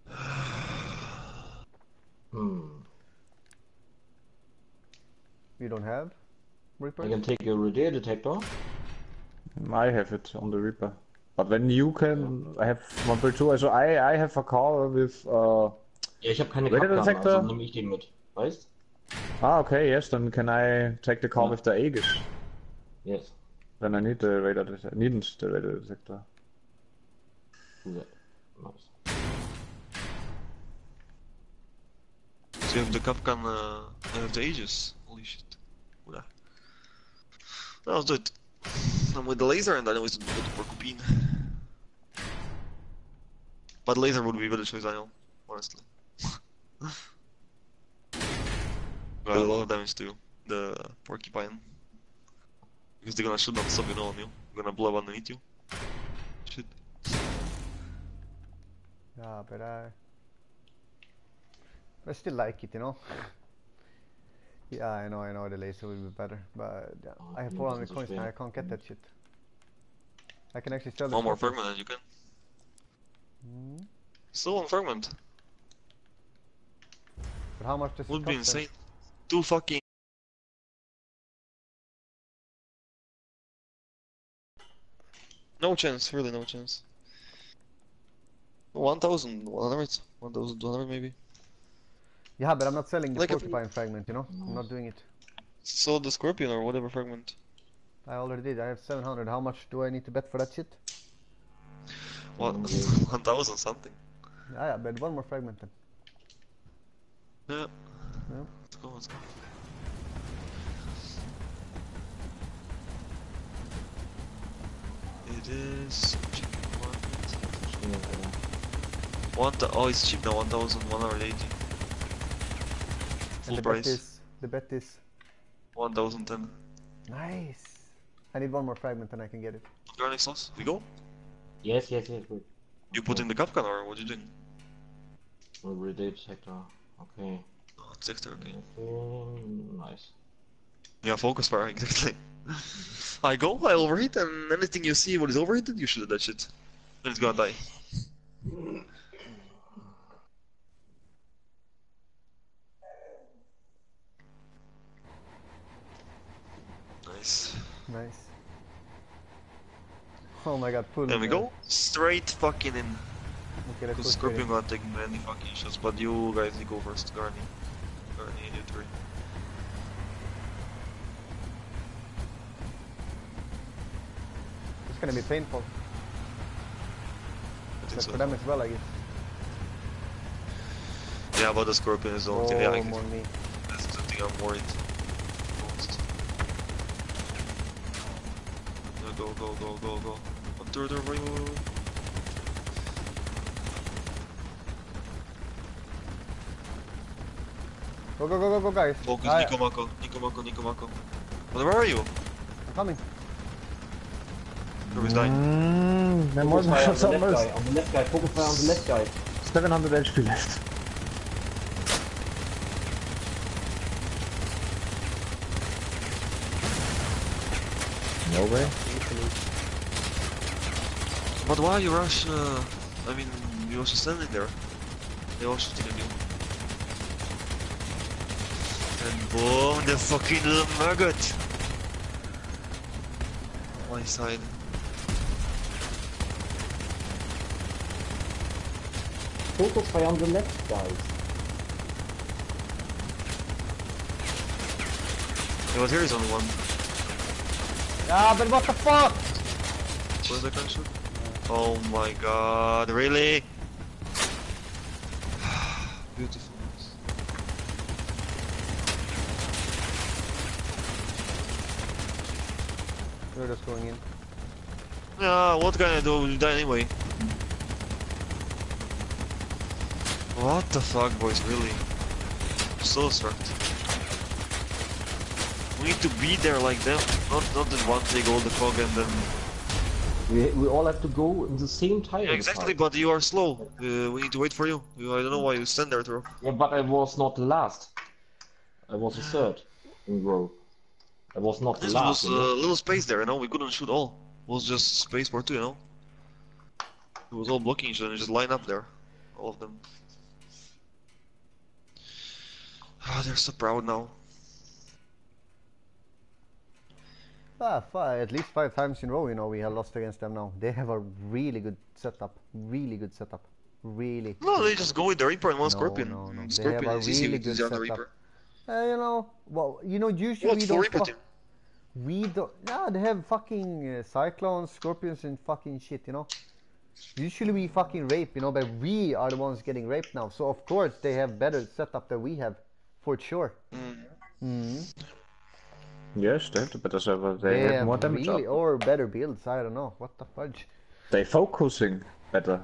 E: Hmm.
B: You don't have? Reaper?
E: I can take a radar detector.
C: I have it on the Reaper. But when you can have one point two, so I I have a car with uh
E: Ja, ich habe keine
C: Radar
E: Kapkan,
C: detector?
E: also nehme ich den mit. Weißt?
C: ah okay yes then can I take the car with the Aegis?
E: Yes.
C: Then I need the radar detector. Needn't the radar detector.
E: Yeah. Nice.
A: So you have the Kapkan, uh, I have the Aegis. Holy shit. Hola. No, let's do it. I'm with the laser and then I was with the Porcupine. But laser would be better choice, I know, honestly. Got a lot of damage to the Porcupine. Because they're gonna shoot non-stop, you know, on you. They're gonna blow up underneath you. Shit.
B: Yeah, but I. I still like it, you know. yeah, I know, I know the laser will be better, but yeah, I have
E: Mm,
B: 400 coins now. I can't get that shit. I can actually sell the
A: One more
B: scorpion.
A: fragment and you can.
B: Mm,
A: Still one fragment.
B: But how much does it
A: Would be insane. Two fucking. No chance, really no chance. 1100, 1200 maybe.
B: Yeah, but I'm not selling the
A: Like
B: porcupine fragment, you know. I'm not doing it.
A: So the scorpion or whatever fragment.
B: I already did. I have 700. How much do I need to bet for that shit?
A: What?
E: Mm.
A: 1000 something.
B: Yeah, yeah, but one more fragment then.
A: Yeah.
B: Yeah.
A: Let's go, let's go. It is chicken market.
E: Schnell,
A: One th- oh, it's cheap now, 1180.
B: And
A: Full
B: the
A: price.
B: bet is the bet is
A: 1010.
B: nice. I need one more fragment and I can get it.
A: Garlic sauce, we go?
E: Yes, yes, yes, good.
A: You put in the Kapkan or what are you doing?
E: A radar detector. Okay.
A: Oh, it's extra, okay.
E: Okay, nice.
A: Yeah, focus fire, exactly. I go, I overheat, and anything you see what is overheated, you shoot at that shit. Then it's gonna die. Nice.
B: Nice. Oh my god, pull.
A: There we go. Straight fucking in.
B: Okay,
A: Because Scorpion gonna take many fucking shots, but you guys need to go first. Garni. Garni you three.
B: It's gonna be painful. But
A: so.
B: for them as well, I guess.
A: Yeah, but the Scorpion is the only thing
B: Oh,
A: yeah, I can
B: more me.
A: That's the thing I'm worried most. Go, go, go, go, go. Up there, there, right, right, right.
B: Go, go, go, go, go, guys.
A: Focus,
B: Ah,
A: Nico Mako, Nico Mako, Nico Mako. But where are you?
B: I'm coming.
A: Where is dying?
C: Mm, there
E: Focus
C: was
E: fire on the left guy, on the left guy, focus fire on the left guy.
C: 700 HP left. No way.
A: But why you rush? Uh, I mean, you also standing there. They all shooting at you. And boom, the fucking little maggot. On my side.
E: Focus fire on the left guys.
A: Yeah, but here is only one.
B: Ah, but what the fuck?
A: Where's the gunshot? Oh my god, really? Beautiful.
B: We're just going in.
A: Yeah, what can I do? You die anyway. What the fuck, boys, really? I'm so distracted. We need to be there like them, not not that one take all the fog and then...
E: We, we all have to go in the same time.
A: Yeah, exactly, but you are slow. Uh, we need to wait for you. you. I don't know why you stand there, Turo.
E: Yeah, but I was not the last. I was the third in row. I was not the
A: This
E: last.
A: was a
E: know?
A: little space there, you know? We couldn't shoot all. It was just space for two, you know? It was all blocking each other, just line up there. All of them. Ah, they're so proud now.
B: Ah, fi at least five times in a row, you know, we have lost against them now. They have a really good setup. Really good setup. Really.
A: No, they just go with the Reaper and one
B: No,
A: Scorpion.
B: no, no. They
A: Scorpion
B: have a
A: is easy
B: really
A: with
B: good
A: the other
B: setup.
A: Reaper.
B: Uh, you know, well, you know, usually
A: What,
B: we don't.
A: Reaper
B: fu- we don't. Yeah, they have fucking uh, cyclones, scorpions, and fucking shit. You know. Usually we fucking rape, you know, but we are the ones getting raped now. So of course they have better setup than we have, for sure. Mm.
C: Yes, they have the better server. They,
B: They
C: have
B: have
C: more damage
B: really,
C: up.
B: or better builds. I don't know. What the fudge?
C: They focusing better.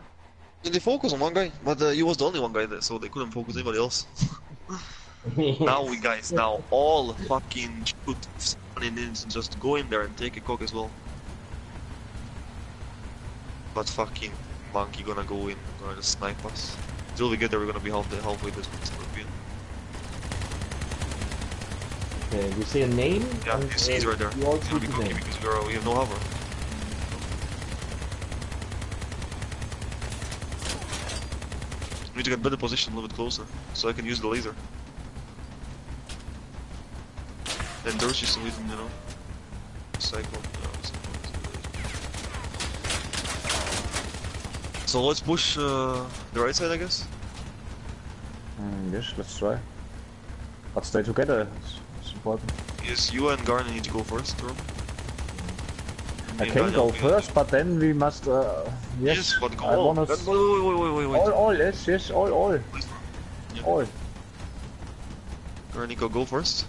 A: And they focus on one guy, but uh, he was the only one guy there, so they couldn't focus anybody else. now we guys, now all fucking shoot seven in and just go in there and take a cock as well. But fucking monkey gonna go in, gonna just snipe us. Till we get there, we're gonna be half the halfway this Scorpion.
E: Okay, we see a name.
A: Yeah, he's
E: uh,
A: right there.
E: You all
A: He's gonna be cocky
E: name.
A: because we, are, we have no hover. We need to get better position a little bit closer, so I can use the laser. And is with him, you know. Cycle. yeah, cycle. So let's push uh, the right side, I guess.
C: Mm, yes, let's try. But stay together. It's, it's important.
A: Yes, you and Garner need to go first, bro.
C: I can go first, but then we must. Uh, yes,
A: Yes, but go
C: I wanna. S-
A: wait, wait, wait, wait, wait.
C: All, all, yes, yes, all, all,
A: Yeah.
C: all.
A: Garnico, go first.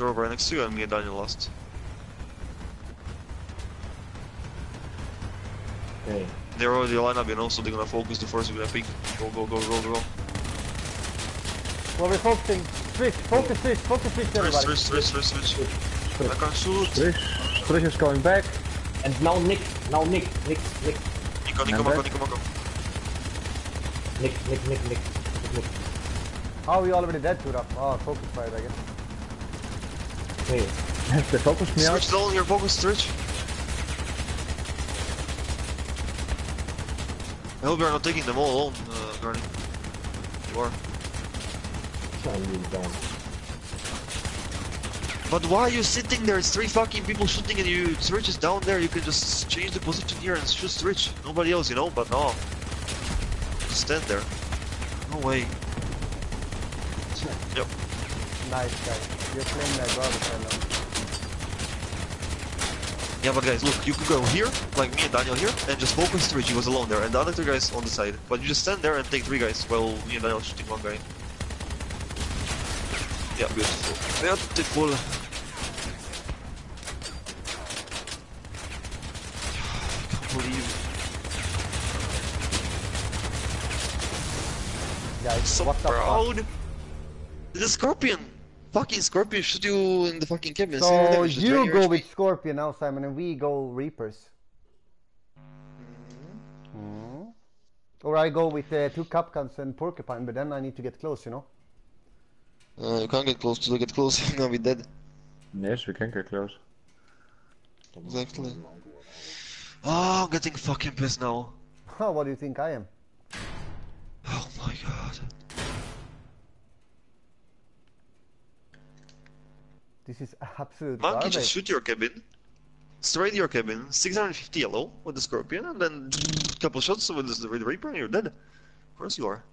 A: Throw right next to you, and me and Daniel last.
E: Okay.
A: They're already lined up, you know, so they're gonna focus the first with a peek. Go, go, go, go, go.
B: Well, we're focusing. Switch, focus, switch, focus, switch,
A: Switch,
B: everybody.
A: switch, switch, switch, switch. I can't shoot.
C: Strich, Strich is going back.
E: And now Nick, now Nick, Nick, Nick,
A: Nico, Nico,
C: Remember?
A: Mako, Nico, Mako.
E: Nick, Nick, Nick, Nick, Nick, Nick.
B: Oh, we already dead to. Oh, ah, focus fire, I guess.
E: Okay.
C: they focused me out.
A: Switch all your focus, switch. I hope you're not taking them all alone, uh, Garni. You are.
E: I'm really down.
A: But why are you sitting there? It's three fucking people shooting at you. Switch is down there, you can just change the position here and shoot Switch. Nobody else, you know, but no. Just stand there. No way. Yep.
B: Nice guy. You're playing like garbage right now.
A: Yeah, but guys, look, you could go here, like me and Daniel here, and just focus Switch, he was alone there, and the other two guys on the side. But you just stand there and take three guys, while me and Daniel shooting one guy. Yeah, beautiful. Beautiful. I can't believe
B: Guys,
A: so
B: what the fuck?
A: proud. The Scorpion! Fucking Scorpion shoot you in the fucking cabin. zero
B: So
A: damage, just
B: you
A: regular
B: go
A: HP.
B: with Scorpion now, Simon, and we go Reapers. Mm. Or I go with uh, two Kapkans and Porcupine, but then I need to get close, you know?
A: Uh, you can't get close to get close, you're gonna be dead.
C: Yes, we can get close.
A: Exactly. Oh, I'm getting fucking pissed now.
B: what do you think I am?
A: Oh my god.
B: This is absolute
A: Monkey
B: garbage.
A: just shoot your cabin. Straight your cabin, 650 yellow with the Scorpion, and then couple shots with the, with the Reaper and you're dead. Of course you are.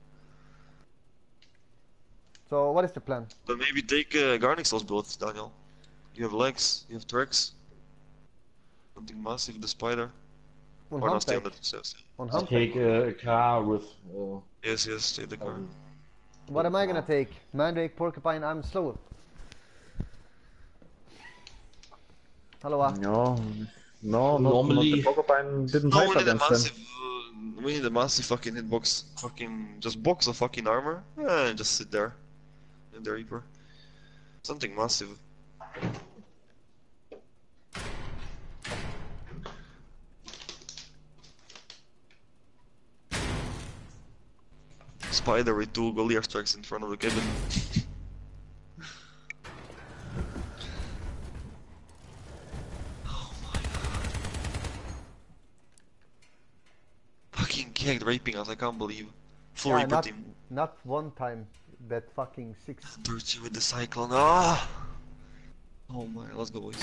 B: So what is the plan?
A: But maybe take uh, Garnix's build, Daniel. You have legs, you have tracks. Something massive, the spider.
B: On
A: or not stay on the yes.
B: On
E: I
B: Humpback?
E: take uh, a car with. Uh,
A: Yes, yes, take the car.
E: um,
B: What am I gonna take? Mandrake, Porcupine, I'm slow. Hello.
C: No, no, not,
E: Normally-
C: not the didn't
A: No,
C: fight
A: we need a massive, uh, we need a massive fucking hitbox. Fucking, just box of fucking armor, and just sit there. In the Reaper. Something massive. Spider with two Goliath strikes in front of the cabin. oh my god. Kegged raping us, I can't believe. Full
B: Yeah,
A: Reaper
B: not,
A: team.
B: not one time. That fucking six.
A: Dirty with the Cyclone. Ah! Oh my, let's go boys.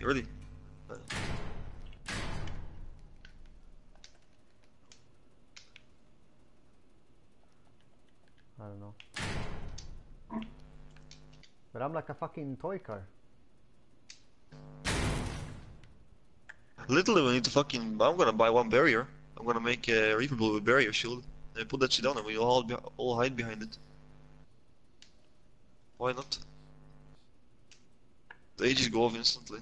A: You ready?
B: I don't know. But I'm like a fucking toy car.
A: Literally, we need to fucking. I'm gonna buy one barrier. I'm gonna make a Reaper Bull with barrier shield. And put that shit down and we all, be all hide behind it. Why not? The Aegis go off instantly.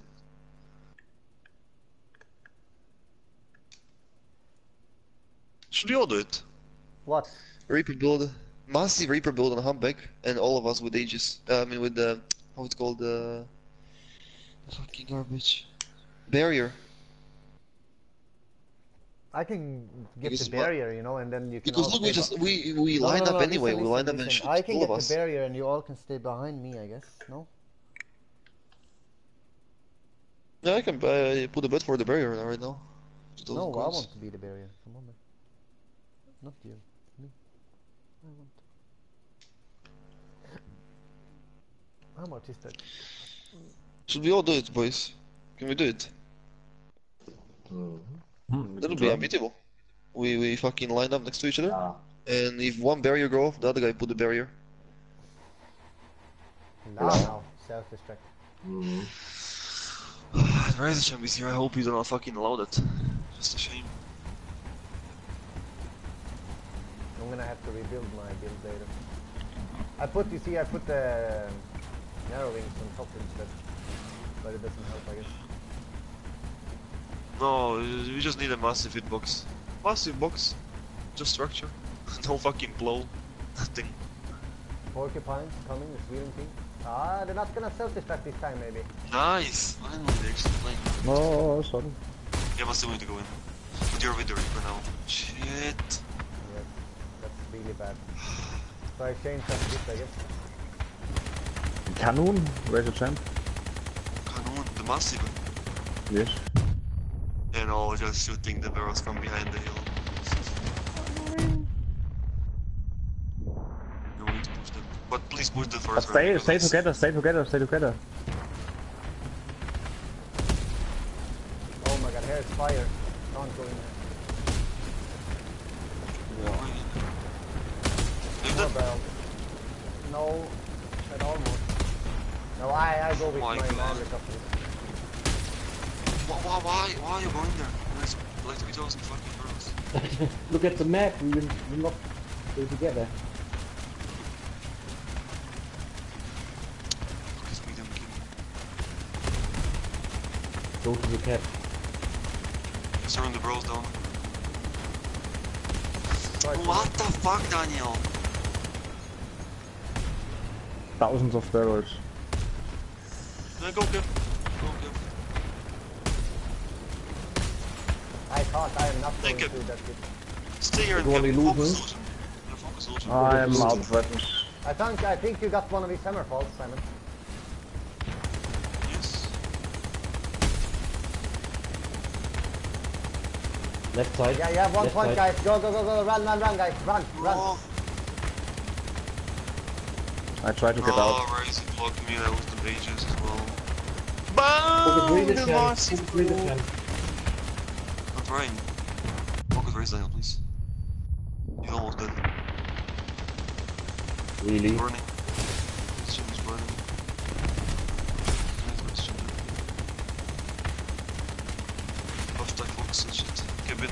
A: Should we all do it?
B: What?
A: Reaper build, massive Reaper build on humpback, and all of us with Aegis. Uh, I mean, with the how it's called the fucking garbage barrier.
B: I can get
A: Because
B: the barrier, you know, and then you can
A: Because look, we just we we
B: No,
A: line
B: no,
A: up
B: no,
A: anyway.
B: listen,
A: we line
B: listen,
A: up and
B: listen.
A: shoot
B: I can get the barrier and you all can stay behind me, I guess. No?
A: Yeah, I can uh, put a bet for the barrier right now. Just those
B: No, I want to be the barrier. Come on, man. Not you. Me. I want. How much is that?
A: Should we all do it, boys? Can we do it?
E: Mhm.
C: Hmm, Hmm,
A: That'll be unbeatable. We we fucking line up next to each other,
E: Yeah.
A: and if one barrier go off, the other guy put the barrier.
B: Now, now. Self-destruct.
E: Mhm.
A: Rise champ is here. I hope you do not fucking allow that. Just a shame.
B: I'm gonna have to rebuild my build later. I put, you see, I put the um, narrow wings on top instead. But it doesn't help, I guess.
A: No, we just need a massive hitbox. Massive box. Just structure. no fucking blow. Nothing.
B: Porcupines coming, the Sweden team. Ah, they're not gonna self-destruct this time, maybe.
A: Nice! Finally, they actually playing.
C: No, sorry.
A: Yeah, but still need to go in. But you're with the Reaper now. Shit.
B: Yes, that's really bad. So I changed that bit, I guess.
C: Kanon, raise a champ.
A: Kanon, the massive. one.
C: Yes.
A: And all just shooting the barrels from behind the hill. No need to push them. But please push the first
C: stay,
A: round,
C: stay together, stay together, stay together.
B: Oh my god, here's fire. Can't go in there.
A: Leave
B: barrel. No, at almost. No, I, I go with
A: Oh my
B: my
A: God.
B: Man recovery.
A: Why, why, why, why are you going there? There's like 3000 fucking barrels.
E: Look at the map. We will we're not able to get there.
A: Be them kill.
E: Go to the cap.
A: Surround the barrels down.
B: Sorry,
A: What the fuck, Daniel?
C: Thousands of barrels.
A: No, go, Kev. Go, Kev.
B: Can't, I am not going to do that shit.
A: Stay here and
E: You wanna
A: Kev.
E: lose,
A: Focus
E: huh?
A: solution. Yeah, focus solution.
C: I am out of weapons.
B: I think, I think you got one of these Hammerfalls, Simon.
A: Yes.
E: Left side.
B: Yeah, you have one
E: Left
B: point,
E: side.
B: guys. Go, go, go, go. Run, run, run, guys. Run, run.
A: Oh,
C: I try to get ah, out.
A: oh Ryzen blocked me. That was the mages as well.
E: Focus
A: BAM!
E: read the
A: The
E: champ.
A: massive
E: Focus read the
A: goal.
E: champ.
A: I'm trying. Focus raise Daniel, please. He's almost dead.
E: Really?
A: Burning. His chin is burning. Nice, nice chin. Buff stack focus and shit. Kevin.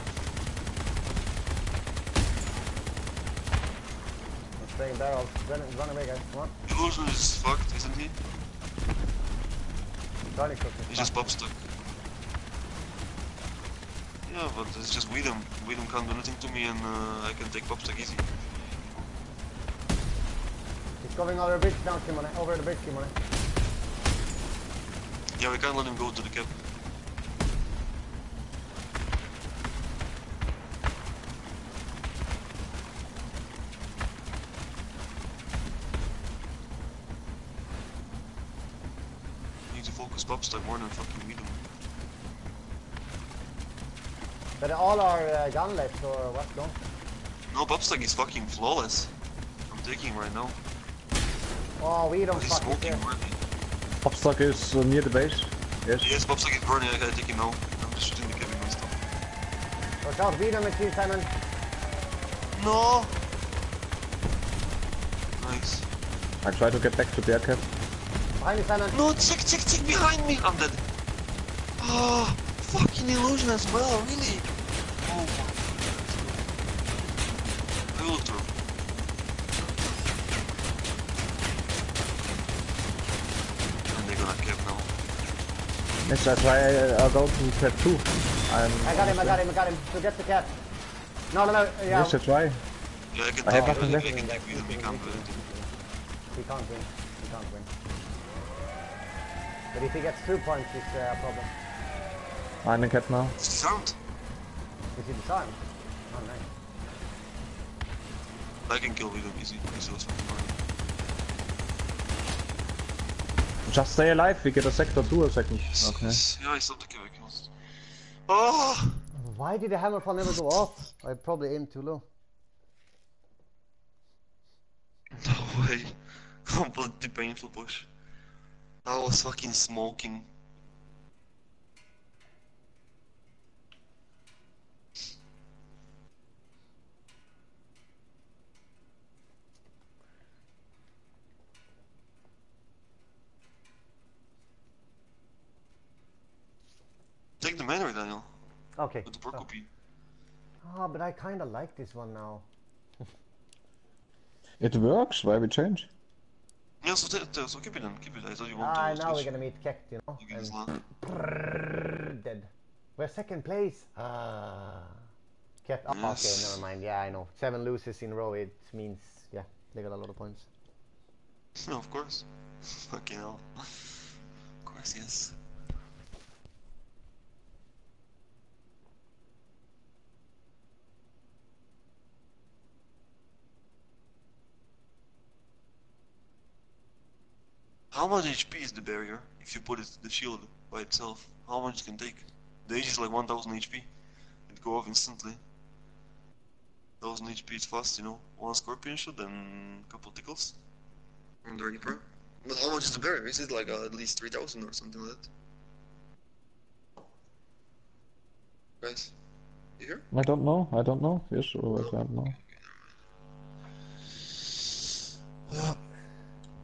B: I'm spraying barrels. Run, run away, guys. Come on.
A: Illusion is fucked, isn't he?
B: Running quickly.
A: He's just buff stuck. Yeah, but it's just Weedham. Weedham can't do anything to me and uh, I can take pop stack easy.
B: He's coming over the bridge now, Kimone. Over the bridge, Kimone.
A: Yeah, we can't let him go to the cap. Need to focus pop stack more than fucking
B: But all our uh, left, or what? No?
A: No, pop is fucking flawless. I'm taking him right now.
B: Oh, we don't
A: He's
B: fuck it
A: smoking
B: there.
A: already.
C: Is uh, near the base. Yes.
A: Yes, Bob's like burning, I gotta take him now. I'm just shooting the cabin and stuff.
B: Watch out, beat him, McKee, Simon.
A: No! Nice.
C: I try to get back to their cap.
B: Behind you, Simon.
A: No, check, check, check behind me! I'm dead. Oh, fucking illusion as well, really? Oh. I will throw. And they're gonna cap now.
C: Yes, I try, I'll go to cap 2. I'm,
B: I got him, I got him, I got him. To get the cat. No, no, no. Yeah.
C: Yes, I try.
A: Yeah, I can
C: I have nothing left.
A: can take with him, he can't do it.
B: He can't win. He can't win. But if he gets two points, it's uh, a problem.
C: I'm in cap now.
A: It's disarmed.
B: Is he disarmed? Oh, nice.
A: I can kill with him easy. He's also fine.
C: Just stay alive, we get a sector 2 a second. Okay.
A: Yes. Yeah, I stopped the kill kills. Oh!
B: Why did the hammer fall never go off? I probably aimed too low.
A: No way. Completely painful push. I was fucking smoking. Take the manor, Daniel,
B: Okay.
A: with the
B: Oh.
A: Procopy.
B: Ah, but I kind of like this one now.
C: It works, why we change?
A: Yeah, so, t- t- so keep it then, keep it. I thought you want
B: Ah,
A: to
B: now we're gonna meet Kekt, you know.
A: You
B: and
A: just laugh.
B: brrrr, dead. We're second place. Ah. Kekt. Oh, okay, never mind. Yeah, I know. Seven loses in a row. It means yeah, they got a lot of points.
A: No, of course. Fucking hell. Of course, yes. How much HP is the barrier if you put it the shield by itself? How much it can take? The Aegis like 1000 HP. It go off instantly. 1000 HP is fast, you know. One scorpion shot and a couple tickles. On the Reaper. But how much is the barrier? Is it like uh, at least 3000 or something like that? Guys, you here?
C: I don't know, I don't know. Yes, or I don't know.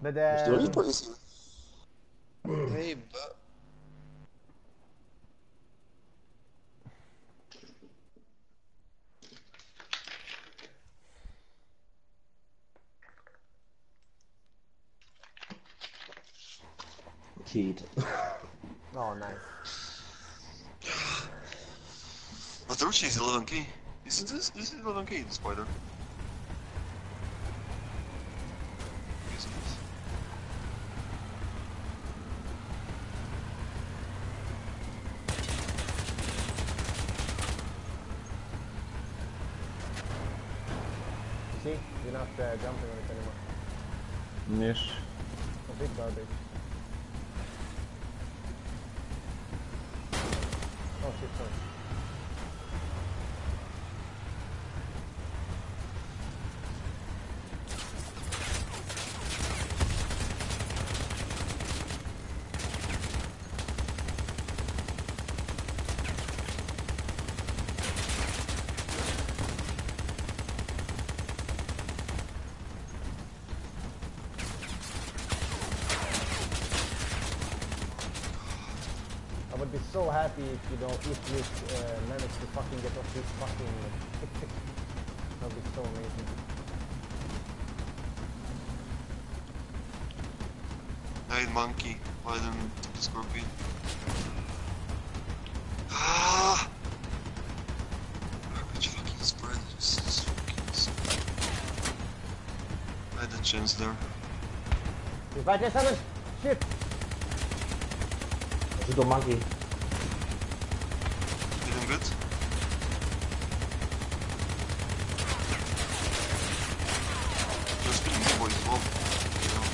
B: But
A: The
B: uh,
A: Reaper is. Hey, uh, but.
E: Keyed.
B: oh, nice.
A: But Matrucci is 11k. Isn't this? This is 11k, the spider. Yes, it is.
B: See, you're not uh, jumping on it anymore.
C: Yes.
B: Complete garbage. Oh shit, sorry. I would be so happy if you don't, if you uh, manage to fucking get off this fucking tick tick. That would be so amazing.
A: I hate monkey. Why didn't the scorpion? Ah! Garbage fucking spread. Just, just fucking spread. I had a chance there.
B: He's right there, Simon! Shit!
E: Shoot a monkey.
A: Feeling good? Just feeling good boy as well. You know.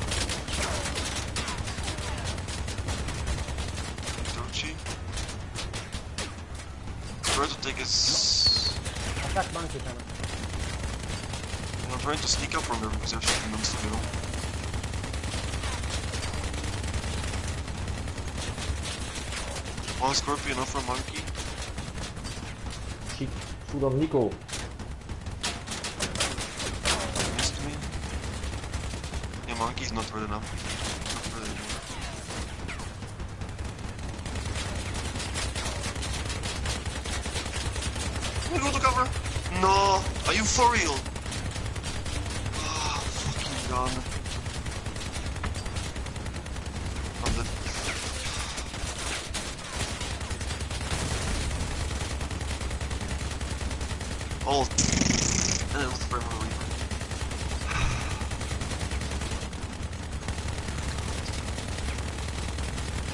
A: Torchy. Try to take his.
B: Attack monkey, Simon.
A: I'm trying to sneak up from there because they're shooting them still, you know. One scorpion off a monkey.
E: Shoot, shoot on Nico.
A: Missed me. Yeah, monkey's not red enough. Not red anymore. Go to cover? No! Are you for real? Ah, fucking god. I'm dead. Oh, and it was forever away.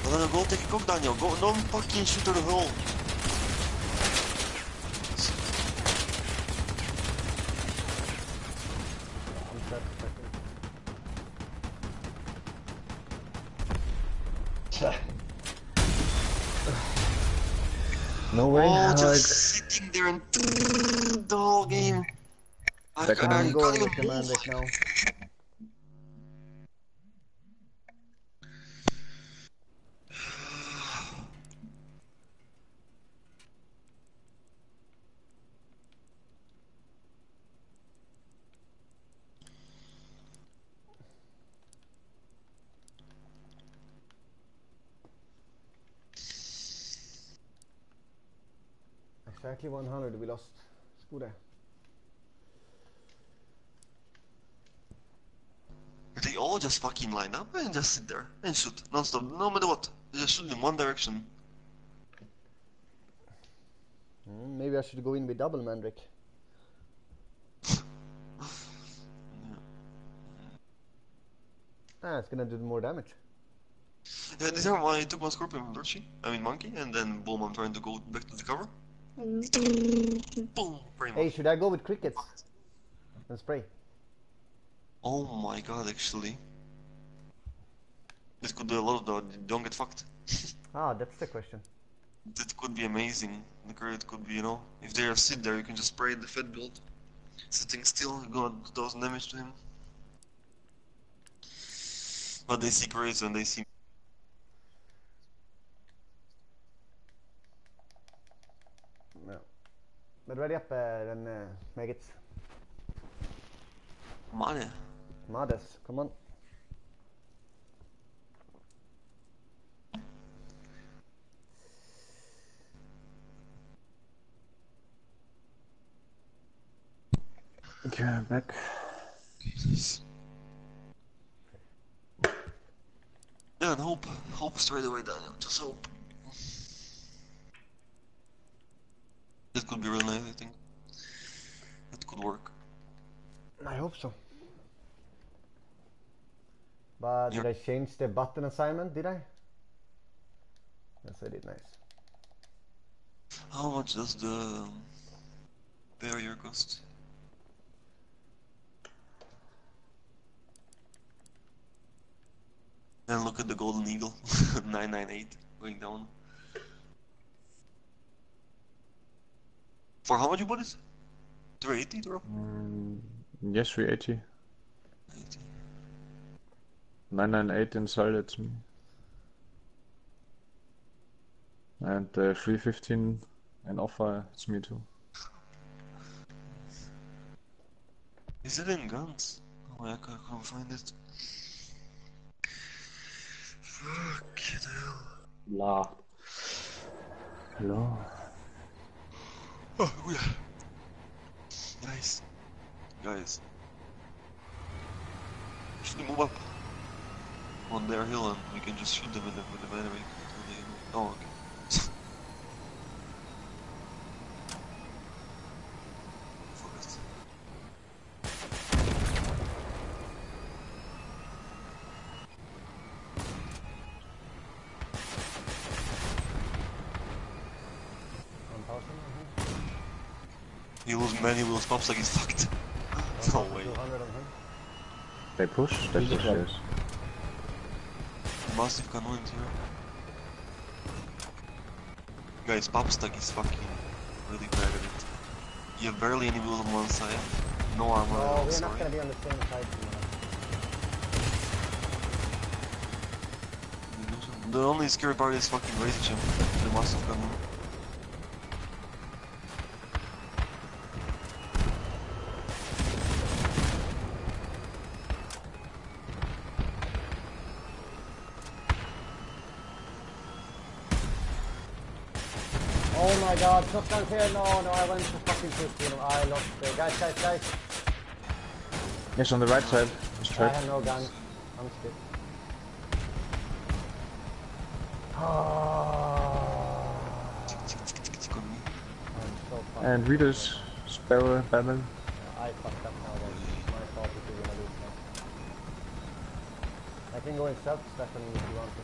A: Well, then go take a cook, Daniel. Go, don't fucking shoot the hole.
B: I'm set. second.
C: No way.
A: Oh,
C: Alex.
A: just sitting there and the whole game. I, I, I
B: I'm
A: can't even move.
B: Now. Exactly 100 we lost.
A: They all just fucking line up and just sit there and shoot non-stop, no matter what. They just shoot in one direction.
B: Mm, maybe I should go in with double Mandrake. Ah, it's gonna do more damage.
A: Yeah, are why I took one scorpion Dorchi, I mean monkey, and then boom, I'm trying to go back to the cover. Pretty
B: Hey, should I go with crickets? And spray?
A: Oh my god, actually. This could do a lot of the don't get fucked.
B: Ah, that's the question.
A: That could be amazing. The credit could be, you know, if they are sit there, you can just spray the fed build. Sitting still, you go 2000 damage to him. But they see crates and they see.
B: No. But ready up uh, then uh, maggots.
A: Money.
B: Mothers, come on.
C: Okay, I'm back.
A: Jesus. Yeah, and hope. Hope straight away, Daniel. Just hope. That could be real nice, I think. That could work.
B: I hope so. But did
A: Yeah.
B: I change the button assignment? Did I? Yes, I did. Nice.
A: How much does the barrier cost? And look at the golden eagle, 998 going down. For how much you bought it? 380 bro?
C: Mm, yes, 380.
A: 80.
C: 998 inside, it's me. And uh, 315 in offer, it's me too.
A: Is it in guns? Oh, I can't, can't find it. Fucking hell.
E: La.
C: Hello.
A: Oh, yeah. Nice. Guys. Should move up on their hill and we can just shoot them with the, with the battery. Oh, okay. Forest.
B: One thousand.
A: He lose many wheels pops like he's fucked. no way.
B: Two hundred on him.
C: They push? They
E: Music
C: push, yes.
A: Massive cannons here. Guys, Popstack is fucking really bad at it. You have barely any wheels on one side, no armor
B: No, we're
A: sorry.
B: not gonna be on the same side. tomorrow.
A: the only scary part is fucking Razor Champ. The massive gun.
B: My god, shotgun's here. No, no, I went to fucking 15. I lost the guys, guys, guys.
C: Yes, on the right side. It's
B: I have no gun. I'm scared. Oh,
A: On me.
B: I'm so.
C: And Reader's Sparrow Battle.
B: I fucked up now. That's my fault if you're gonna lose now. I can go in self, Stefan, if you want to.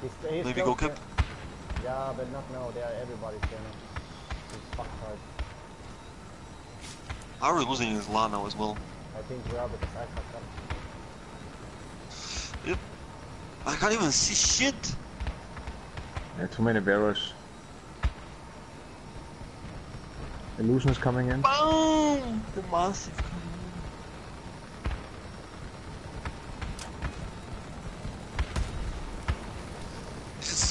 B: He's, he's
A: Maybe go
B: closer.
A: cap.
B: Yeah, but not now. They are everybody's there now. He's fucked hard.
A: Our losing is La now as well.
B: I think we are because I fucked up.
A: Yep. I can't even see shit.
C: Yeah, too many barrels. Illusion is coming in.
A: Boom! The massive.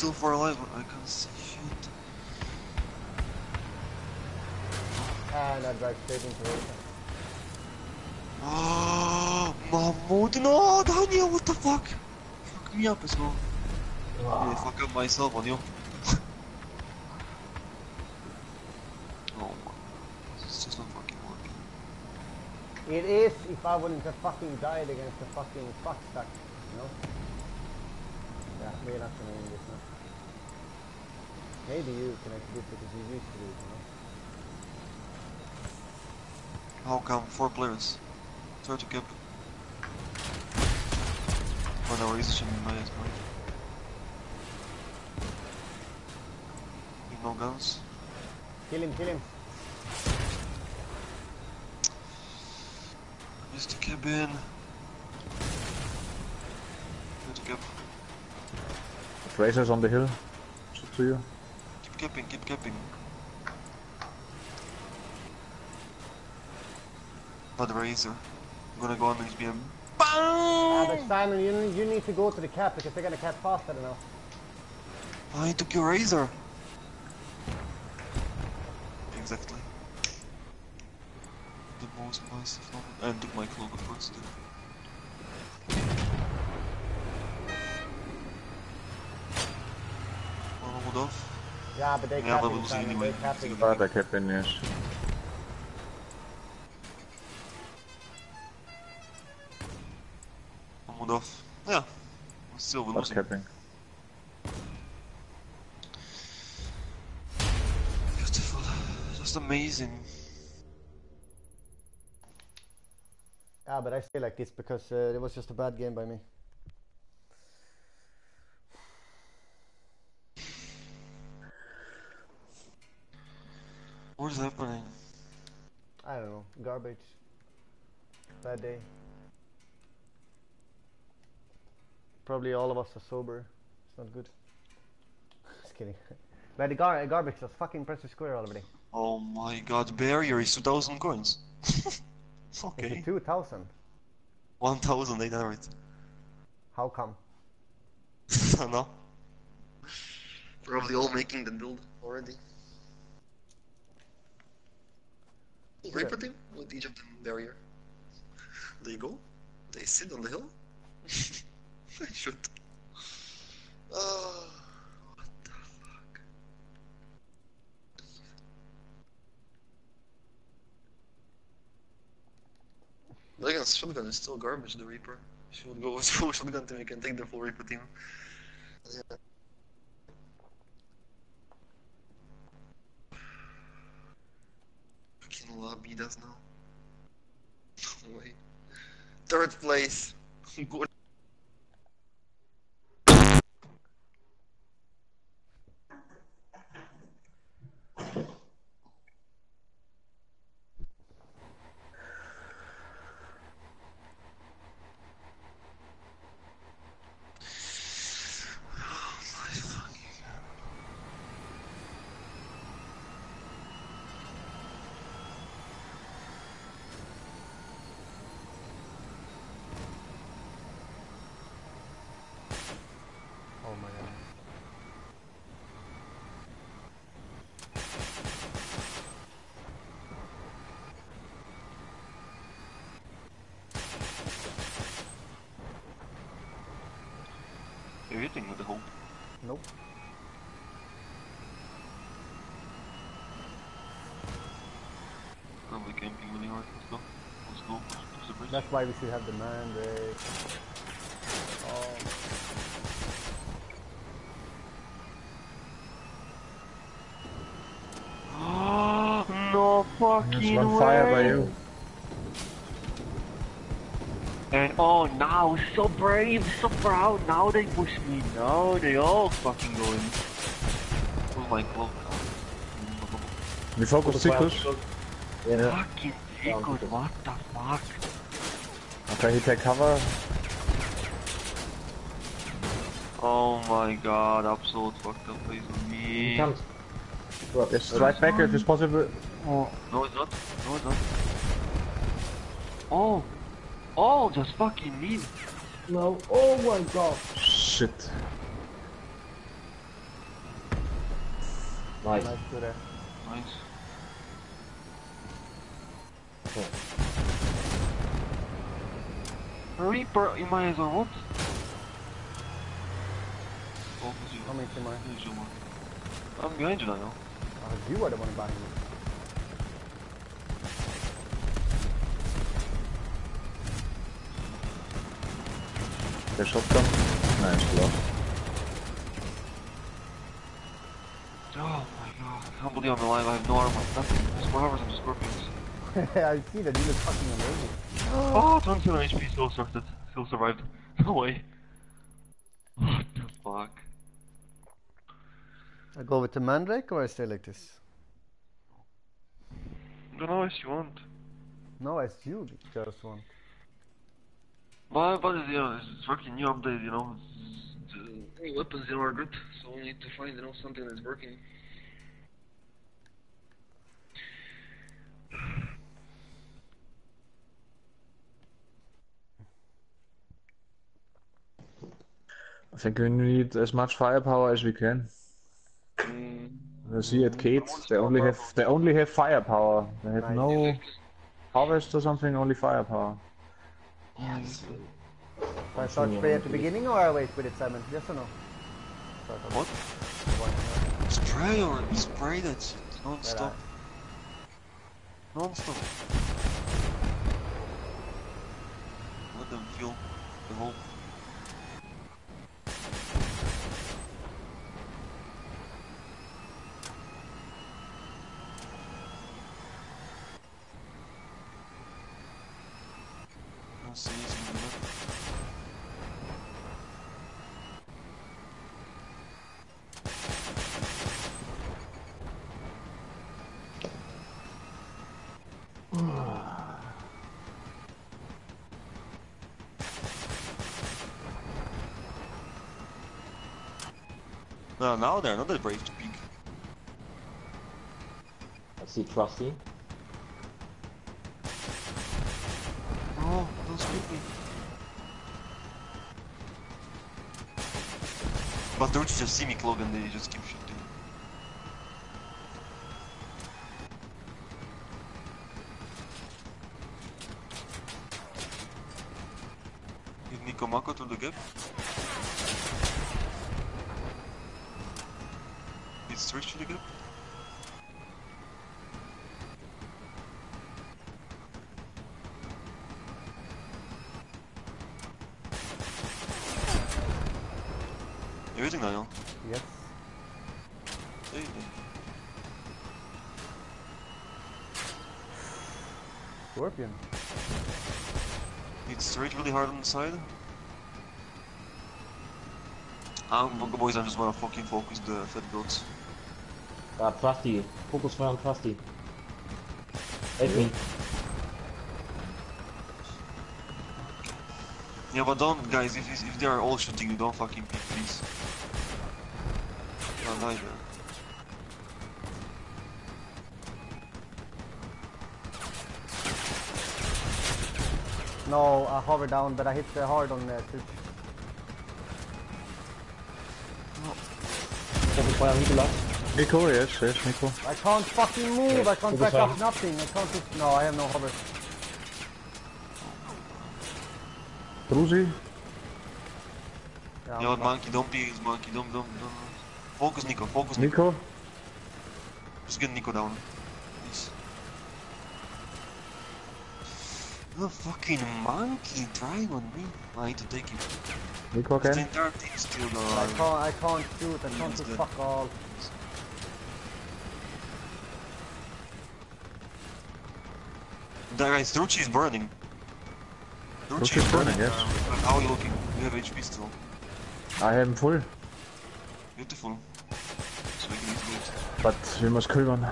A: Still far alive? I can't see shit.
B: Ah, and I drive straight into it.
A: Oh, ah, Mahmoud, no, Daniel, what the fuck? Fuck me up as well. Yeah, fuck up myself on you. oh my. It's just not fucking working.
B: It is if I wouldn't have fucking died against the fucking fuck stack, you know? Yeah, we're not gonna win this now. Maybe you can actually do it because you used to do it, you know?
A: How come? Four players. Try to keep. Oh no, he's in my ass, man. No guns.
B: Kill him, kill him.
A: Missed the cabin. Try to keep.
C: Razor's on the hill. It's up to you.
A: Keep capping, keep. Not the razor. I'm gonna go on HBM.
B: Ah, but! Simon, you, need- you need to go to the cap because they're gonna cap faster us.
A: I took your razor. Exactly. The most massive one. And took my cloak, of course. Too. Wanna hold off?
B: Yeah, but they
A: Yeah, but
B: capping,
A: we'll anyway.
B: they capping.
C: But I kept in, yes.
A: One hold off. Yeah. Still, we're losing.
C: capping.
A: Beautiful. Just amazing.
B: Yeah, but I stay like this because uh, it was just a bad game by me.
A: What is happening?
B: I don't know, garbage. Bad day. Probably all of us are sober. It's not good. Just kidding. But the gar- uh, garbage was fucking press square already.
A: Oh my god, barrier is 2000 coins. Okay.
B: it 2000?
A: 1800.
B: How come?
A: no. Probably all making the build already. Reaper team with each of them barrier. They go. They sit on the hill. they shoot. Oh, uh, what the fuck? Legend's shotgun is still garbage, the Reaper. Should go with full shotgun team, you can take the full Reaper team. Yeah. Fucking lobby does now. Third place. Good. Oh my fucking nothing with the hope.
B: Nope.
A: Probably camping really hard. Let's go. Let's go. Let's bridge.
B: That's why we should have the man mandrake. Oh.
A: no fucking
C: There's one fire by you.
A: And oh, now so brave, so proud. Now they push me. Now they all fucking going. Oh my god.
C: We focus Cyclus.
E: Yeah.
A: Fucking secret. What the fuck?
C: Okay, he take cover.
A: Oh my god, absolute fucked up place with
E: He
A: me.
E: comes. Well,
C: Yes, right back if it's possible. Oh,
A: No, it's not. No, it's not. Oh. Oh, just fucking me.
E: No. Oh my god.
C: shit.
E: Nice.
B: Nice to there.
A: Nice. Reaper in my eyes or what? You.
B: Coming to my.
A: Here's. I'm behind you now.
B: Oh, you are the one behind me.
C: The shotgun. Nice, lost.
A: Oh my god. I can't believe I'm alive. I have no armor. Nothing. Just four hours and scorpions.
B: I see that. You look fucking amazing.
A: Oh, 27 HP still started. Still survived. No way. What the fuck?
B: I go with the mandrake or I stay like this?
A: don't know if you want.
B: No, it's you just want.
A: But, but you know, it's working new update, you know. It's, new weapons in our group, so we need to find you know something that's working.
C: I think we need as much firepower as we can.
A: Mm,
C: You see at Kate, they only have they only have firepower. They have no harvest or something, only firepower.
E: Yes.
B: Do I start spray at the beginning or I wait with it, Simon? Yes or no? Start
A: What?
B: one,
A: Spray or spray that shit
B: yeah.
A: non-stop, non-stop. Let them feel the hope. I'll see you soon, man. No, now they're not that brave to peek.
E: I see Trusty.
A: But don't you just see me clog and they just keep shooting? Give Nico Mako to the gap. It's switch to the gap. You're using Niall.
B: Yes.
A: Hey, hey.
B: Scorpion.
A: It's straight really hard on the side. Um, boys, I just wanna fucking focus the fed goats.
E: Ah, Trusty. Focus fire on Trusty. Help me.
A: Yeah, but don't, guys, if, if they are all shooting you, don't fucking pick, please. I'll die there.
B: No, I hover down, but I hit uh, hard on the switch.
E: Focus fire on Nicolas.
C: Nico, yes, yes, Nico.
B: I can't fucking move, I can't
E: Focus
B: back up nothing, I can't hit, no, I have no hover.
C: Druzy.
B: Yeah,
A: Yeah,
B: I'm-
A: monkey, don't be his monkey, don't, don't, don't. Focus Nico, focus Nico.
C: Nico?
A: Just get Nico down. Please. The fucking monkey trying on me. I need to take him.
C: Nico
A: The entire team is still
B: I can't, I can't shoot, I can't do fuck all.
A: That guy, Strucci is burning.
C: Strucci is burning, yes.
A: Uh, how are you looking? You have HP still.
C: I have him full,
A: Beautiful. So we can easily do it.
C: but we must kill one.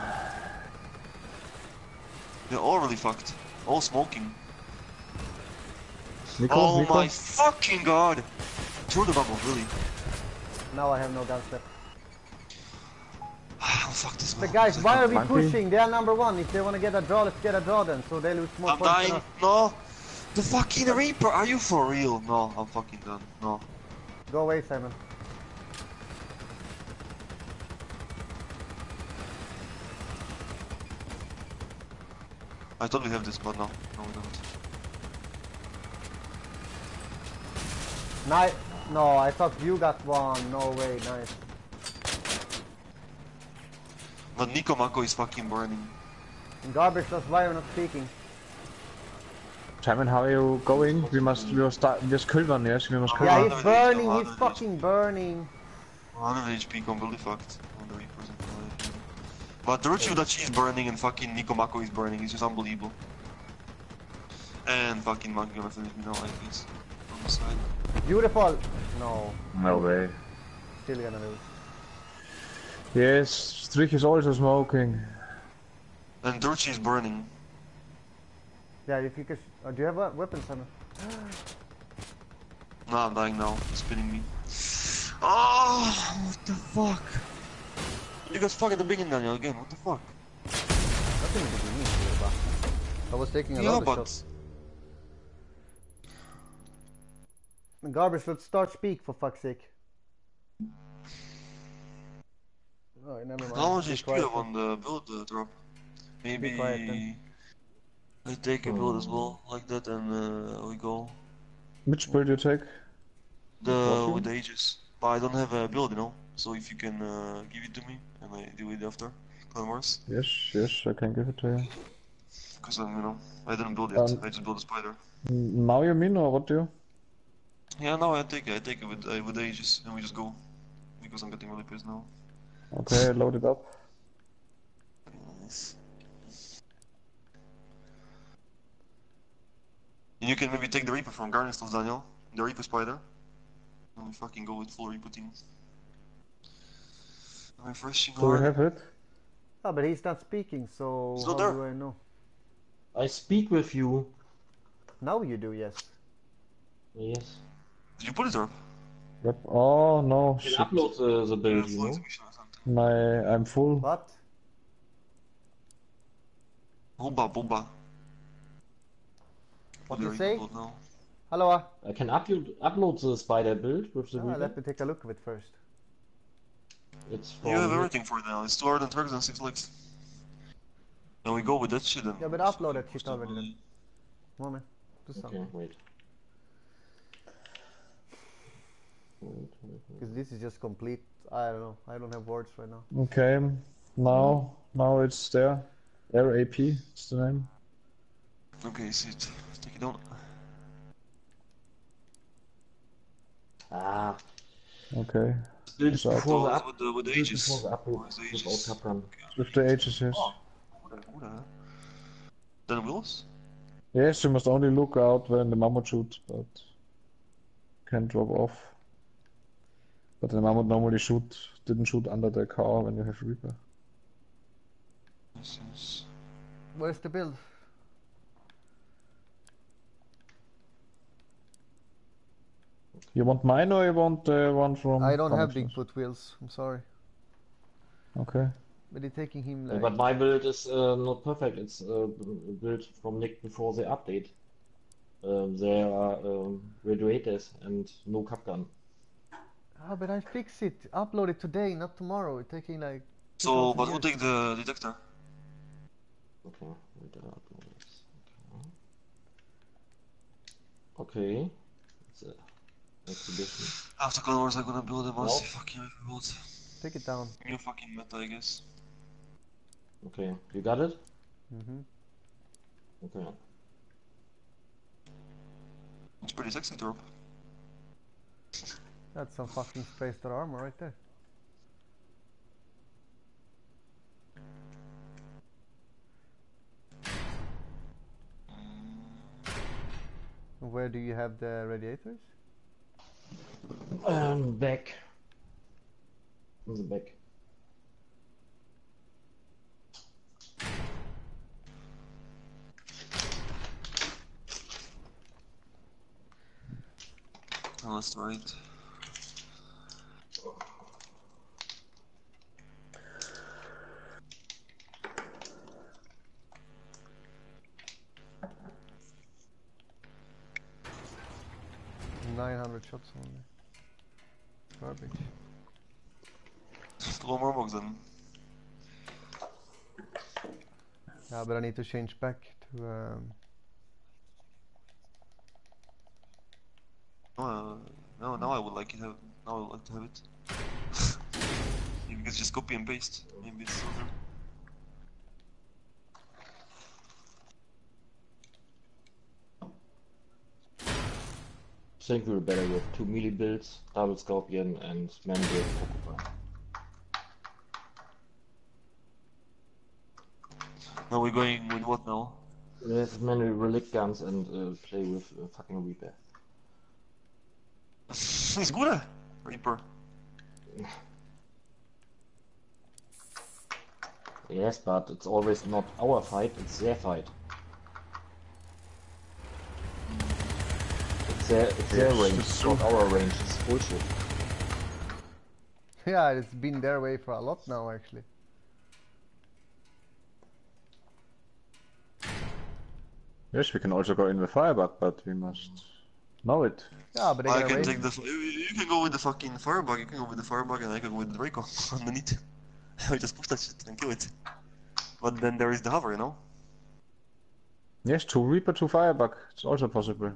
A: They're all really fucked. All smoking.
C: Nico,
A: oh
C: Nico?
A: my fucking god! Through the bubble, really.
B: Now I have no gun step.
A: Oh fuck this
B: But
A: one.
B: guys, why are we pushing? They are number one. If they want to get a draw, let's get a draw then. So they lose more
A: I'm
B: points than
A: dying. No! The fucking Reaper, are you for real? No, I'm fucking done. No.
B: Go away, Simon.
A: I thought we have this, but no. No, we don't.
B: Nice. No, I thought you got one. No way. Nice.
A: But Nico Mako is fucking burning.
B: Garbage that's why you're not speaking.
C: Simon, how are you going? We must, we must start, we must kill one, yes? We must kill
B: Yeah,
C: one.
A: no,
B: he's
A: no, no,
B: burning.
A: no,
B: He's
A: no, no.
B: fucking burning.
A: 100 HP completely fucked. On the Reapers and that. But the Ruchi Udachi is burning and fucking Nico Mako is burning. is just unbelievable. And fucking Monkey gonna finish me now, I guess. On the side.
B: Beautiful. No,
D: No way.
B: still gonna lose.
C: Yes, Strich is also smoking.
A: And Durchi is burning.
B: Yeah, if you could. Oh, do you have a weapon, Simon?
A: No, I'm dying now. It's spinning me. Oh, what the fuck? You got fucked at the beginning, Daniel, again. What the fuck?
B: Nothing to do me, Silva. I was taking a
A: Yeah,
B: lot of
A: but
B: shots. Garbage, let's start speak for fuck's sake. Oh, never mind.
A: technology is
B: quiet
A: good on the build uh, drop. Maybe
B: quiet then.
A: I take a build as well, like that, and uh, we go.
C: Which build you take?
A: The with the Aegis. But I don't have a build, you know. So if you can uh, give it to me, and I do it after Clan Wars,
C: Yes, yes, I can give it to you.
A: because I'm, you know, I didn't build it.
C: Um,
A: I just built a spider.
C: N- Now you mean, or what do you?
A: Yeah, no, I take it. I take it with uh, with the Aegis, and we just go. Because I'm getting really pissed now.
C: Okay, load it up.
A: Nice. And you can maybe take the Reaper from Garden Stones, Daniel. The Reaper Spider. And we fucking go with full Reaper team. I'm refreshing
C: Do we
A: hard.
C: have it?
B: Oh, but he's not speaking, so
A: He's
B: how
A: not there.
B: do I know?
E: I speak with you.
B: Now you do, yes.
E: Yes.
A: Did you put it up?
C: Yep. Oh no,
E: You
C: shit.
E: can upload the, the build, you know.
A: exhibition or something.
C: My, I'm full.
B: What?
A: Booba, booba.
B: What
A: The
B: you
A: Reaper
B: say?
A: now.
B: Hello? uh,
E: I can upload upload the spider build with the
B: Ah, let me take a look of it first.
E: It's from
A: You have everything for it now. It's two hard and Turks and six legs. And we go with that shit then.
B: Yeah, but upload that shit already then. Come on, man. Something.
E: Okay, wait.
B: Because this is just complete. I don't know. I don't have words right now.
C: Okay, now, now it's there. RAP, it's the name.
A: Okay, see it. Take it on.
E: Ah,
C: Okay,
E: build
C: So-
E: before the up
A: with the, with the Aegis.
E: before the
A: With the Aegis.
E: Kapkan.
C: with the Aegis, yes.
A: Then wheels?
C: Yes, you must only look out when the mammoth shoots, but can drop off. But the mammoth normally shoot, didn't shoot under the car when you have Reaper.
A: Yes, yes.
B: Where's the build?
C: You want mine or you want uh, one from?
B: I don't have
C: Comics?
B: Bigfoot wheels. I'm sorry.
C: Okay.
B: But they're taking him like.
E: But my build is uh, not perfect. It's uh, built from Nick before the update. Um, there are um, graduators and no cap gun.
B: Ah, but I fix it. Upload it today, not tomorrow. It's taking like.
A: So,
B: 2000
A: but who take the detector?
E: Okay, wait, uh, upload this. Okay. Okay. It's, exhibition.
A: After Cold Wars, I'm gonna build a massive
E: Nope.
A: fucking world.
B: Take it down.
A: New fucking meta, I guess.
E: Okay, you got it?
B: hmm
E: Okay.
A: It's pretty sexy, Torp.
B: That's some fucking space star armor right there. Where do you have the radiators?
E: Um, back. In the back.
A: That's right.
B: Nine hundred shots only. Garbage.
A: One more box then.
B: Yeah, but I need to change back to um,
A: No, uh, no, now I would like it. Have, now I would like to have it. you can just copy and paste. Maybe it's sooner.
E: think we're better with two melee builds, double scorpion and mandrake porcupine.
A: Now we're going with what now?
E: Have many relic guns and uh, play with uh, fucking Reaper.
A: it's good, Reaper.
E: Yes, but it's always not our fight, it's their fight. Their, it's their range,
C: it's
E: it's not our range, it's bullshit.
B: Yeah, it's been their way for a lot now actually.
C: Yes, we can also go in the firebug, but we must know it.
B: Yeah, but they're
A: I can
B: raid.
A: take the. You you can go with the fucking firebug. You can go with the firebug, and I can go with the Draco underneath. I just push that shit and kill it. But then there is the hover, you know.
C: Yes, two Reaper, two firebug. It's also possible.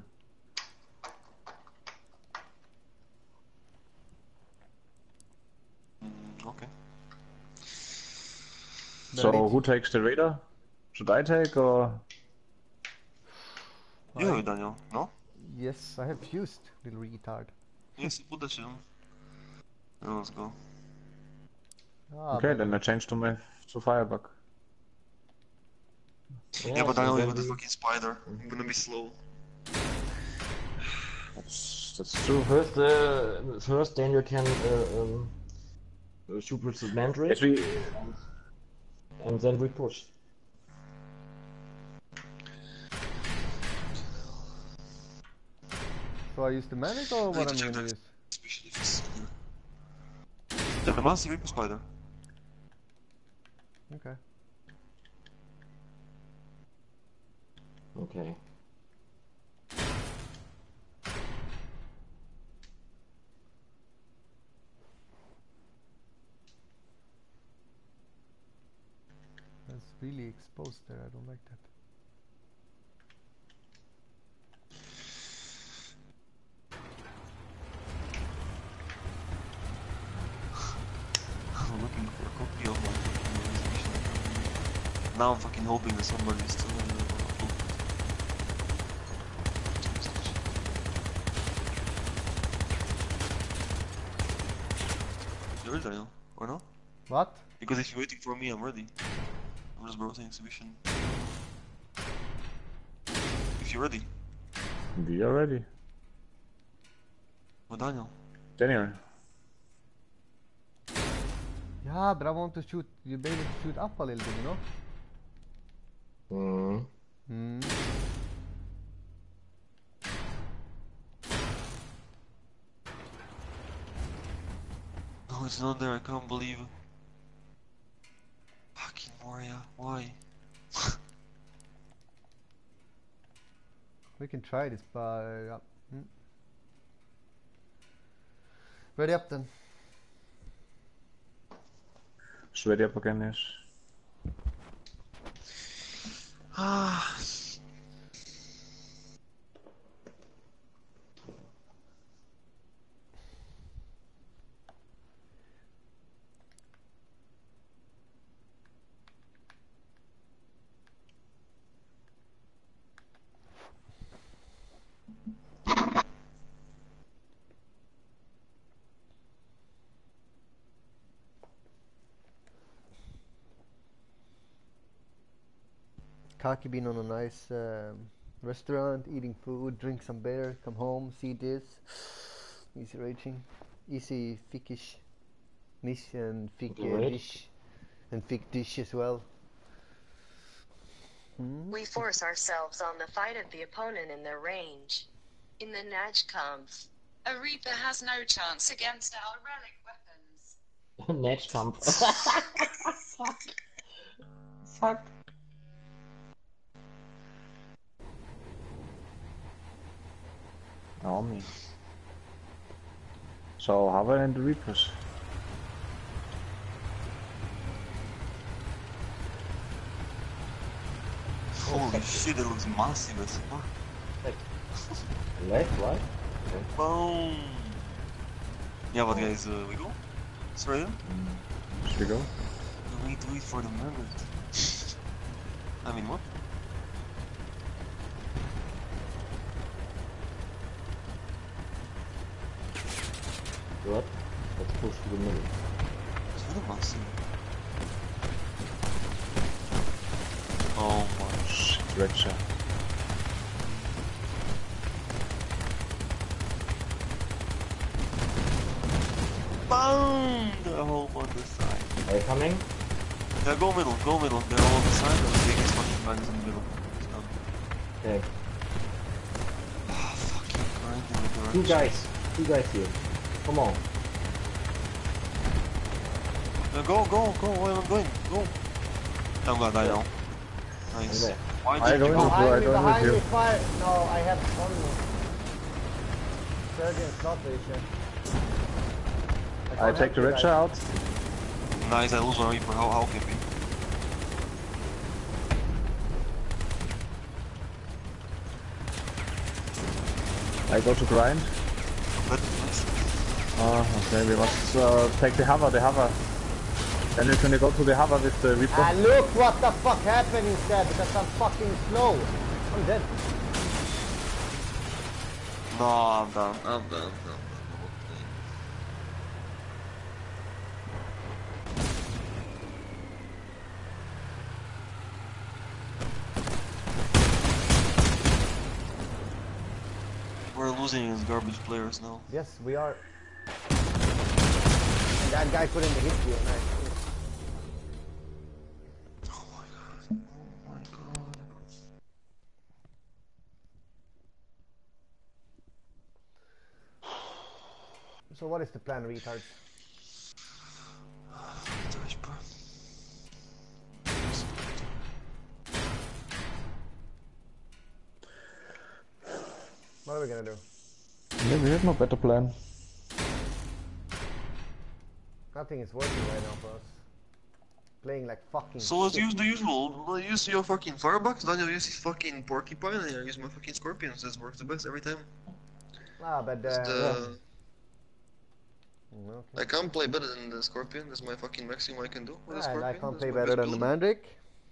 C: So
B: it's-
C: who takes the radar? Should I take or?
A: You have
B: I-
A: it, Daniel. No?
B: Yes, I have fused, little retard.
A: Yes, put that shit on. Yeah, let's go.
B: Ah,
C: okay,
B: but
C: then I change to my to firebug.
A: Yeah, but
E: so
A: Daniel,
E: then
A: with the fucking spider. I'm gonna be slow.
C: That's that's true.
E: First, uh, first Daniel can uh, um, uh, shoot with the mandrake,
C: Yes, we.
E: And then we push.
B: So I use the magic or what I'm
A: check
B: gonna
A: that.
B: use?
A: Especially if it's. The massive Reaper spider.
B: Okay.
E: Okay.
B: Really exposed there, I don't like that.
A: I'm looking for a copy of my fucking exhibition. Now I'm fucking hoping that somebody is still in the upload. You're ready, or no?
B: What?
A: Because if you're waiting for me, I'm ready. I'm just browsing exhibition. If you're ready,
C: We are ready.
A: well, Daniel.
C: Daniel.
B: Yeah, but I want to shoot, you be able to shoot up a little bit, you know?
E: Mm.
B: Hmm.
A: No, it's not there. I can't believe it. Fucking Moria, why?
B: We can try this, but uh. Hmm. Ready up then.
C: It's ready up again, yes.
A: Ah.
B: Kaki been on a nice um, restaurant, eating food, drink some beer, come home, see this. Easy raging. Easy fickish. Nish and fick
E: Okay,
B: uh,
E: rage.
B: dish. And fick dish as well. Hmm?
F: We force ourselves on the fight of the opponent in their range. In the Naj comes.
G: A Reaper has no chance against our relic weapons.
E: Matchkampf. Fuck. Fuck.
C: Oh me. So Haven and the Reapers.
A: Holy shit, it looks massive as fuck.
E: Left, right?
A: Boom! Yeah, but guys, uh, we go? Australia?
C: Should we go?
A: We need to wait for the moment. I mean, what?
E: Good. Let's push to the middle.
A: It's really massive. Oh my shit.
C: Redsha.
A: Boom! They're all on the side.
E: Are you coming?
A: Yeah, go middle, go middle. They're all on the side, and the biggest fucking guys in the middle.
E: Okay.
A: ah, fucking grinding with the
E: Two guys. Two guys here. Come on.
A: Yeah, go, go, go, where am I going? Go! I'm gonna die now. Nice. Why
C: I
A: did you
C: don't
A: go?
C: know.
B: Behind
C: I
B: me,
C: don't
B: behind me, fire! No, I have one more. Sergeant slot station.
C: I take the Redsha out.
A: Nice, I lose one Reaper. How, how can we?
C: I go to grind.
A: But, nice.
C: Oh, okay, we must uh, take the hover, the hover. Then we're gonna go to the hover with the Reaper.
B: Ah, look what the fuck happened instead because I'm fucking slow. I'm dead.
A: No, I'm done. I'm done. I'm done. We're losing against garbage players now.
B: Yes, we are. And that guy put in the hit here. Nice.
A: Oh my god. Oh my god.
B: So what is the plan, retards?
A: Trash, bro.
B: What are we gonna do?
C: Yeah, we have no better plan.
B: Nothing is working right now for us. Playing like fucking.
A: So let's
B: shit.
A: use the usual. Let's use your fucking firebox, Daniel use his fucking porcupine, and I use my fucking scorpions. This works the best every time.
B: Ah, but uh,
A: Just, uh,
B: mm, okay.
A: I can't play better than the scorpion. That's my fucking maximum I can do with the
B: Ah,
A: scorpion.
B: and I can't
A: That's
B: play better than the. Mandrake.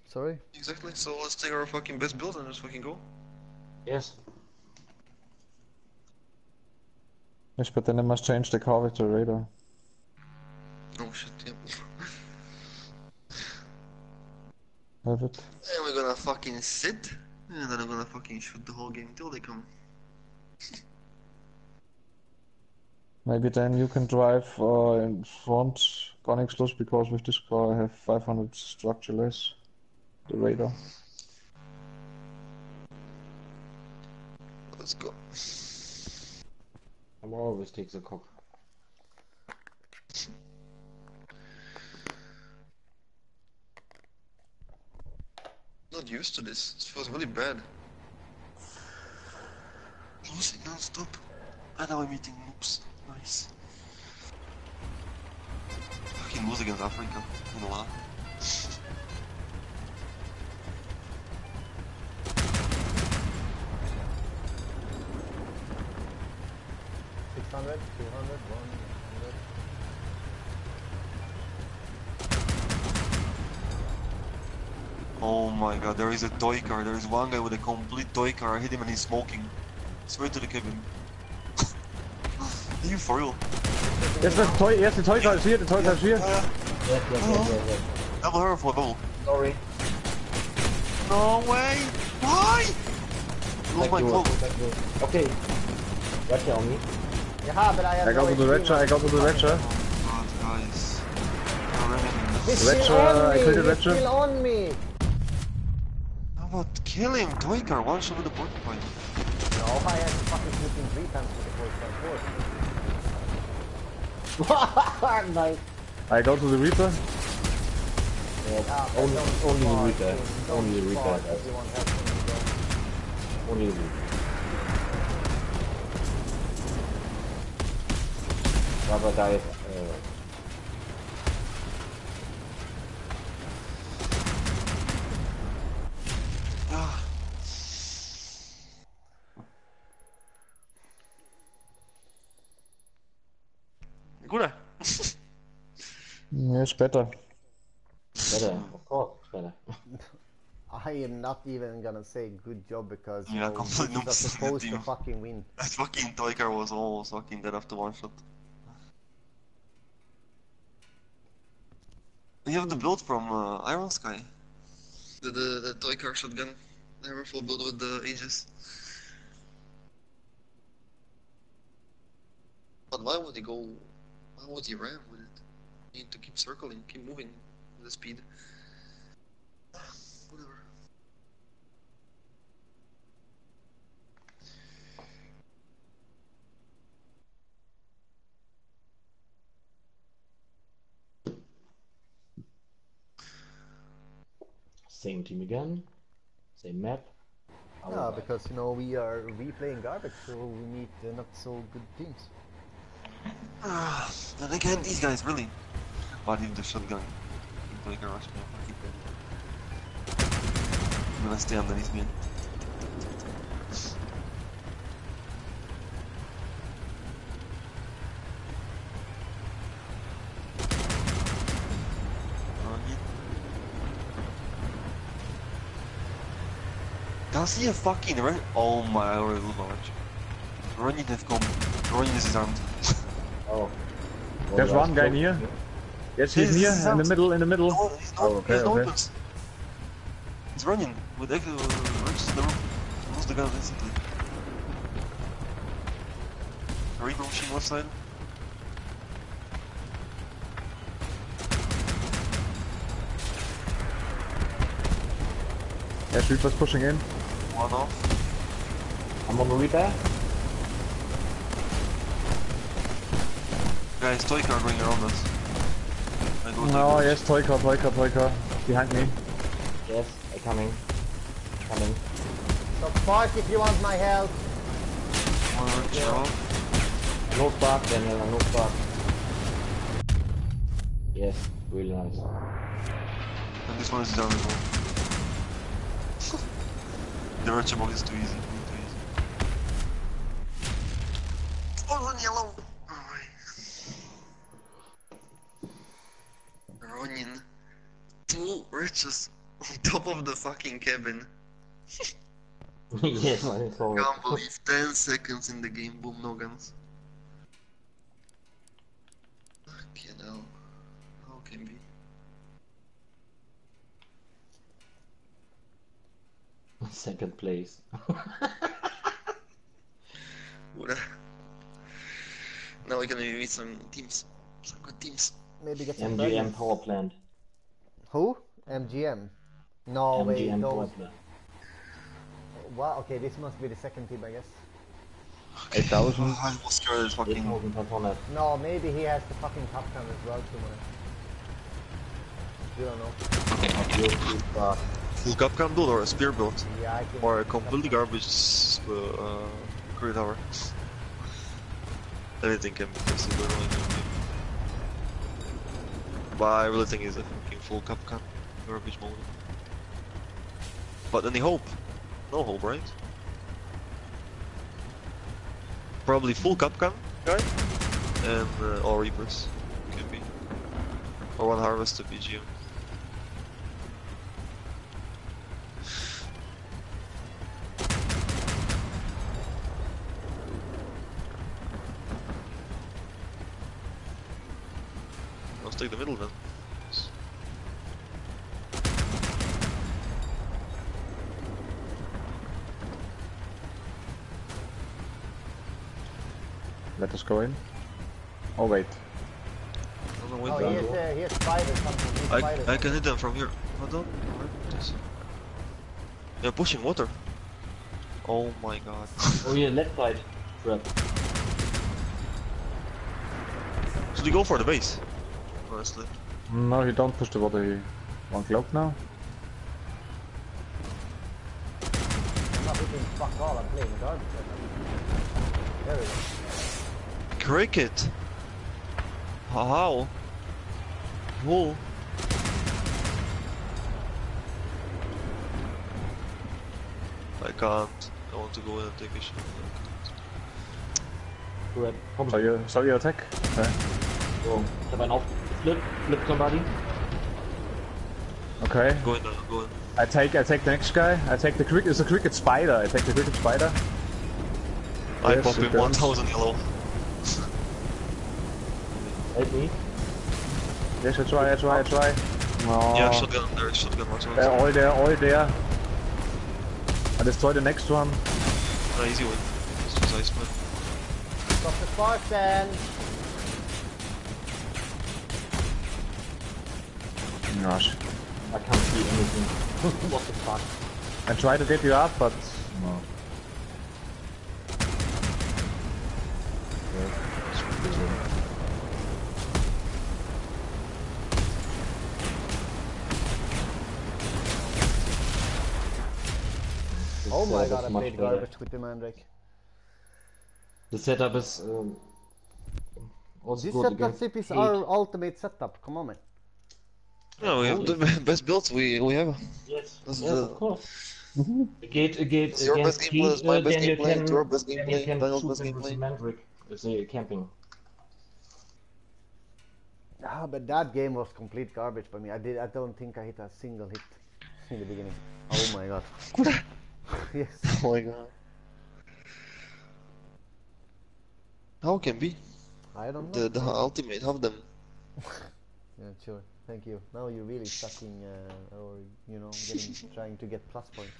B: Sorry.
A: Exactly. So let's take our fucking best build and just fucking go.
E: Yes.
C: Yes, but then I must change the car with the radar.
A: Oh shit, yeah.
C: Have it.
A: and we're gonna fucking sit, and then I'm gonna fucking shoot the whole game till they come.
C: Maybe then you can drive uh, in front Gonix Plus because with this car I have 500 structure less. The radar.
A: Let's go.
E: I'm always take the cock.
A: Not used to this. It feels really bad. Losing non-stop. And now I'm eating noobs. Nice. Fucking lose against Africa. In a lot.
B: Six hundred, two hundred, one
A: Oh my god, there is a toy car. There is one guy with a complete toy car. I hit him and he's smoking. Straight to the cabin. Are you for real?
C: Yes, the toy, yes, the toy car is here, the toy car is here.
A: Uh,
E: Yes, yes, yes, yes, yes.
A: double her for double.
E: Sorry.
A: No way! Why? Oh my god.
E: Okay. Watch on me.
B: Yeah, but I have
C: I got to the
B: HP,
C: red shot, I got to the red shot.
A: God, guys. You're.
B: He's
C: Red
B: still on
C: I
B: me.
C: killed the
B: He's
C: red shot.
B: still on me.
A: How about kill him? Toikar, one shot with the porcupine.
B: No, I had to fucking shoot him three times with the first time.
E: nice.
C: I go to the Reaper.
E: Yeah,
B: Ah, but
E: only,
B: don't
E: only the Reaper. Only the Reaper.
B: fart,
E: guys.
B: everyone has one of those.
E: Only the Reaper. Rubber guys.
C: It's better.
E: better, of course, it's better.
B: I am not even gonna say good job because you
A: Yeah,
B: know,
A: complete
B: we are
A: noobs,
B: supposed to fucking win.
A: That fucking Toikar was almost fucking dead after one shot. You have the build from uh, Iron Sky. The, the, the Toikar shotgun. The full build with the Aegis. But why would he go... Why would he ram with it? You need to keep circling, keep moving with the speed. Whatever.
E: Same team again. Same map. Our
B: Yeah,
E: guys.
B: because you know we are replaying garbage, so we need uh, not so good teams.
A: Ah, then again, these guys really. But if the shotgun, like a rush me, I'll keep it. I'm gonna stay underneath me. Ronin. Does he have fucking run? Oh my, I already lose knowledge. Ronin have come. Ronin is disarmed.
E: Oh.
C: There's one guy
E: close.
C: near. Yes, he's
A: He's
C: near, in the middle, in the middle.
A: No, he's not.
C: Oh, okay,
A: has no
C: okay.
A: weapons. He's running with ex- riches in the room. Lose the gun instantly. Reaper machine left side.
C: Yes, Reaper's pushing in.
A: One off.
E: I'm on the repair.
A: Guys, Toika are going around us. I go to
C: No,
A: the-
C: yes, Toika, Toika, Toika. Behind me.
E: Yes, I'm coming. Coming.
B: So spark if you want my help.
A: One richer off.
E: No spark, Daniel, no spark. Yes, really nice.
A: And this one is down as well. the richer box is too easy. way Too easy. Oh, on yellow! Ronin. Two riches on top of the fucking cabin.
E: yes, man, it's all.
A: Can't believe 10 seconds in the game, boom, no guns. Fucking hell. How can be?
E: Second place.
A: What. Now we can maybe meet some teams. Some good teams.
B: Maybe get some
E: MGM power plant.
B: Who? MGM. No way,
E: MGM power
B: those.
E: plant.
B: Wow, okay, this must be the second team, I guess.
C: 8000.
A: Oh, I was scared it's fucking...
B: No, maybe he has the fucking top gun as well, somewhere. You don't know.
E: You two spark.
A: Full build or a spear build?
B: Yeah, I can.
A: Or a completely garbage uh, crew tower? Anything can be possible in the game. But I really think it's a fucking full Kapkan garbage mode. But any hope? No hope, right? Probably full Kapkan guy and uh, all Reapers can be. Or one harvest to BGM. Let's take the middle then.
C: Let us go in. Oh wait.
A: No, no, wait,
B: Oh, he has, uh, he has spiders something. He
A: I,
B: spiders
A: I can hit them from here. Hold on. Yes. They're pushing water. Oh my god.
E: Oh yeah, left side. Trap.
A: Should we go for the base? Honestly.
C: No, he don't push the water. He one cloak now.
B: I'm not hitting fuck all, I'm playing garbage now. There we go.
A: Cricket! How? Whoa. I can't. I want to go in and take a shot.
E: Trap. Komm
C: So you, so you attack. Okay.
E: So, have I einen auf. Flip, flip somebody.
C: Okay.
A: Go in now, go in.
C: I take, I take the next guy. I take the cricket. It's a cricket spider. I take the cricket spider.
A: I
C: Yes,
A: pop
C: it
A: in
C: does.
A: 1000 yellow.
E: Help me.
C: Yes, I try. I try. I try. No.
A: Yeah, shotgun there, shotgun watch
C: They're all there. All there. I destroy the next one.
A: No, easy win. It's just Iceman.
B: Stop the Spartan!
C: Gosh.
E: I can't see anything. what the fuck?
C: I try to get you up, but no.
B: Oh my
E: uh,
B: god, I played
E: better.
B: garbage with the Mandrake.
E: The setup is um, also
B: This
E: good
B: setup
E: against
B: is
E: eight.
B: our ultimate setup, come on man.
A: No, we have the best builds we, we have.
E: Yes,
A: This is
E: yes,
A: the-
E: of course. Gate, gate
A: It's your best gameplay, it's my
E: uh,
A: best
E: then you
A: gameplay,
E: can,
A: it's your best
E: then you
A: gameplay,
E: can
A: Daniel's best
E: with
A: gameplay.
E: Mandrake. It's a camping.
B: Ah, but that game was complete garbage for me. I did. I don't think I hit a single hit in the beginning. Oh my god. yes.
A: Oh my god. How can be?
B: I don't know.
A: The, the ultimate, of them.
B: Yeah, sure. Thank you. Now you're really sucking, uh, or you know, getting, trying to get plus points.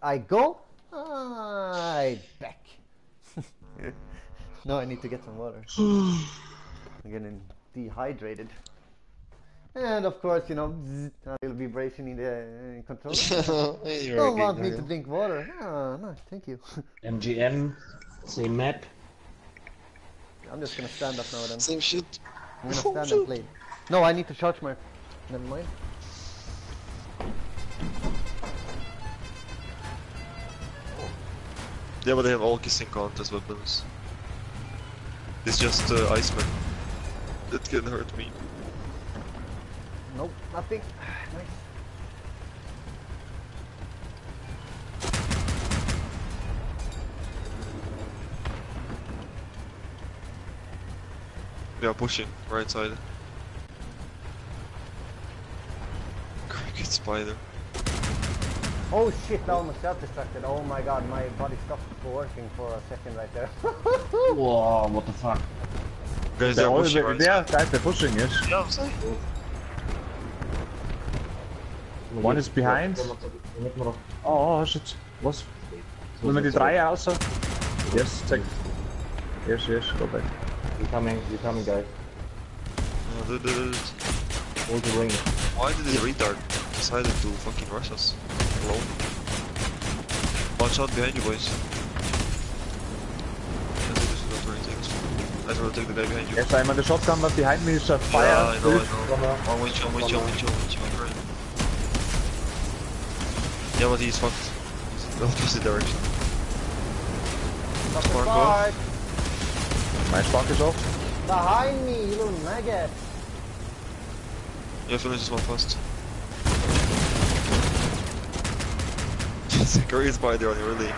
B: I go. I back. no, I need to get some water. I'm getting dehydrated. And of course, you know, zzz, a little vibration in the uh, controller. Don't want me to drink water. Ah, no, thank you.
E: MGM, same map.
B: I'm just gonna stand up now then.
A: Same shit.
B: I'm gonna stand and play. No, I need to charge my. Never mind.
A: Yeah, but they have all kissing contest weapons. It's just uh, Iceman. That can hurt me.
B: Nope, nothing. nice.
A: They are pushing, right side. Cricket spider.
B: Oh shit, I almost self-destructed. Oh my god, my body stopped working for a second right there.
E: Whoa, what the fuck?
A: Guys,
C: They're
A: they're oh,
C: all
A: pushing
C: there,
A: right
C: there,
A: side.
C: guys, they're pushing, yes.
A: Yeah, I'm saying.
C: One is behind. Oh, oh shit. Was. Will man die Dreier außer? Yes, check. Yes, yes, go back.
E: You're coming, you're coming, guys.
A: Oh, dude, dude, dude.
E: Hold the ring.
A: Why did this retard decided to fucking rush us? Alone? Watch out behind you, boys. I think this is not really things. I'd rather take the guy behind you.
C: Yes, I'm on the shotgun, but behind me is a fire.
A: Yeah, I know, I
C: Please.
A: know. Oh, wait, you, wait, you, wait, you, wait, you, I'm trying. Yeah, but he's fucked. He's in the opposite direction.
B: Stop the
A: Spark
B: spark!
C: My spark is off.
B: Behind me, you little maggot!
A: Yeah, finish this one fast. It's a great spider on you, really.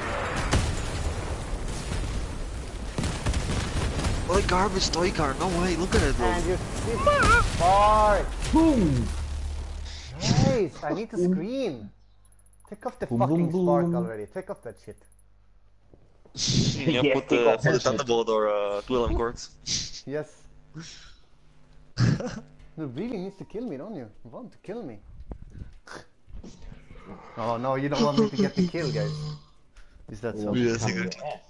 A: What a garbage toy car, no way, look at it, bro.
B: And you sit spark!
E: Boom!
B: Nice! I need to scream! Take off the
E: Boom,
B: fucking
E: boom,
B: spark
E: boom.
B: already. Take off that shit.
A: yeah,
E: Yeah,
A: put
E: take
A: the, put the
E: that.
A: Thunderbolt or uh, Twillam cords.
B: Yes. You really needs to kill me, don't you? You want to kill me. Oh no, you don't want me to get the kill, guys. Is that so?
A: Yes,
E: Coming
A: exactly.
E: your ass.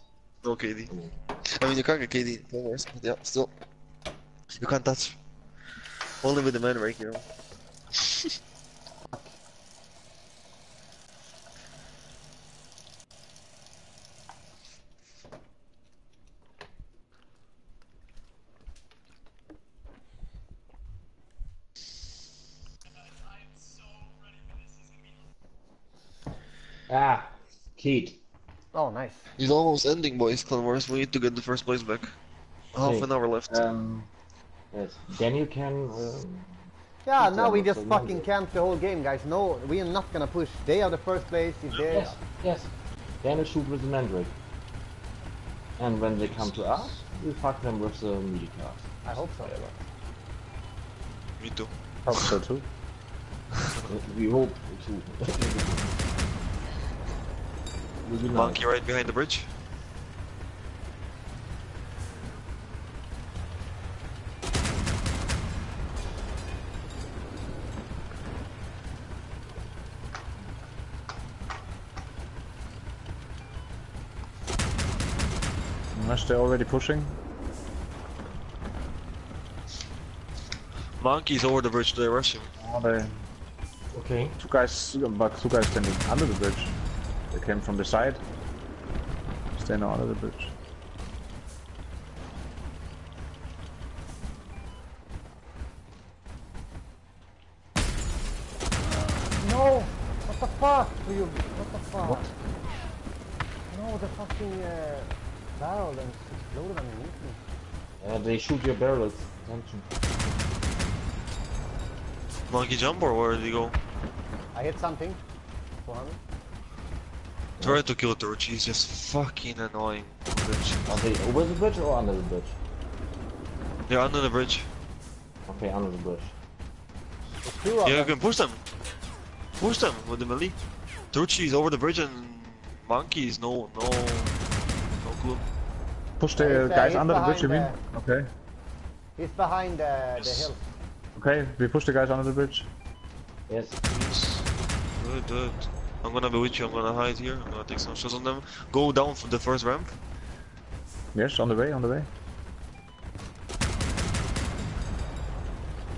A: No KD. I mean, you can't get KD. Don't worry. but Yeah, still. You can't touch. Only with the man right you
E: Ah, Keith.
B: Oh, nice.
A: It's almost ending, boys. Clan Wars. We need to get the first place back. Half an hour left.
E: Um, yes. Then you can. Um,
B: Yeah, now we just fucking
E: longer.
B: camp the whole game, guys. No, we are not gonna push. They are the first place. If they,
E: yes, yes. Then you shoot with the Mandrake. And when they come to us, we fuck them with the melee card.
B: I hope so.
A: Yeah, Me too.
C: Hope so too.
E: We hope to. Will nice.
A: Monkey right behind the bridge.
C: Unless they're already pushing.
A: Monkey's over the bridge. They're rushing.
C: Oh, they
E: Okay.
C: two guys, but two guys standing under the bridge. They came from the side. Stay now under the bridge.
B: No! What the fuck? Do you? What the fuck? What? No, the fucking uh, barrel and exploded underneath me.
E: Uh, they shoot your barrels. Attention.
A: Monkey jump or where did he go?
B: I hit something. 400.
A: Try to kill Torch. He's just fucking annoying. on the bridge.
E: Are they over the bridge or under the bridge?
A: They're under the bridge.
E: Okay, under the bridge.
B: There's two of
A: Yeah, you
B: them.
A: can push them. Push them with the melee. Turchi is over the bridge and Monkey is no, no, no clue.
C: Push the
B: uh,
C: guys
B: he's
C: under the bridge, you mean? Okay.
B: He's behind uh, the hill.
C: Okay, we push the guys under the bridge.
E: Yes.
A: Yes. Good, good. I'm gonna be with you. I'm gonna hide here. I'm gonna take some shots on them. Go down for the first ramp.
C: Yes, on the way, on the way.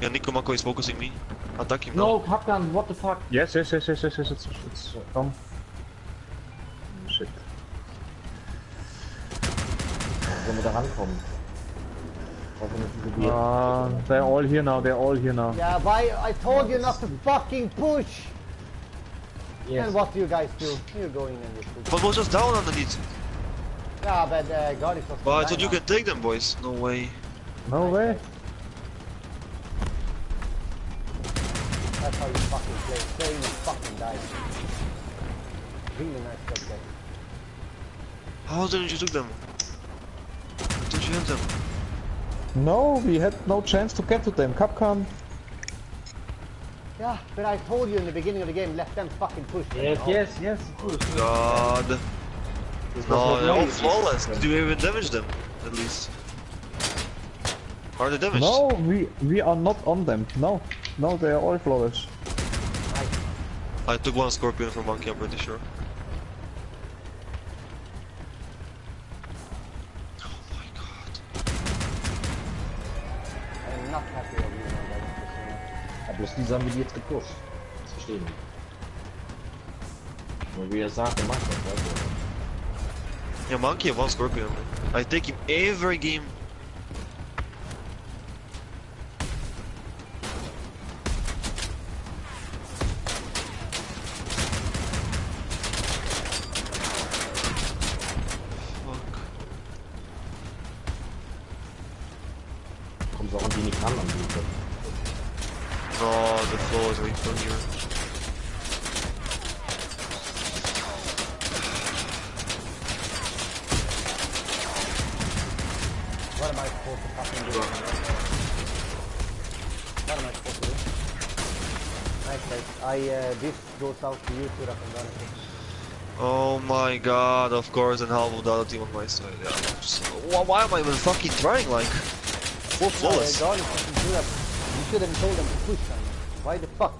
A: Yeah, Nico Mako is focusing me. Attack him
E: No,
A: now.
E: Captain, what the fuck?
C: Yes, yes, yes, yes, yes, yes, it's, it's done. Shit.
E: Wenn wir da rankommen. Hoffentlich diese
C: Uh, they're all here now, they're all here now.
B: Yeah, why? I told you not to fucking push!
E: Yes.
B: And what do you guys do? You're going and you push.
A: But we're just down underneath.
B: Yeah, but uh, God is was
A: But I thought you
B: us.
A: could take them, boys. No way.
C: No way.
B: That's how you fucking play. Play and fucking die. Really nice job, guys.
A: How didn't you took them? I thought you had them.
C: No, we had no chance to get to them. Kapkan.
B: Yeah, but I told you in the beginning of the game, let them fucking push. them,
E: Yes,
B: you know?
E: yes, yes. Good.
A: God.
E: This
A: No, they're all
E: nice.
A: flawless. Did you even damage them? At least. Are they damaged?
C: No, we we are not on them. No, no, they are all flawless.
A: I took one scorpion from monkey, I'm pretty sure.
E: Bloß die haben wir die jetzt gepusht. Das verstehen wir. Weil wie er sagt, er macht das, weißt du.
A: Yeah, monkey one scorpion. I take him every game. Oh my god, of course, and half of the other team on my side. Yeah, just, why, am I even fucking trying? Like, four flawless.
B: Turak. You should have told them to push. Why the fuck?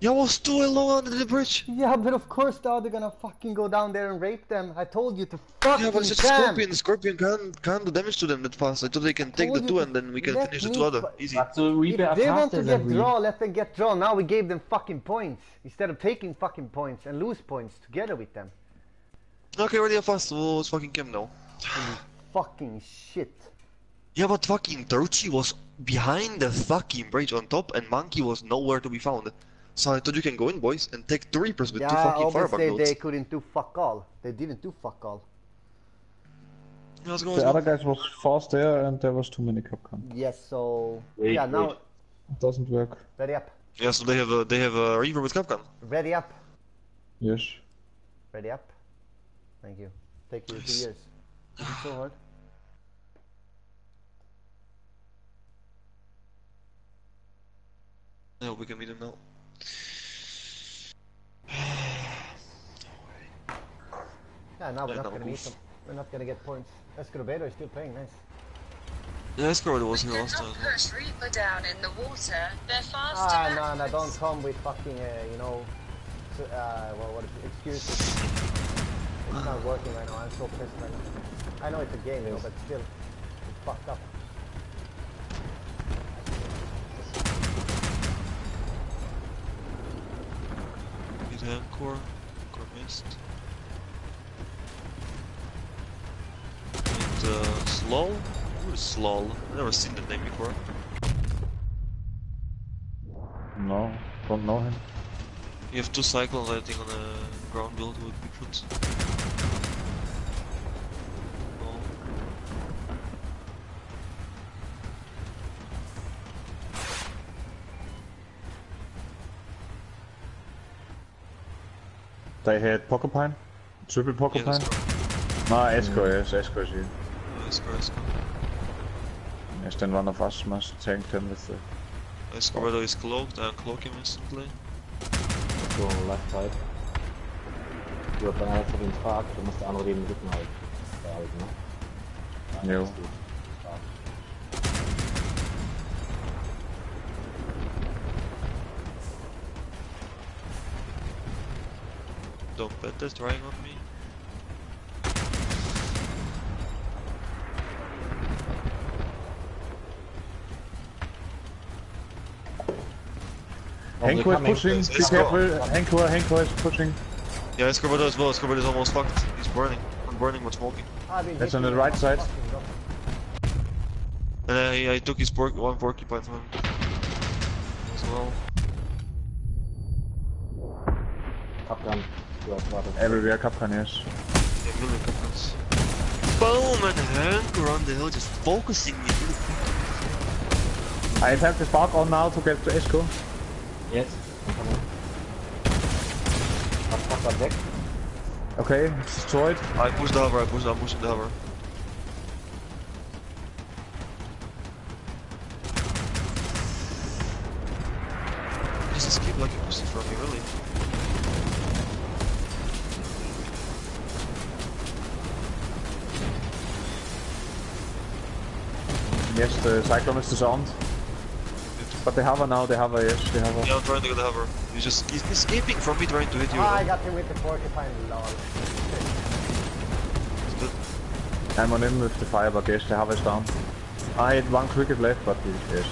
A: Yeah, I was too alone under the bridge.
B: Yeah, but of course now they're gonna fucking go down there and rape them. I told you to fucking
A: Yeah, but it's just. Scorpion. Scorpion can't, can't do damage to them that fast. I thought they can take the two and then we can
B: let
A: finish the
B: me
A: two other.
B: fu-
A: Easy.
E: But the Reaper
B: If they want to get
E: than we.
B: draw, let them get draw. Now we gave them fucking points instead of taking fucking points and lose points together with them.
A: Okay, ready fast. We'll let's fucking camp now.
B: Fucking shit.
A: Yeah, but fucking Dochi was behind the fucking bridge on top and Monkey was nowhere to be found. So I thought you can go in, boys, and take the Reapers with two
B: Yeah,
A: fucking firebug
B: obviously
A: nodes.
B: they couldn't do fuck all. They didn't do fuck all.
A: Yeah, let's go, let's
C: The
A: go.
C: other guys was fast there and there was too many Kapkan.
B: Yes, so
E: Wait,
B: yeah. Now.
C: It doesn't work.
B: ready up,
A: Yeah, so they have a they have a Reaper with Kapkan.
B: ready up,
C: Yes.
B: ready up. Thank you. Take you two years. This is so hard.
A: Yeah, we can meet him now.
B: Yeah, now we're
A: Yeah,
B: not
A: no,
B: gonna meet them. We're not gonna get points. Escobedo is still playing nice.
A: Yeah, Escobar was
G: We
A: here last
G: cannot
A: time.
G: push Reaper down in the water. They're faster
B: Ah, no, no, don't come with fucking, uh, you know, uh, well, what is it, excuses. It's not working right now. I'm so pissed right now. I know it's a game, you know, but still, it's fucked up.
A: Hit Anchor. Anchor missed. And uh, Slol? Who is Slol? I've never seen the name before.
C: No, don't know him.
A: You have two cyclones, I think, on the ground build with Bigfoot. Oh.
C: They had Porcupine. Triple
A: Yeah,
C: Porcupine.
A: Escobar.
C: no, Esco, yes, Esco is here.
A: Yeah, Escobar, Escobar.
C: Yes, then one of us must tank them with the...
A: Escobar oh. is cloaked, uh, I uncloak him instantly.
E: So left side. Du hast dann einfach den Trag, du musst der andere den Rücken halten. Behalten, ne?
C: Jo.
A: Don't bet that's trying on me.
C: Henko is pushing,
A: It's
C: be
A: Esco.
C: careful. Henko, Henko is pushing.
A: Yeah, Escobar as well. Escobar is almost fucked. He's burning. Not burning, but smoking.
C: That's on the right side.
B: fucking rock.
A: And I, I took his pork, one porcupine from him. As well.
E: Top Gun. Du hast warte.
C: Everywhere Kapkan, yes.
A: Yeah, million captains. Boom and Hanker on the hill just focusing me.
C: I have the spark on now to get to Esco.
E: Yes. I'm coming. Was macht er weg?
C: Okay, it's destroyed.
A: I push the hover, I push, I'm pushing the hover.
C: The Cyclone is disarmed. But they have her now, they have her, yes, they have her.
A: Yeah, I'm trying to get the hover. He's just he's escaping from me, trying to hit you.
B: Ah, I got him with the porcupine, lol.
A: It's good.
C: I'm on him with the fire, but yes, the hover is down. I had one cricket left, but he, yes.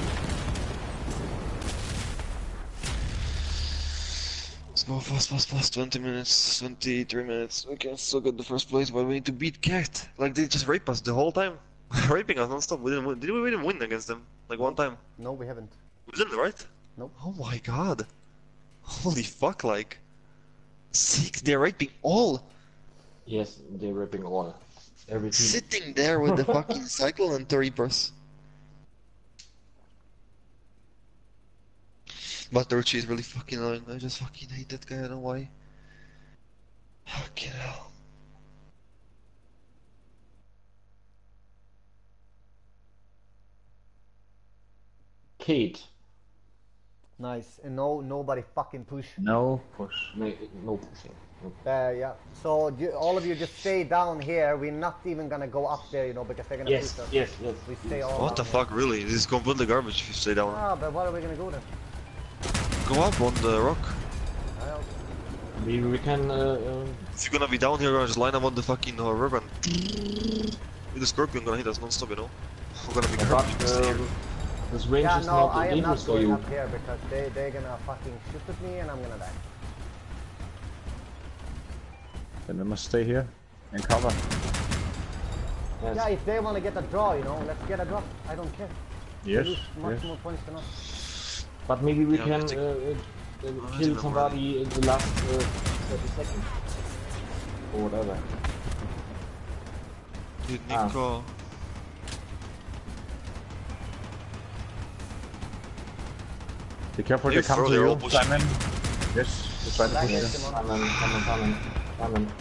A: Let's go fast, fast, fast. 20 minutes, 23 minutes. We can still get the first place, but we need to beat Cat. Like, they just rape us the whole time. Raping us non-stop. We didn't win. Did we, we didn't win against them? Like, one time.
B: No, we haven't.
A: We didn't, right?
B: Nope.
A: Oh my god. Holy fuck, like. Six, they're raping all.
E: Yes, they're raping all. Every team.
A: Sitting there with the fucking cycle and the reapers. But Dochi is really fucking annoying. I just fucking hate that guy. I don't know why. Fucking hell.
E: Kate.
B: Nice. And no, nobody fucking push.
C: No push.
E: No, no pushing. No.
B: Uh, yeah. So you, all of you just stay down here. We're not even gonna go up there, you know, because they're gonna
E: Yes,
B: push us.
E: yes, yes.
B: We stay all
A: What the
B: down here.
A: fuck, really? This is completely garbage if you stay down.
B: Ah, but what are we gonna go then?
A: go up on the rock.
E: Maybe we can. Uh, uh,
A: If you're gonna be down here, just line up on the fucking uh, river and with the scorpion gonna hit us non-stop, you know? We're gonna be
E: but
A: hurt if we stay here.
E: this range
B: Yeah,
E: is
B: no,
E: not
B: I am
E: dangerous
B: not
E: for
B: going
E: you.
B: up here because they they're gonna fucking shoot at me and I'm gonna die.
C: Then we must stay here and cover.
E: Yes.
B: Yeah, if they wanna get a draw, you know, let's get a draw. I don't care. They
C: Yes,
B: much
C: yes.
B: more points than us.
E: But maybe we
A: Yeah,
E: can uh, uh, uh, kill
A: I'm
E: somebody in the last uh, 30 seconds. Or whatever.
A: Dude,
E: Ah.
C: Be careful,
A: You
C: they come
A: throw
C: to
A: their
C: you. Simon. Yes, they try to
B: Like
C: push you.
B: it, Simon.
E: Simon, Simon, Simon,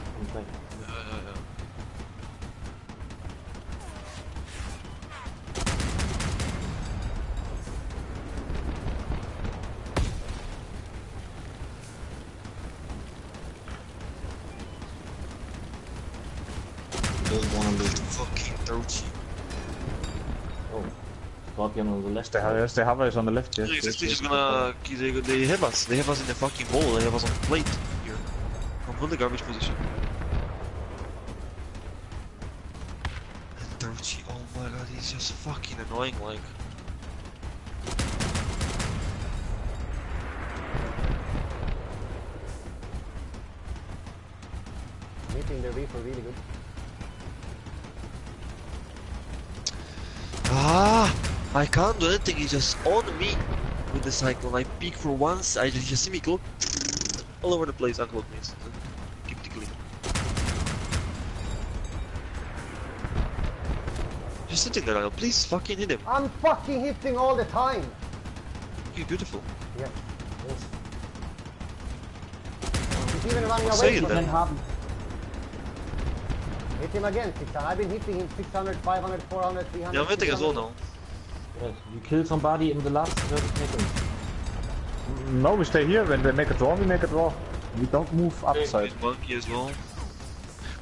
E: Scorpion on the left.
C: The, yes, the hover is on the left, yes.
A: Yeah,
C: yes,
A: they're
C: yes.
A: just gonna. They, they have us. They have us in the fucking hole. They have us on the plate here. Completely garbage position. And dirty. Oh my god, he's just fucking annoying. Like.
B: Meeting the Reaper really good.
A: Ah! I can't do anything. He's just on me with the cyclone. I peek for once. I just, see me go all over the place. Uncloak me. Keep tickling. Just sitting there, Lionel. Please fucking hit him.
B: I'm fucking hitting all the time!
A: You're beautiful.
B: Yeah,
E: Yes.
B: He's even running
A: Well,
B: away
A: it
B: from
A: then.
B: me. Hit him again, 600. I've been hitting him 600, 500, 400, 300.
A: Yeah, I'm hitting as well now.
E: Yes, you kill somebody in the last 30 seconds.
C: No, we stay here. When they make a draw, we make a draw. We don't move upside.
A: With monkey as well.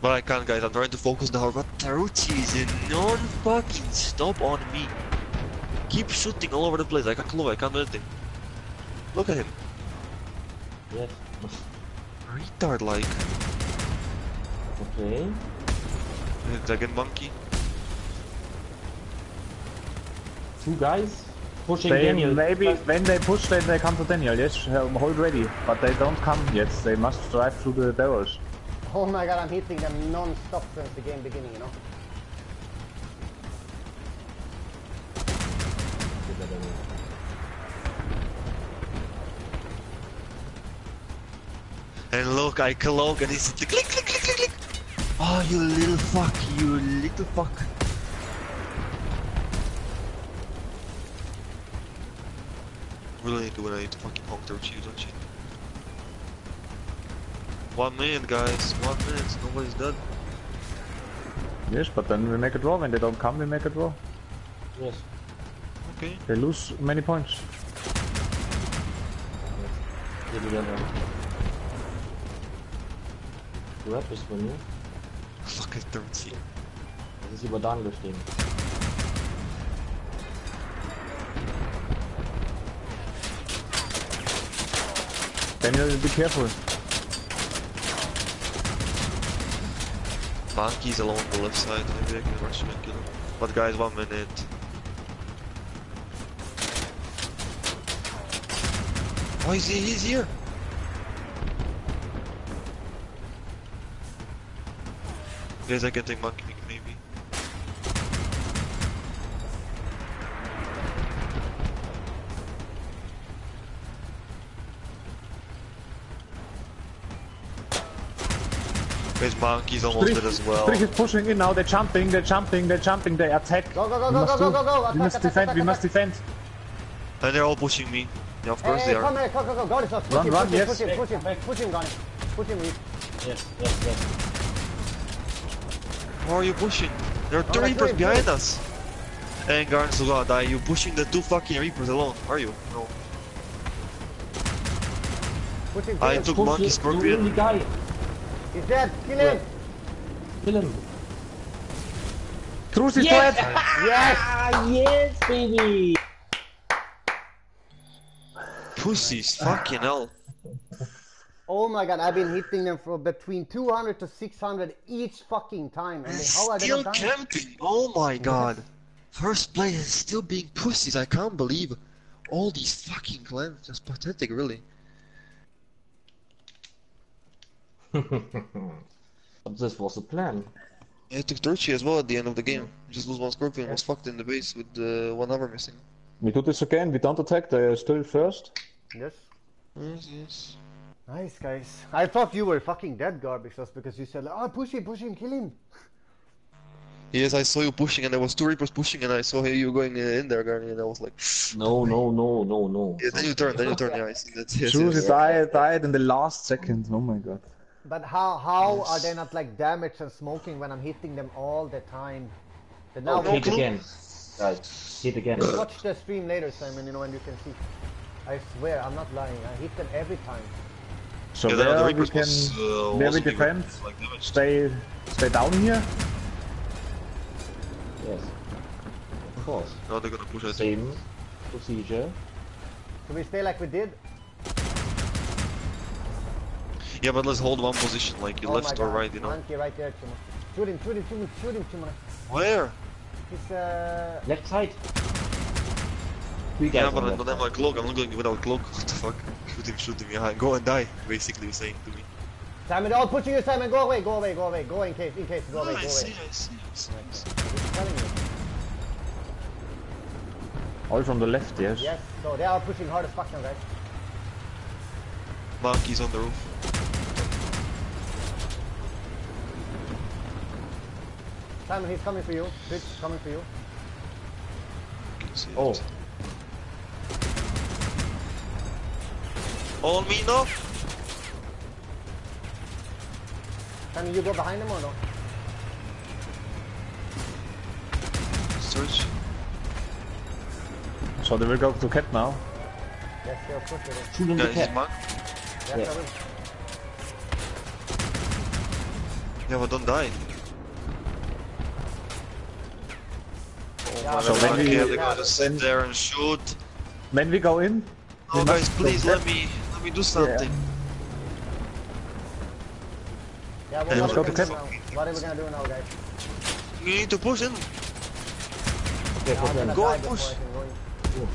A: But I can't, guys. I'm trying to focus now. But Taruchi is a non-fucking stop on me. Keep shooting all over the place. I can't clue. I can't do anything. Look at him.
E: Yes.
A: Retard like.
E: Okay.
A: Again, monkey.
E: Two guys pushing
C: They
E: Daniel.
C: maybe
E: But-
C: when they push, then they come to Daniel. Yes, uh, hold ready. But they don't come yet. They must drive through the barrels.
B: Oh my god, I'm hitting them non-stop since the game beginning, you know?
A: And look, I cloak and he's click, click, click, click, click, click. Oh, you little fuck, you little fuck. Really need to win, I need to fucking honk their cheese, don't you? One minute, guys, one minute, nobody's dead.
C: Yes, but then we make a draw. When they don't come, we make a draw.
E: Yes.
A: Okay.
C: They lose many points.
E: Hier together. Rap ist von mir.
A: Fucking dirty.
E: Das ist über Daniel stehen.
C: Daniel, be careful.
A: Monkey's along the left side, maybe I can rush him and kill him. But guys, one minute. Oh, he's, he's here! Guys, I can take monkey monkey's almost
C: Strich,
A: dead as well.
C: Strich is pushing in now. They're jumping. They're jumping. They're jumping. They attack.
B: Go, go, go,
C: we
B: go,
C: must,
B: go,
C: do-
B: go, go, go.
C: we must defend. we must defend.
A: And they're all pushing me. Yeah, of course
B: Hey,
A: they are.
B: come here, go, go, go, go, this push
C: Run,
B: him,
C: run,
B: push him,
C: yes.
B: push him, push him, push him, Gunny. Push him, Reese.
E: Yes, yes, yes.
A: Why are you pushing? There are
B: Oh,
A: two Reapers
B: right,
A: behind
B: right.
A: us! And Garn's gonna die. You pushing the two fucking Reapers alone, are you? No.
B: Push him,
A: I
B: kill him.
A: took
E: Push
A: Monkey
E: the-
A: Scorpion.
E: The guy.
B: He's dead, kill him!
E: Kill him.
C: Cruz is
E: Yes!
C: dead.
B: Yes!
E: Ah, yes, baby!
A: pussies, fucking hell.
B: Oh my god, I've been hitting them for between 200 to 600 each fucking time. And they, how are they
A: Still
B: not dying?
A: camping. Oh my god. First place is still being pussies. I can't believe all these fucking clans. Just pathetic, really.
E: but this was the plan.
A: I took Turchi as well at the end of the game. Just lose one Scorpion, was fucked in the base with uh, one hammer missing.
C: We do this again. We don't attack. They're still first.
B: Yes.
A: Yes, yes.
B: Nice, guys. I thought you were fucking dead garbage just because you said, like, oh, push him, push him, kill him.
A: Yes, I saw you pushing, and there was two Reapers pushing, and I saw you going uh, in there, Garni, and I was like,
E: No, no, no, no, no.
A: yeah, then you turn, then you turn, yeah, I see that. Yes,
C: Choose
A: yes.
C: it. I died in the last second. Oh my god.
B: But how how are they not like damaged and smoking when I'm hitting them all the time? But now
A: Oh,
E: Hit
A: clue.
E: again. Guys, hit again.
B: watch the stream later, Simon, you know, and you can see. I swear, I'm not lying. I hit them every time.
C: So
A: Yeah, the- the
C: where we
A: Reapers
C: can
A: was, uh,
C: where we
A: wasn't even,
C: defend,
A: like, damaged.
C: stay stay down here.
E: Yes. Of course.
A: Now they're gonna push, us. think.
E: Same procedure.
B: So we stay like we did.
A: Yeah, but let's hold one position, like
B: Oh
A: left or right, you know.
B: Monkey right there, Timo. Shoot him, shoot him, shoot him, shoot him, Timo.
A: Where?
B: He's uh.
E: Left side. Three guys
A: Yeah,
E: on
A: but I
E: left
A: don't have my cloak, I'm not going without cloak. What the fuck? Shoot him, shoot him, yeah, go and die, basically you're saying to me.
B: Simon, they're all pushing you, Simon. Go away, go away, go away, go in case, in case, go away,
A: Ah,
B: go
A: I
B: away.
A: I see, I see, I see.
B: I'm telling you.
C: All from the left, yes.
B: Yes. So they are pushing hard as fuck now, guys.
A: Monkey's on the roof.
B: Simon, he's coming for you. Twitch, coming for you.
A: Can see
E: Oh.
A: it. On me now?
B: Simon, you go behind him or no?
A: Search.
C: So they will go to cat now.
B: Yes, yeah, of course they will.
E: Shoot in the cat.
A: monk.
B: Yes,
E: Yeah.
A: Yeah, but don't die.
B: Yeah,
C: So when we-
B: they-
A: Yeah, they're gonna sit there and shoot.
C: When we go in,
A: Oh,
C: We
A: guys, please
C: go
A: let me let me do something.
B: Yeah,
A: Yeah,
B: well, what,
C: let's
B: are
C: go
B: we
C: to
B: gonna
C: cat.
B: do now? what are we gonna do now, guys?
A: You need to push in.
E: Okay,
B: I'm
E: for.
A: Go and push.
B: I can go in.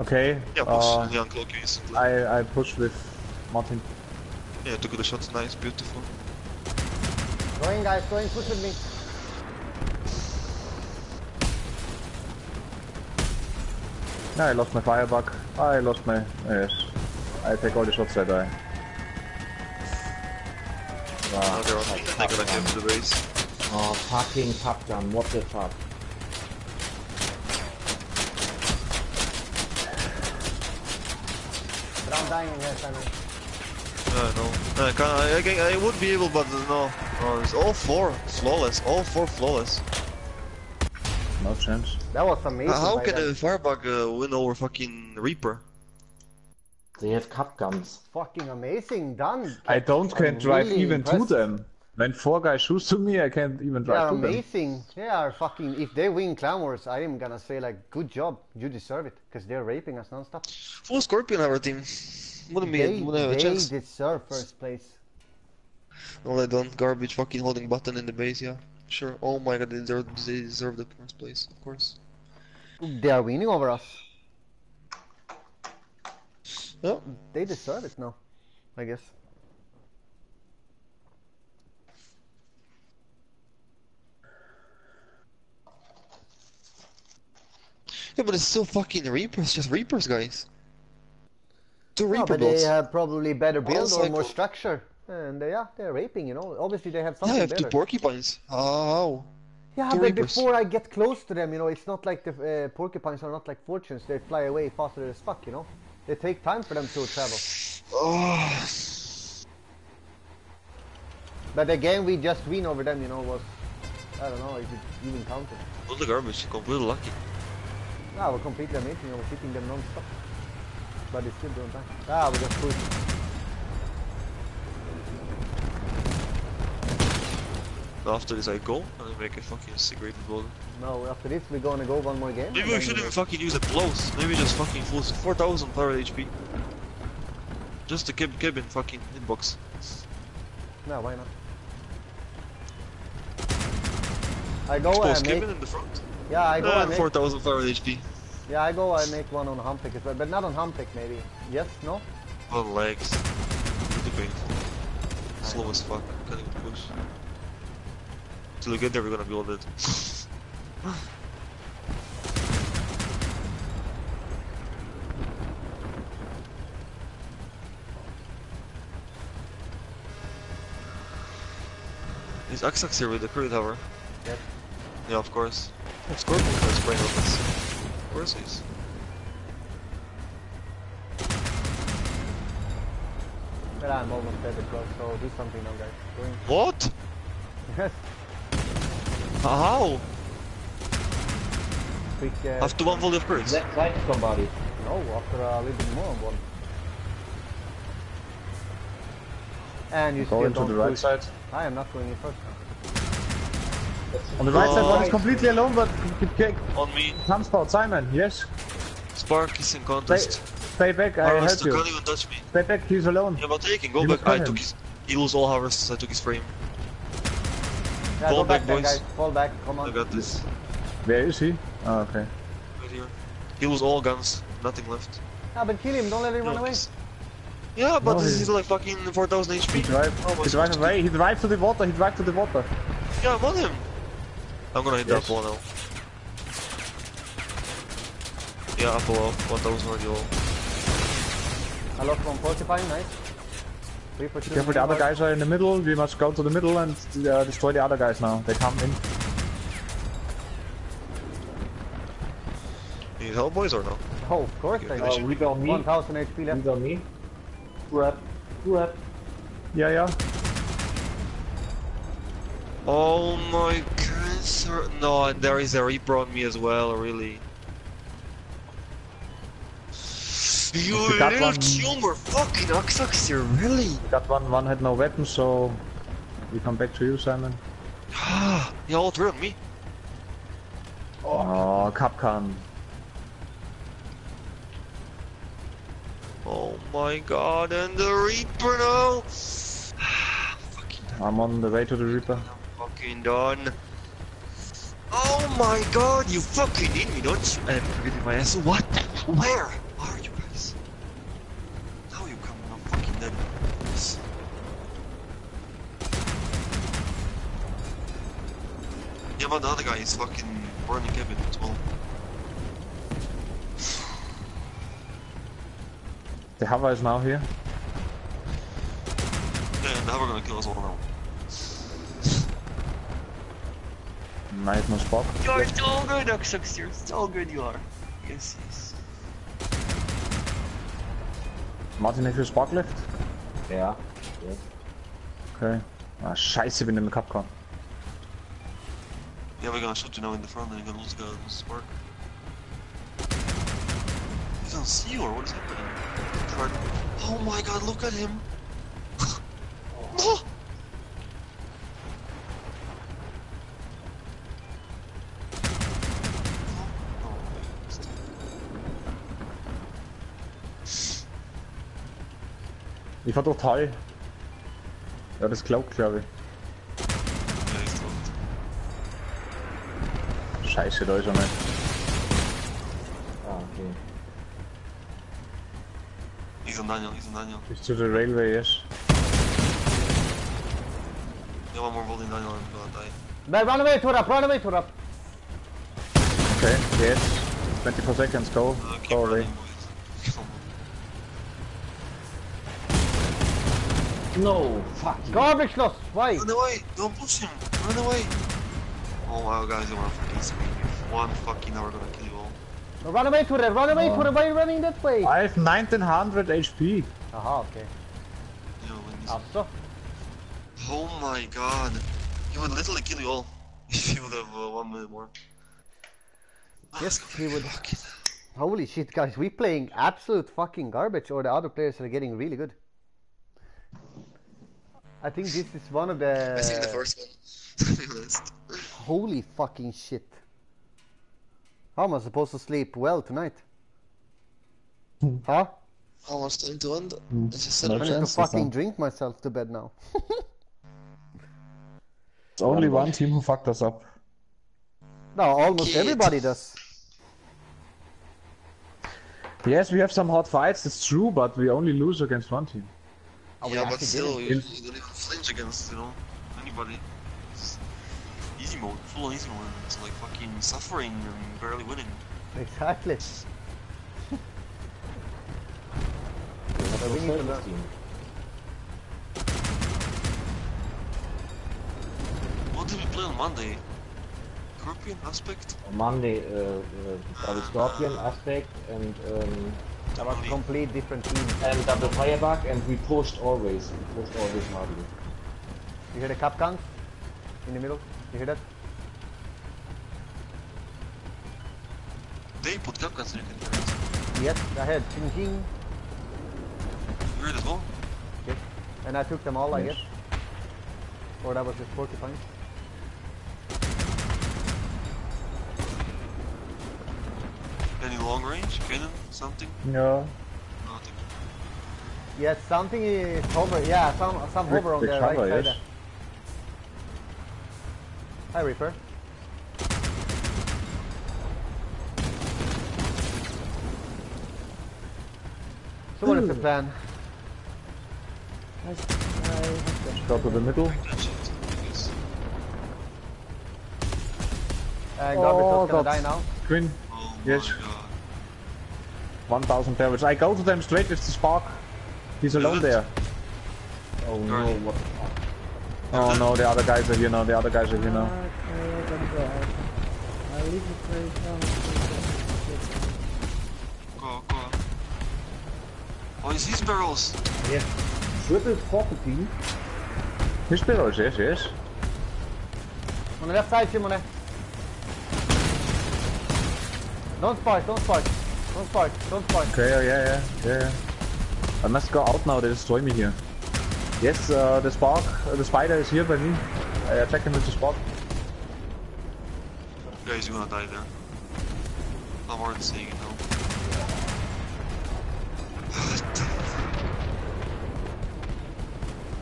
C: okay.
A: Yeah, push.
C: Uh,
A: yeah, uncloak instantly.
C: I I push with Martin.
A: Yeah, took the shots. Nice, beautiful.
B: Going, guys. Going. in. Push with me.
C: Yeah, I lost my firebug. I lost my yes. I take all the shots I die.
A: Now
E: Wow.
A: they're on me and they're gonna the base.
E: Oh, fucking pop gun. What the fuck?
B: But I'm dying here, Simon.
A: Uh, no. I, can, I, I, can, I would be able, but no. no it's all four flawless. All four flawless.
C: No chance.
B: That was amazing.
A: How can
B: them.
A: a Firebug uh, win over fucking Reaper?
E: They have cup guns.
B: Fucking amazing. Done.
C: I don't
B: I'm
C: can drive
B: really
C: even to them. When four guys shoot to me, I can't even
B: They are
C: drive to them.
B: amazing. They are fucking. If they win Clan Wars, I am gonna say like, good job. You deserve it, because they're raping us nonstop.
A: Full Scorpion our team. Wouldn't be wouldn't have a chance.
B: they
A: chance.
B: deserve first place.
A: No, they don't. Garbage fucking holding button in the base, yeah. Sure. Oh my god, they deserve, they deserve the first place, of course.
B: They are winning over us.
A: Yeah.
B: They deserve it now, I guess.
A: Yeah, but it's still fucking Reapers, just Reapers, guys. Two Reaper
B: but they have probably better build or more structure. And they, yeah, they're raping, you know. Obviously they have
A: Yeah,
B: something
A: I have two
B: better.
A: porcupines. How?
B: yeah,
A: two
B: but
A: Reapers.
B: before I get close to them, you know, it's not like the uh, porcupines are not like fortunes. They fly away faster as fuck, you know. They take time for them to travel.
A: Oh,
B: But again, we just win over them, you know, was I don't know if it even counted.
A: all the garbage. Completely lucky.
B: Ah, we're completely amazing. I was hitting them non-stop. But they still don't die. Ah, we just pushed.
A: After this, I go and I make a fucking cigarette blow.
B: No, after this we're gonna go one more game.
A: Maybe we shouldn't
B: we'll-
A: fucking use applause. Maybe just fucking full 4000 power HP. Just a cab cabin fucking hitbox.
B: No, why not? I go
A: Expose
B: and make.
A: cabin in the front.
B: Yeah, I go
A: Uh,
B: and make.
A: 4000 power HP.
B: Yeah, I go. I make one on Humpick as well, but not on Humpick maybe. Yes, no.
A: On legs. Pretty painful. Slow as fuck. Can't even push. Till we get there, we're gonna be all dead. Is Axax here with the crew tower?
B: Yes.
A: Yeah, of course. Of course, has brain weapons. Of course he's.
B: But I'm almost dead as well, so do something now, guys.
A: What?
B: Yes.
A: How?
B: Quick. Uh,
A: After one volley of courage?
E: That side somebody.
B: No, after a little bit more on one. And you
C: Go
B: still
C: into
B: don't
C: the right
B: push.
C: side.
B: I am not going in first now.
C: On the right side, one is
A: Oh.
C: completely alone, but keep, keep,
A: On me.
C: transport, Simon, yes.
A: Spark is in contest.
C: stay back, I help
A: Harvester
C: you.
A: can't even touch me.
C: Stay back, he's alone.
A: Yeah, but he can go
C: You
A: back. I
C: him.
A: took his. He lose all harvests. I took his frame.
B: Yeah,
A: Fall
B: back,
A: back,
B: then,
A: boys.
B: guys. Fall back. Come on.
A: I
B: on.
A: got this.
C: Where is he? Oh, okay.
A: Right here. He lose all guns. Nothing left.
B: Ah, but kill him. Don't let him run away.
A: Yeah, but
C: No,
A: this is like fucking 4000
C: He
A: HP.
C: drive,
A: How am I
C: he drive away, he drive to the water, he drive to the water.
A: Yeah, I'm on him. I'm gonna hit
C: Yes.
A: that wall now. Yeah, apple off. 1000 already all.
B: I lost one porcupine. Nice. Three.
C: Careful, the other guys are in the middle, we must go to the middle and uh, destroy the other guys now. They come in.
A: You need help, boys, or no?
B: Oh, of course I
A: Okay,
B: do.
E: Uh, read me.
B: 1000 HP left.
E: Read on me. Grab. Grab.
C: Yeah, yeah.
A: Oh my cancer. No, there is a Reaper on me as well, really. You
C: We got
A: little
C: one.
A: tumor fucking Oxox, you really?
C: We got one, one had no weapon, so we come back to you, Simon.
A: yeah, all three me.
C: Oh, Kapkan.
A: Oh my god, and the Reaper now! fucking
C: I'm on the way to the Reaper.
A: I'm fucking done. Oh my god, you fucking need me, don't you? I'm my ass. What? Where Yeah, but the other guy is fucking burning cabin as well.
C: The hover is now here.
A: Yeah, now we're gonna kill us all now.
C: Nice, no spot.
A: You're so good, Oxox, you're so good you are. Yes, yes.
C: Martin, have you spark left?
E: Ja. Yes.
C: Okay. Ah, scheiße, bin im Capcan.
A: Yeah, we're gonna shoot you now in the front and you're gonna lose, gonna lose spark. He doesn't see you or what is happening? Oh my god, look at him! no!
C: Ich war total. Ja, das glaubt, glaube
A: Yeah,
C: ich. Scheiße, da ist er nicht.
E: Ah, okay.
A: He's on Daniel, he's on Daniel.
C: Bis zu the railway, yes.
A: Yeah, one more volley in Daniel and I'm gonna die.
B: But run away, Turap. Run away, Turap.
C: Okay, yes. 24 seconds, go.
A: Uh, keep
C: Go away.
A: running, boys. Come on.
E: No, fuck.
B: Garbage loss. Why?
A: Run away! Don't push him! Run away! Oh wow, guys, I wanna fucking scream. One fucking hour gonna kill you all.
B: Run away, Turap. Run away,
C: Oh.
B: Turap. Why are you running that way?
C: I have 1900 HP.
B: Aha, okay.
A: Yeah, when this- Oh my god. He would literally kill you all if he would have uh, one minute more.
B: Yes, he would. Holy shit, guys. We playing absolute fucking garbage or the other players are getting really good. I think this is one of the.
A: I seen the
B: the
A: first one. To be honest.
B: Holy fucking shit. How am I supposed to sleep well tonight? Huh?
A: How much time to end?
C: Hmm.
A: It's just
C: No
A: seven
B: I need to
A: minutes.
B: fucking drink myself to bed now.
C: It's only one team who fucked us up.
B: no, almost
A: Kid.
B: everybody does.
C: Yes, we have some hot fights, it's true, but we only lose against one team.
B: Oh,
A: yeah, but still, you, you don't even flinch against, you know, anybody. It's easy mode, full on easy mode. It's like fucking suffering and barely winning.
B: Exactly. But we need to learn.
A: What did we play on Monday? Scorpion aspect?
E: On Monday, uh, uh, double scorpion aspect and um,
B: That was complete different team.
E: and double firebug, and we pushed always. We pushed always hardly.
B: You hear the Kapkans in the middle? You hear that?
A: They put Kapkans in you can hear it.
B: Yes, ahead. Ching ching.
A: You hear it as well?
B: Yes. And I took them all, I guess. Or that was just porcupine.
A: Any long range? Cannon? Something?
C: No.
A: Nothing.
B: Yes, something is hover. Yeah, some some
C: Re-
B: hover on the right side.
C: yes.
B: There. Hi, Reaper. So what is the plan?
C: Go to the middle.
A: That shit. Yes.
B: Uh, Garbage
C: Oh,
B: gonna die now.
C: Quinn,
A: Oh
C: Yes. 1000 damage. I go to them straight with the spark. He's alone there.
E: Oh no!
A: Alright.
E: What?
C: Oh no, the other guys are here now, the other guys are here now.
A: Go, go. Oh, is these barrels? Yeah.
E: Yes. Triple property.
C: His barrels, yes, yes.
B: On the left side, Simone. Don't spark, don't spark. Don't spark, don't spark.
C: Okay, oh, yeah, yeah, yeah, yeah. I must go out now, they destroy me here. Yes, uh, the spark, uh, the spider is here by me. I attack him with the spark.
A: Guys, you're gonna die there. I'm already saying it now.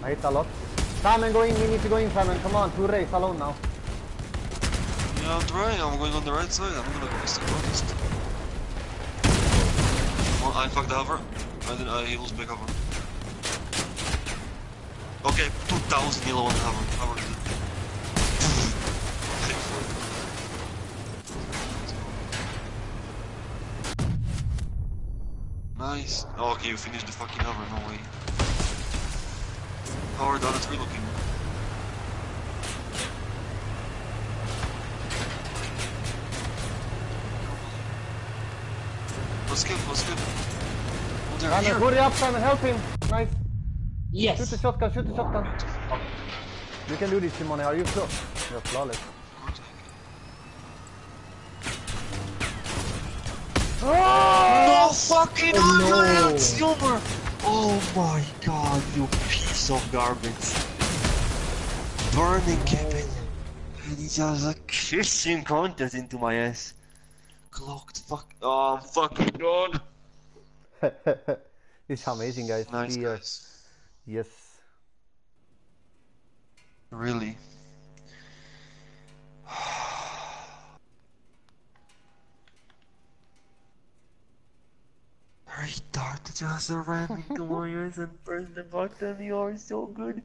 B: I hit a lot. Simon, go in. We need to go in, Simon. Come on, two race alone now.
A: Yeah, I'm trying. I'm going on the right side. I'm gonna go Mr. Honest. Well, I fucked the hover. I didn't. I he was big hover. Okay, 2000 yellow on the hover. Hover did it. Nice. Oh, okay, you finished the fucking hover. No way. Hover down at relooking. Let's get, let's get. Oh, they're
B: Simon,
A: here.
B: hurry up, Simon. Help him. Nice. Yes! Shoot the shotgun, shoot the shotgun. You can do this, Simone. Are you close? You're flawless.
A: Fucking oh, no. silver! Oh my god, you piece of garbage. Burning Kevin. And he just a kissing contest into my ass. Clocked fuck. Oh I'm fucking god.
B: it's amazing, guys.
A: Nice guys.
B: Yes.
A: Really. Retard just ran into my ears and pressed the button. You are so good.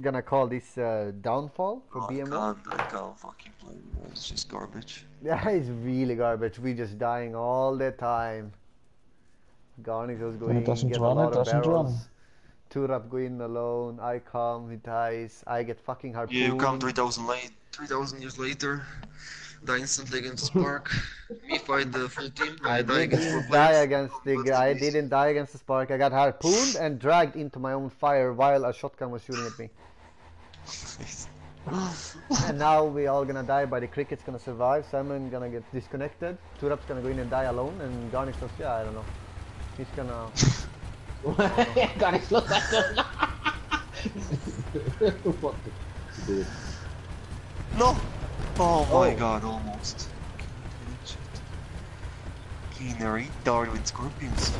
B: Gonna call this uh, downfall for
A: Oh, I
B: BM1.
A: can't, I can't fucking play. It's just garbage.
B: Yeah, it's really garbage. We just dying all the time. Garnix was going,
C: doesn't
B: get a
C: run, it
B: lot of
C: doesn't
B: barrels.
C: run.
B: Turap going alone. I come, he dies. I get fucking harpooned.
A: Yeah, you come 3000 late, 3000 years later, die instantly against Spark. Me fight the full team, I, die against
B: didn't die against the
A: That's.
B: I
A: the
B: didn't die against the spark. I got harpooned and dragged into my own fire while a shotgun was shooting at me. and now we all gonna die, but the cricket's gonna survive. Simon gonna get disconnected. Turap's gonna go in and die alone, and Garnix says, yeah, I don't know. He's gonna
E: Gar nicht los. What the dude.
A: No! Oh my
E: Oh.
A: god, almost. Shit. Fucking retard with scorpions.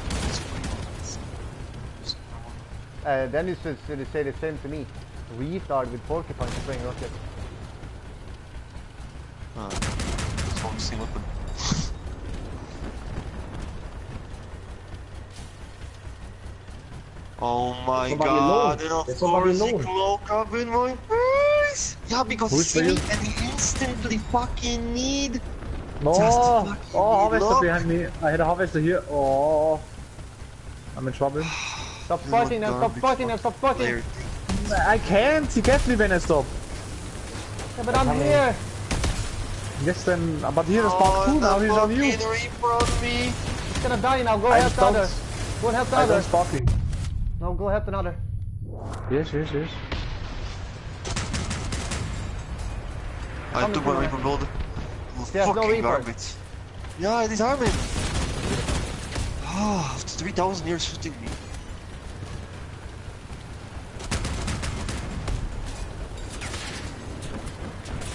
B: Uh, then you should, should say the same to me. Restart with porcupine spraying rocket.
A: Ah, it's all the same weapon. Oh my
E: somebody
A: god,
E: alone.
A: and of
E: There's somebody
A: course cloak up in my face! Yeah, because
C: Who's
A: he
C: for
A: and instantly fucking need
C: No!
A: Just
C: Oh,
A: fucking
C: harvester
A: look.
C: behind me. I had a harvester here. Oh. I'm in trouble.
B: Stop
A: This
B: fighting them, stop
A: garbage
B: fighting them, stop fighting!
A: player
C: I can't. He gets me when I stop.
B: Yeah, but I'm
E: coming.
B: here!
C: Yes, then. But here is
A: Oh,
C: part two.
A: the
C: Now he's on you.
A: fucking Reaper on me!
B: He's gonna die now, go
C: I
B: help the
C: don't.
B: other! Go and help the
C: I
B: other!
C: don't sparkly.
B: No, go help another.
C: Yes, yes, yes.
A: I
B: Coming
A: took
B: to
A: my
B: me.
A: Reaper build.
B: There's no
A: fucking
B: Reaper.
A: garbage. Yeah, it is Armin! Ah, after 3000 years shooting me.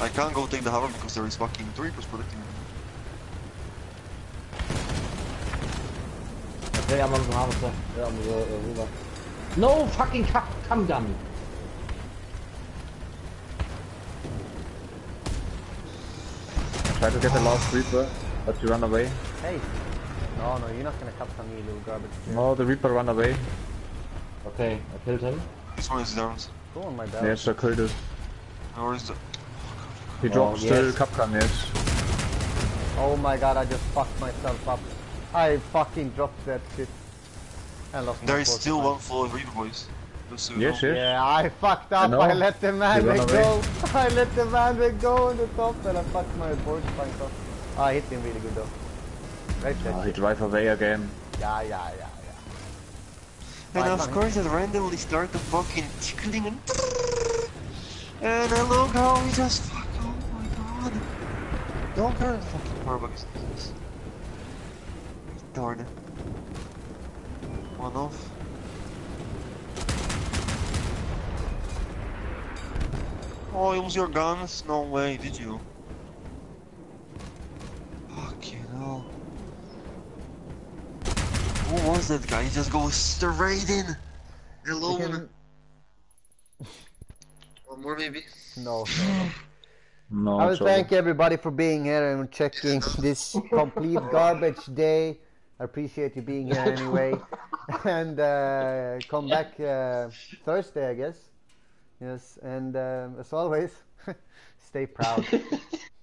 A: I can't go take the hammer because there is fucking three Reapers protecting me.
E: Okay, I'm on the harvester. Yeah, I'm on the uh. No fucking cu- cum gun.
C: Try to get the last Reaper, but you run away.
B: Hey! No, no, you're not gonna capture me, little garbage.
C: No, the Reaper run away.
E: Okay, I killed him.
A: This one is his arms.
B: Go on my belt.
C: Yes, I killed it.
A: Or is the...
C: He
E: Oh,
C: dropped still
E: yes.
C: Kapkan, yes.
B: Oh my god, I just fucked myself up. I fucking dropped that shit. And lost my
A: There is still
B: porcupine.
A: one full of Reaper boys. Just
C: Yes, yes.
B: Yeah, I fucked up.
C: know.
B: I, let the
C: run
B: go. I let the mandate go on the top and I fucked my board porcupine up. I hit him really good though. Right ah,
C: Oh,
B: there.
C: he drive away again.
B: Yeah, yeah, yeah, yeah.
A: And
B: Fine,
A: of
B: fine.
A: course it randomly started fucking tickling and... And I look how he just fuck, oh my god. Don't care the fucking power bug is this. One off. Oh, you use your guns? No way, did you? Fucking hell. Who was that guy? He just goes straight in.
B: You
A: Alone.
B: can...
A: One more maybe.
B: No. no.
C: No,
B: I will
C: trouble.
B: thank everybody for being here and checking this complete garbage day. I appreciate you being here anyway. and uh, come back uh, Thursday, I guess. Yes, and uh, as always, stay proud.